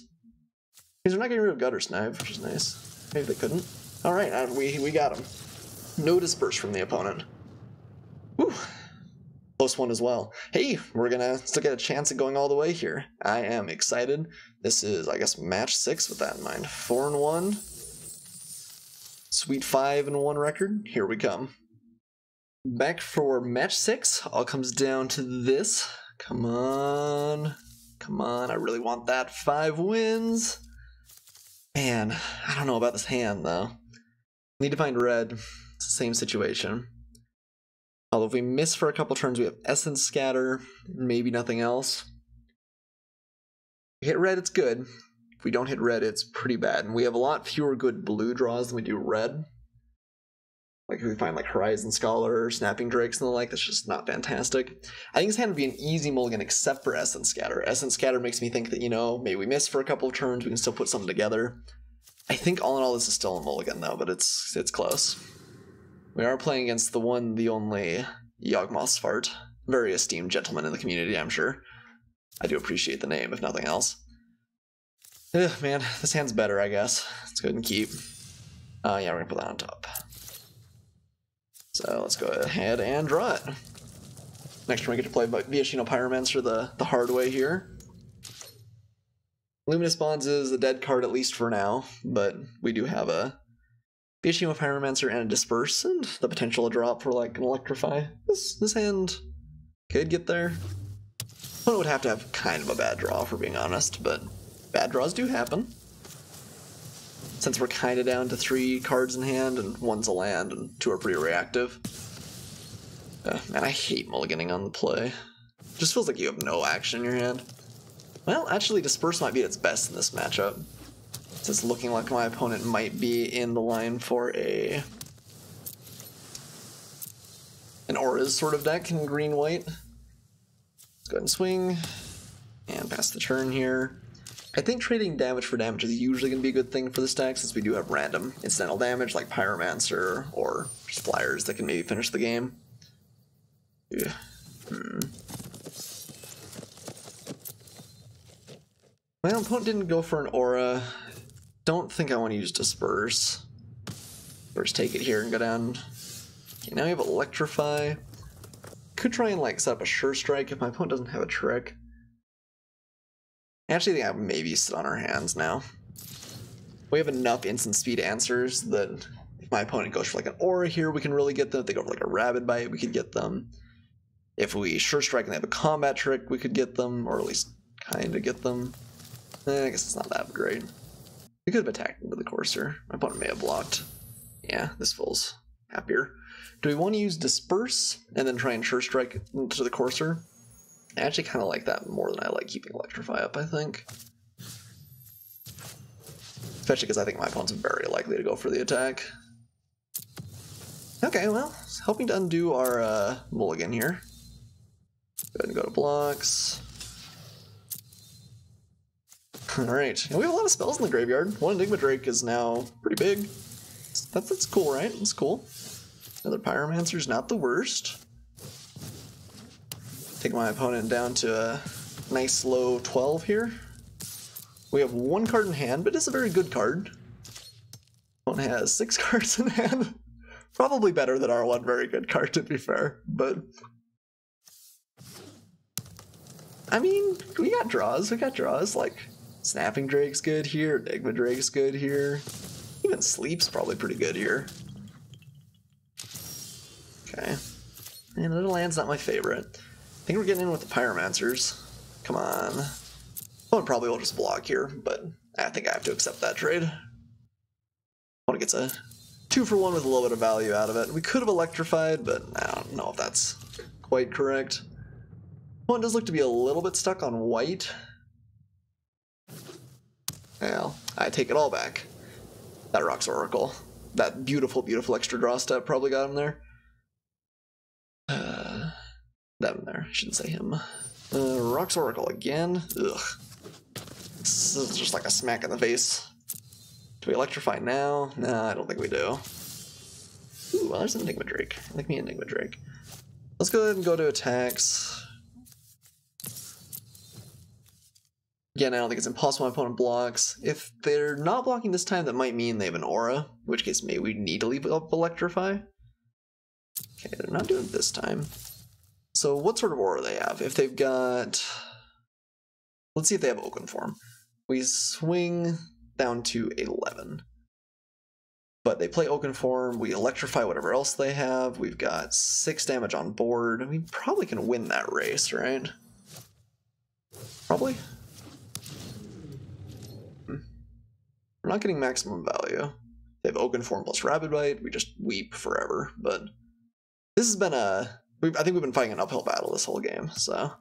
Because they're not getting rid of Guttersnipe, which is nice. Maybe they couldn't. Alright, uh, we, we got him. No disperse from the opponent. Whew. Close one as well. Hey, we're gonna still get a chance at going all the way here. I am excited. This is, I guess, match six with that in mind. Four and one. Sweet five and one record. Here we come. Back for match six. All comes down to this. Come on. Come on. I really want that. Five wins. Man, I don't know about this hand though. Need to find red. It's the same situation. Although if we miss for a couple turns, we have Essence Scatter, maybe nothing else. Hit red, it's good. If we don't hit red, it's pretty bad. And we have a lot fewer good blue draws than we do red. Like if we find like Horizon Scholar Snapping Drakes and the like, that's just not fantastic. I think this hand would be an easy mulligan except for Essence Scatter. Essence Scatter makes me think that, you know, maybe we miss for a couple of turns, we can still put something together. I think all in all this is still a mulligan though, but it's it's close. We are playing against the one, the only Yawgmoth Fart. Very esteemed gentleman in the community, I'm sure. I do appreciate the name, if nothing else. Ugh, man, this hand's better, I guess. Let's go ahead and keep. Uh, yeah, we're gonna put that on top. So let's go ahead and draw it. Next turn we get to play Viashino Pyromancer the, the hard way here. Luminous Bonds is a dead card at least for now, but we do have a Viashino Pyromancer and a Disperse, and the potential to drop for like an Electrify. This this hand could get there. One would have to have kind of a bad draw, for being honest, but bad draws do happen. Since we're kind of down to three cards in hand, and one's a land, and two are pretty reactive. Uh, man, I hate mulliganing on the play. Just feels like you have no action in your hand. Well, actually, Disperse might be its best in this matchup. It's looking like my opponent might be in the line for a an auras sort of deck in green white. Let's go ahead and swing and pass the turn here. I think trading damage for damage is usually going to be a good thing for this deck since we do have random incidental damage like Pyromancer or just flyers that can maybe finish the game. Yeah. Hmm. My opponent didn't go for an aura don't think I want to use Disperse. First take it here and go down. Okay, now we have Electrify. Could try and like set up a Sure Strike if my opponent doesn't have a trick. I actually think I maybe sit on our hands now. We have enough instant speed answers that if my opponent goes for like an aura here, we can really get them. If they go for like a rabid bite, we could get them. If we sure strike and they have a combat trick, we could get them, or at least kind of get them. Eh, I guess it's not that great. We could have attacked into the Courser. My opponent may have blocked. Yeah, this feels happier. Do we want to use Disperse and then try and Sure Strike into the Courser? I actually kind of like that more than I like keeping Electrify up, I think. Especially because I think my opponent's very likely to go for the attack. Okay, well, helping to undo our uh, mulligan here. Go ahead and go to blocks. Alright, we have a lot of spells in the graveyard. One Enigma Drake is now pretty big. That's, that's cool, right? That's cool. Another Pyromancer's not the worst. Take my opponent down to a nice low 12 here. We have one card in hand, but it's a very good card. One has six [LAUGHS] cards in hand. Probably better than our one very good card, to be fair, but... I mean, we got draws, we got draws, like... Snapping Drake's good here. Enigma Drake's good here. Even Sleep's probably pretty good here. Okay. And Little Land's not my favorite. Think we're getting in with the Pyromancers. Come on. One probably will just block here, but I think I have to accept that trade. One gets a two for one with a little bit of value out of it. We could have electrified, but I don't know if that's quite correct. One does look to be a little bit stuck on white. Well, I take it all back. That Rhox Oracle. That beautiful, beautiful extra draw step probably got him there. Uh, that there. I shouldn't say him. Uh, Rhox Oracle again. Ugh. This is just like a smack in the face. Do we electrify now? No, I don't think we do. Ooh, well, there's an Enigma Drake. I like me Enigma Drake. Let's go ahead and go to attacks. Again, I don't think it's impossible my opponent blocks. If they're not blocking this time, that might mean they have an aura, in which case maybe we need to leave up Electrify. Okay, they're not doing it this time. So what sort of aura do they have? If they've got... Let's see if they have Oakenform. We swing down to 11. But they play Oakenform, we electrify whatever else they have, we've got 6 damage on board, we probably can win that race, right? Probably? Hmm. We're not getting maximum value. They have Oakenform plus Rabid Bite, we just weep forever, but this has been a... I think we've been fighting an uphill battle this whole game, so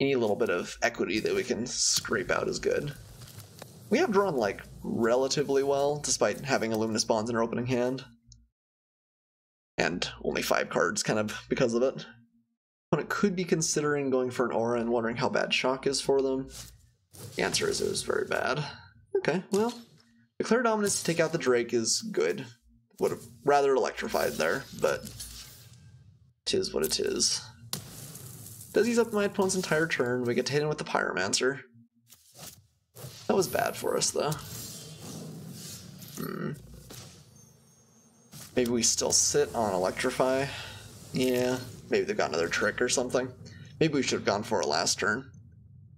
any little bit of equity that we can scrape out is good. We have drawn, like, relatively well, despite having a Luminous Bonds in our opening hand. And only five cards, kind of, because of it. Opponent could be considering going for an Aura and wondering how bad Shock is for them. The answer is it was very bad. Okay, well, Declare Dominance to take out the Drake is good. Would have rather electrified there, but tis what it is. Does use up my opponent's entire turn. We get to hit him with the Pyromancer. That was bad for us, though. Hmm. Maybe we still sit on Electrify. Yeah, maybe they've got another trick or something. Maybe we should have gone for it last turn.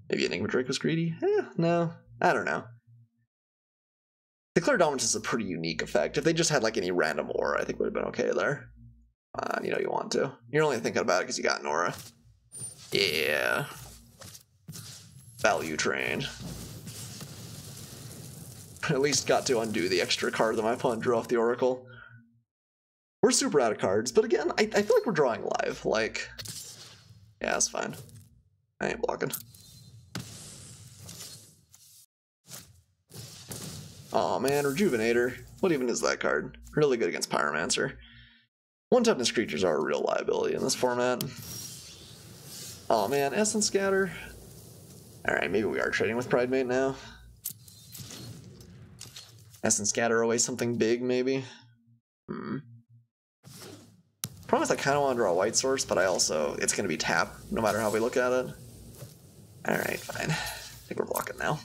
Maybe Enigma Drake was greedy? Eh, no. I don't know. Declare Dominance is a pretty unique effect. If they just had like any random aura, I think would have been okay there. Uh, you know you want to. You're only thinking about it because you got Nora. Yeah. Value train. At least got to undo the extra card that my opponent drew off the Oracle. We're super out of cards, but again, I, I feel like we're drawing live. Like, yeah, it's fine. I ain't blocking. oh, man, Rejuvenator. What even is that card? Really good against Pyromancer. One toughness creatures are a real liability in this format. oh, man, Essence Scatter. Alright, maybe we are trading with Pridemate now. Essence Scatter away something big, maybe? Hmm. Promise I kind of want to draw a white source, but I also, it's going to be tap, no matter how we look at it. Alright, fine. I think we're blocking now.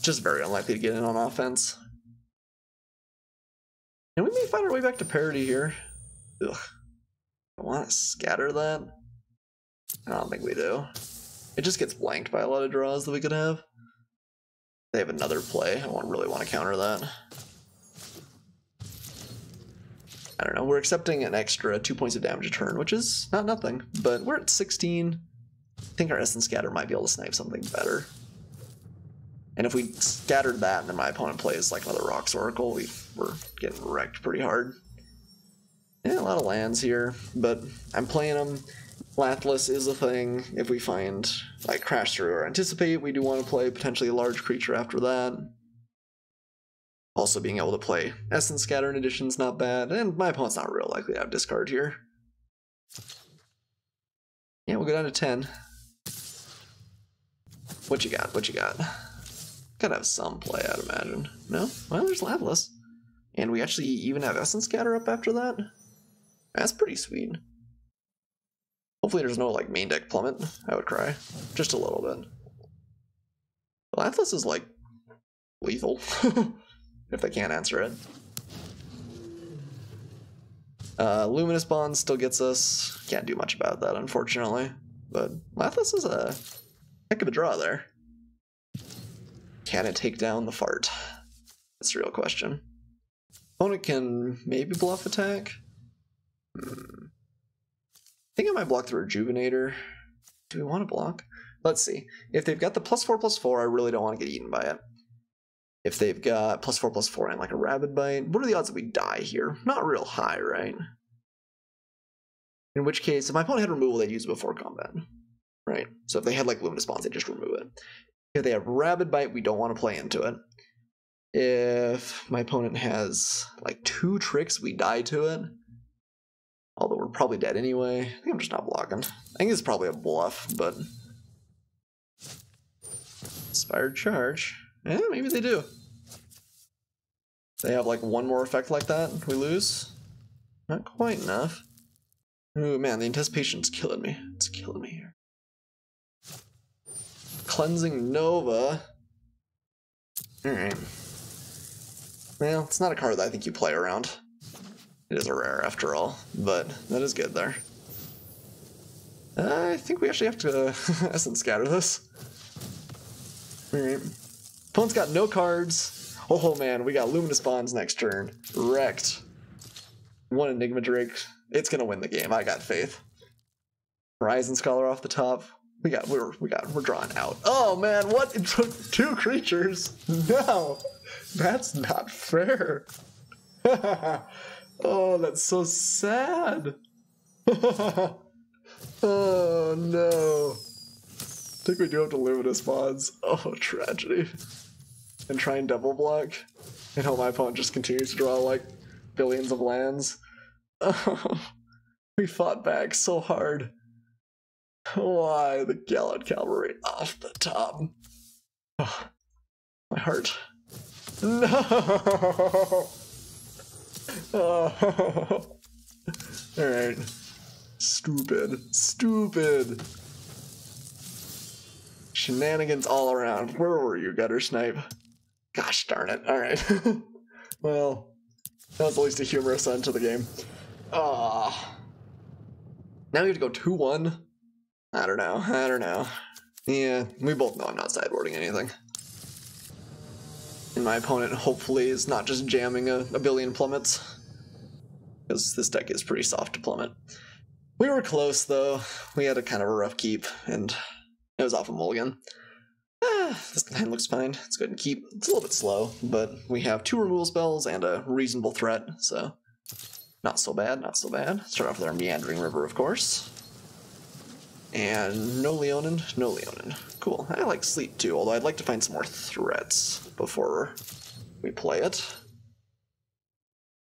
Just very unlikely to get in on offense. And we may find our way back to parity here. Ugh. I want to scatter that? I don't think we do. It just gets blanked by a lot of draws that we could have. They have another play. I won't really want to counter that. I don't know. We're accepting an extra two points of damage a turn, which is not nothing. But we're at 16. I think our Essence Scatter might be able to snipe something better. And if we scattered that and then my opponent plays like another Rhox Oracle, we, we're getting wrecked pretty hard. Yeah, a lot of lands here, but I'm playing them Lathliss is a thing. If we find like Crash Through or Anticipate, we do want to play potentially a large creature after that. Also being able to play Essence Scatter in addition is not bad, and my opponent's not real likely to have discard here. Yeah, we'll go down to 10. What you got? What you got? Gotta have some play, I'd imagine. No? Well, there's Lathliss. And we actually even have Essence Scatter up after that? That's pretty sweet. Hopefully there's no like main deck plummet. I would cry. Just a little bit. Lathliss is like lethal. [LAUGHS] if they can't answer it. Uh, Luminous Bond still gets us. Can't do much about that, unfortunately. But Lathliss is a heck of a draw there. Can it take down the fart? That's the real question. Opponent can maybe bluff attack. Hmm. I think I might block the Rejuvenator. Do we want to block? Let's see. If they've got the plus four plus four, I really don't want to get eaten by it. If they've got plus four plus four and like a Rabid Bite, what are the odds that we die here? Not real high, right? In which case, if my opponent had removal, they'd use it before combat. Right? So if they had like Luminous Bonds, they'd just remove it. If they have Rabid Bite, we don't want to play into it. If my opponent has like two tricks, we die to it. Although we're probably dead anyway. I think I'm just not blocking. I think it's probably a bluff, but... Inspired Charge. Yeah, maybe they do. They have like one more effect like that, we lose? Not quite enough. Ooh, man, the anticipation's killing me. It's killing me here. Cleansing Nova. Alright. Well, it's not a card that I think you play around. It is a rare after all, but that is good there. Uh, I think we actually have to uh, [LAUGHS] Essence Scatter this. Alright. Opponent's got no cards. Oh man, we got Luminous Bonds next turn. Wrecked. One Enigma Drake. It's gonna win the game. I got faith. Horizon Scholar off the top. We got we're we got we're drawing out. Oh man, what? It took two creatures. [LAUGHS] No, that's not fair. [LAUGHS] oh, that's so sad. [LAUGHS] oh no. I think we do have to luminous bonds. Oh, tragedy. And try and double block. And hope my opponent just continues to draw like billions of lands. [LAUGHS] We fought back so hard. Why the Gallant Cavalry off the top? Oh, [SIGHS] my heart. No! [LAUGHS] Oh. Alright. Stupid. Stupid. Shenanigans all around. Where were you, Guttersnipe? Gosh darn it. Alright. [LAUGHS] well, that was at least a humorous end to the game. Ah. Now we have to go 2 1. I don't know. I don't know. Yeah, we both know I'm not sideboarding anything. And my opponent hopefully is not just jamming a, a billion plummets. Because this deck is pretty soft to plummet. We were close though. We had a kind of a rough keep, and it was off a mulligan. Ah, this hand looks fine. It's good and keep. It's a little bit slow, but we have two removal spells and a reasonable threat, so not so bad, not so bad. Start off with our Meandering River, of course. And no Leonin, no Leonin. Cool. I like Sleep too, although I'd like to find some more threats before we play it.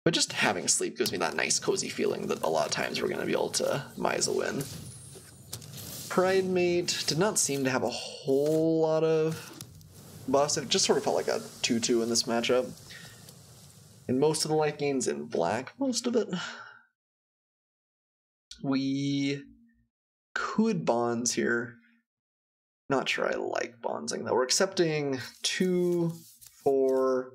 But just having Sleep gives me that nice cozy feeling that a lot of times we're going to be able to Mize win. Pridemate did not seem to have a whole lot of buffs. It just sort of felt like a 2-2 in this matchup. And most of the life gains in black, most of it. We could bonds here. Not sure I like bondsing though. We're accepting two, four,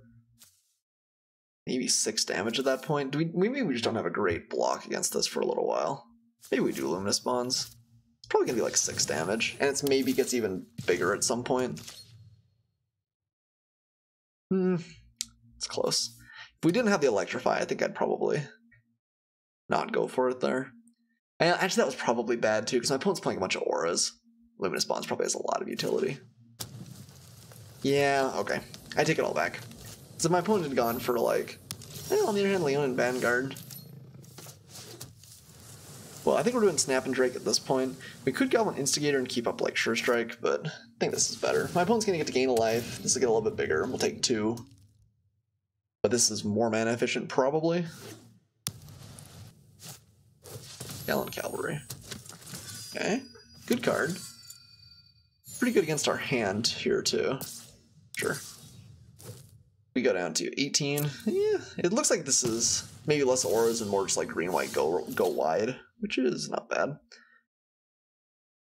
maybe six damage at that point. Do we, maybe we just don't have a great block against this for a little while. Maybe we do luminous bonds. It's probably gonna be like six damage, and it's maybe gets even bigger at some point. Hmm, it's close. If we didn't have the electrify, I think I'd probably not go for it there. And actually, that was probably bad too, because my opponent's playing a bunch of auras. Luminous Bonds probably has a lot of utility. Yeah, okay. I take it all back. So my opponent had gone for like, eh, on the other hand, Leonin Vanguard. Well, I think we're doing Snapping Drake at this point. We could go on Instigator and keep up like Sure Strike, but I think this is better. My opponent's gonna get to gain a life. This will get a little bit bigger. We'll take two. But this is more mana efficient, probably. Gallant Cavalry. Okay, good card. Pretty good against our hand here too. Sure. We go down to 18. Yeah, it looks like this is maybe less auras and more just like green white go go wide, which is not bad.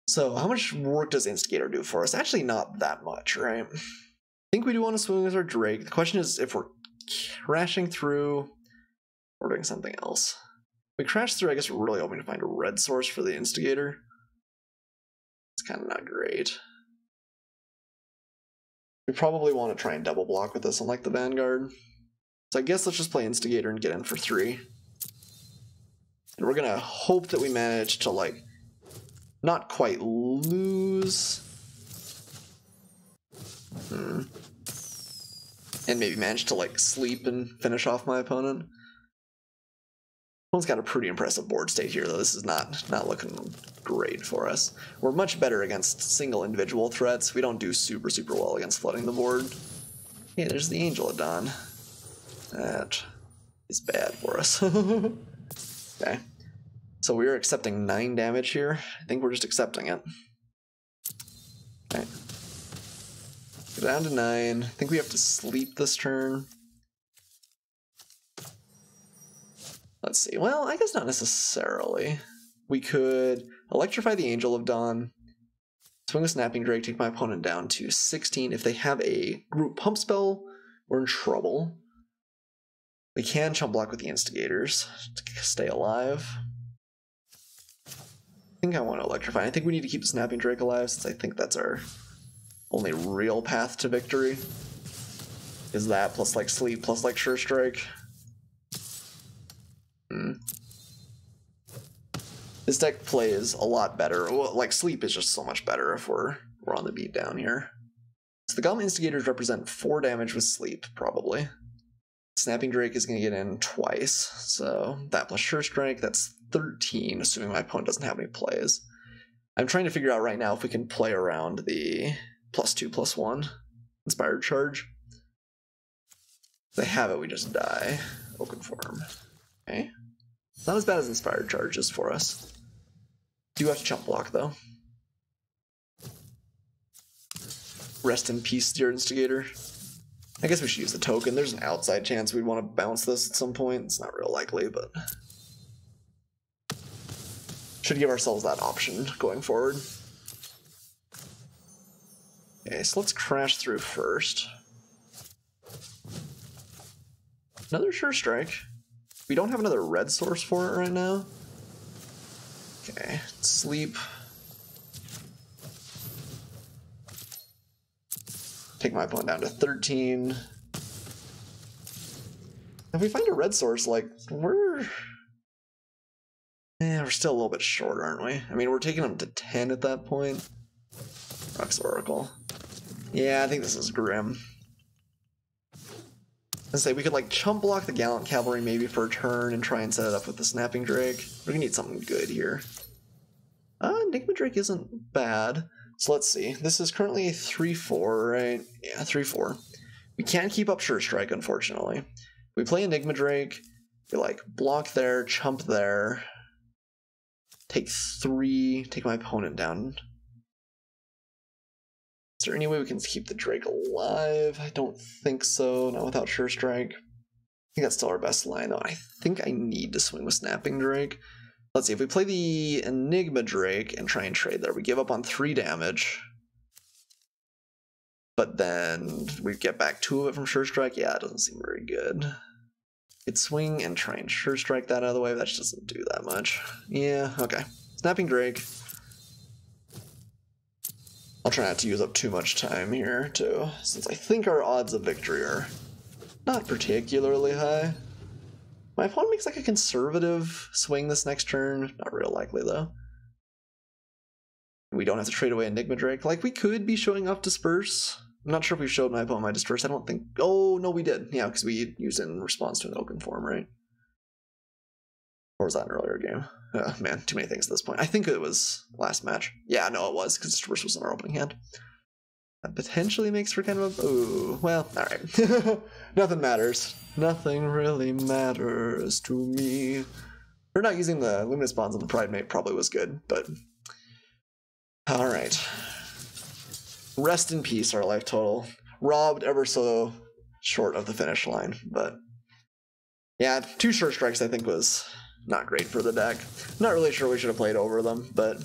So how much work does Instigator do for us? Actually not that much, right? I think we do want to swing with our Drake. The question is if we're crashing through or doing something else. We crash through, I guess we're really hoping to find a red source for the instigator. It's kind of not great. We probably want to try and double block with this, unlike the Vanguard. So I guess let's just play Instigator and get in for three. And we're gonna hope that we manage to, like, not quite lose. Hmm. And maybe manage to, like, sleep and finish off my opponent. One's got a pretty impressive board state here, though. This is not not looking great for us. We're much better against single individual threats. We don't do super, super well against flooding the board. Yeah, there's the Angel of Dawn. That is bad for us. [LAUGHS] okay. So we're accepting 9 damage here. I think we're just accepting it. Okay. Go down to 9. I think we have to sleep this turn. Let's see. Well, I guess not necessarily. We could electrify the Angel of Dawn, Swing a Snapping Drake, take my opponent down to 16. If they have a group pump spell, we're in trouble. We can chump block with the instigators to stay alive. I think I want to electrify. I think we need to keep the Snapping Drake alive since I think that's our only real path to victory. Is that plus like sleep plus like sure strike. Hmm. This deck plays a lot better. Well, like sleep is just so much better if we're we're on the beat down here. So the Goblin Instigators represent four damage with sleep, probably. Snapping Drake is going to get in twice, so that plus Sure Strike, that's 13, assuming my opponent doesn't have any plays. I'm trying to figure out right now if we can play around the plus two, plus one Inspired Charge. If they have it, we just die. Oakenform. Okay. Not as bad as Inspired Charges for us. Do have to chump block though. Rest in peace, dear instigator. I guess we should use the token. There's an outside chance we'd want to bounce this at some point. It's not real likely, but should give ourselves that option going forward. Okay, so let's crash through first. Another sure strike. We don't have another red source for it right now. Okay, sleep. Take my opponent down to 13. If we find a red source, like, we're... Yeah, we're still a little bit short, aren't we? I mean, we're taking them to 10 at that point. Rhox Oracle. Yeah, I think this is grim. I say we could like chump block the Gallant Cavalry maybe for a turn and try and set it up with the Snapping Drake. We're gonna need something good here. Uh, Enigma Drake isn't bad. So let's see. This is currently 3-4, right? Yeah, 3-4. We can't keep up Sure Strike, unfortunately. We play Enigma Drake. We like block there, chump there. Take three, take my opponent down. There any way we can keep the Drake alive? I don't think so. Not without Sure Strike. I think that's still our best line, though. I think I need to swing with Snapping Drake. Let's see, if we play the Enigma Drake and try and trade there, we give up on three damage. But then we get back two of it from Sure Strike. Yeah, it doesn't seem very good. Could swing and try and Sure Strike that out of the way. That just doesn't do that much. Yeah, okay. Snapping Drake. I'll try not to use up too much time here, too, since I think our odds of victory are not particularly high. My opponent makes like a conservative swing this next turn. Not real likely though. We don't have to trade away Enigma Drake. Like we could be showing off Disperse. I'm not sure if we showed my opponent my Disperse. I don't think. Oh no, we did. Yeah, because we used it in response to an Oakenform, right? Or was that an earlier game? Oh, man, too many things at this point. I think it was last match. Yeah, no, it was because Disperse was in our opening hand. That potentially makes for kind of a. Ooh, well, alright. [LAUGHS] Nothing matters. Nothing really matters to me. We're not using the Luminous Bonds on the Pridemate. probably was good, but. Alright. Rest in peace, our life total. Robbed ever so short of the finish line, but. Yeah, two Sure Strikes I think was not great for the deck. Not really sure we should have played over them, but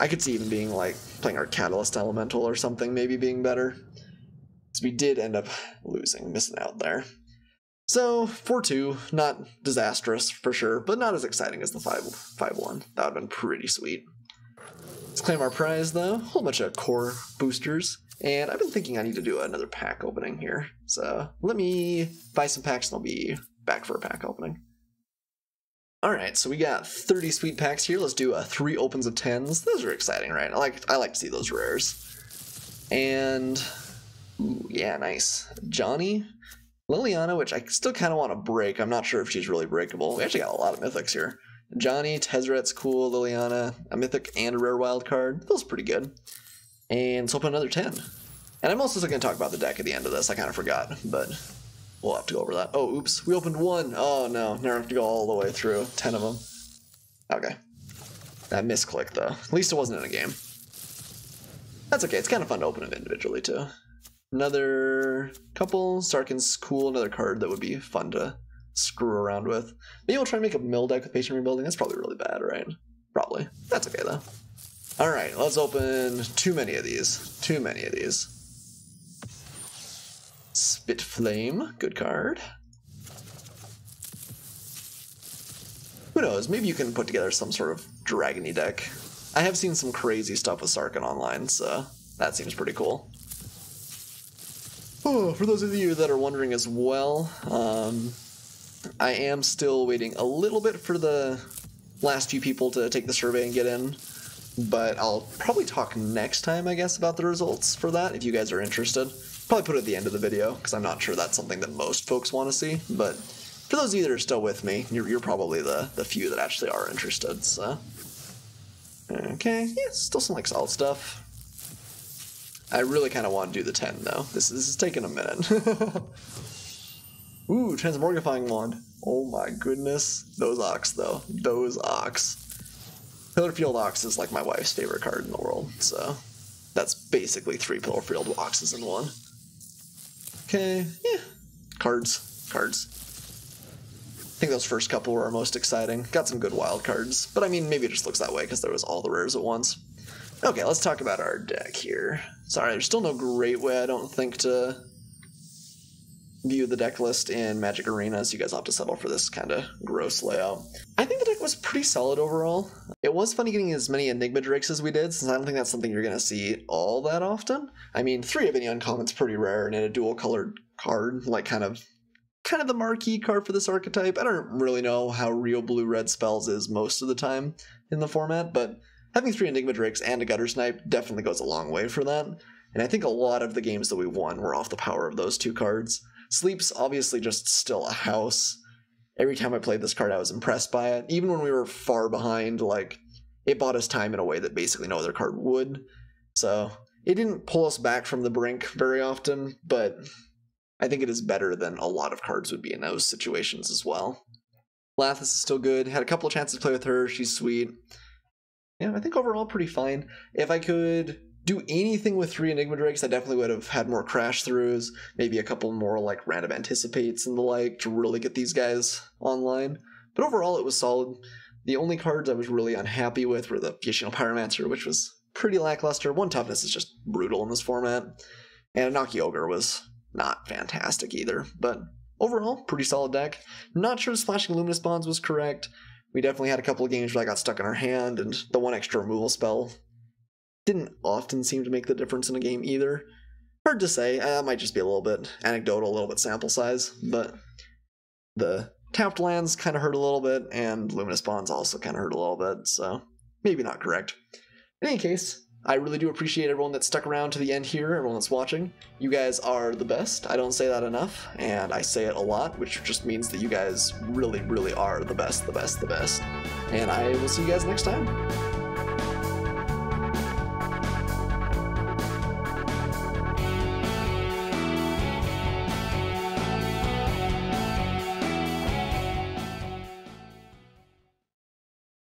I could see even being like playing our Catalyst Elemental or something, maybe being better. Because we did end up losing, missing out there. So, 4 2, not disastrous for sure, but not as exciting as the 5 5 1. That would have been pretty sweet. Let's claim our prize though. A whole bunch of core boosters. And I've been thinking I need to do another pack opening here. So let me buy some packs and I'll be back for a pack opening. Alright, so we got 30 sweet packs here. Let's do a three opens of tens. Those are exciting, right? I like I like to see those rares. And ooh, yeah, nice. Johnny, Liliana, which I still kind of want to break. I'm not sure if she's really breakable. We actually got a lot of mythics here. Johnny, Tezzeret's cool, Liliana, a mythic and a rare wild card. Feels pretty good. And let's open another 10. And I'm also going to talk about the deck at the end of this. I kind of forgot, but We'll have to go over that. Oh, oops. We opened one. Oh, no. Now I have to go all the way through. Ten of them. Okay. That misclick, though. At least it wasn't in a game. That's okay. It's kind of fun to open them individually, too. Another couple. Sarkhan's cool. Another card that would be fun to screw around with. Maybe we'll try and make a mill deck with Patient Rebuilding. That's probably really bad, right? Probably. That's okay, though. All right, let's open too many of these. Too many of these. Spit Flame, good card. Who knows, maybe you can put together some sort of dragony deck. I have seen some crazy stuff with Sarkhan online, so that seems pretty cool. Oh, for those of you that are wondering as well, um, I am still waiting a little bit for the last few people to take the survey and get in, but I'll probably talk next time, I guess, about the results for that if you guys are interested. Probably put it at the end of the video because I'm not sure that's something that most folks want to see. But for those of you that are still with me, you're, you're probably the, the few that actually are interested. So, okay, yeah, still some like solid stuff. I really kind of want to do the 10 though. This, this is taking a minute. [LAUGHS] Ooh, Transmogrifying Wand. Oh my goodness. Those Ox though. Those Ox. Pillarfield Ox is like my wife's favorite card in the world, so that's basically three Pillarfield Oxes in one. Okay, yeah. Cards. Cards. I think those first couple were our most exciting. Got some good wild cards, but I mean, maybe it just looks that way because there was all the rares at once. Okay, let's talk about our deck here. Sorry, there's still no great way, I don't think, to view the deck list in Magic Arena, so you guys have to settle for this kind of gross layout. I think the deck was pretty solid overall. It was funny getting as many Enigma Drakes as we did, since I don't think that's something you're going to see all that often. I mean, three of any uncommon's pretty rare, and in a dual-colored card, like kind of kind of the marquee card for this archetype. I don't really know how real blue-red spells is most of the time in the format, but having three Enigma Drakes and a Guttersnipe definitely goes a long way for that. And I think a lot of the games that we won were off the power of those two cards. Sleep's obviously just still a house. Every time I played this card, I was impressed by it. Even when we were far behind, like, it bought us time in a way that basically no other card would. So, it didn't pull us back from the brink very often, but I think it is better than a lot of cards would be in those situations as well. Lathliss is still good. Had a couple of chances to play with her. She's sweet. Yeah, I think overall pretty fine. If I could do anything with three Enigma Drakes, I definitely would have had more crash throughs, maybe a couple more like random anticipates and the like to really get these guys online. But overall, it was solid. The only cards I was really unhappy with were the Viashino Pyromancer, which was pretty lackluster. One toughness is just brutal in this format, and Onakke Ogre was not fantastic either. But overall, pretty solid deck. Not sure Splashing Luminous Bonds was correct. We definitely had a couple of games where I got stuck in our hand, and the one extra removal spell didn't often seem to make the difference in a game either. Hard to say. Uh, might just be a little bit anecdotal, a little bit sample size, but the tapped lands kind of hurt a little bit, and Luminous Bonds also kind of hurt a little bit, so maybe not correct. In any case, I really do appreciate everyone that stuck around to the end here, everyone that's watching. You guys are the best. I don't say that enough, and I say it a lot, which just means that you guys really, really are the best, the best, the best. And I will see you guys next time.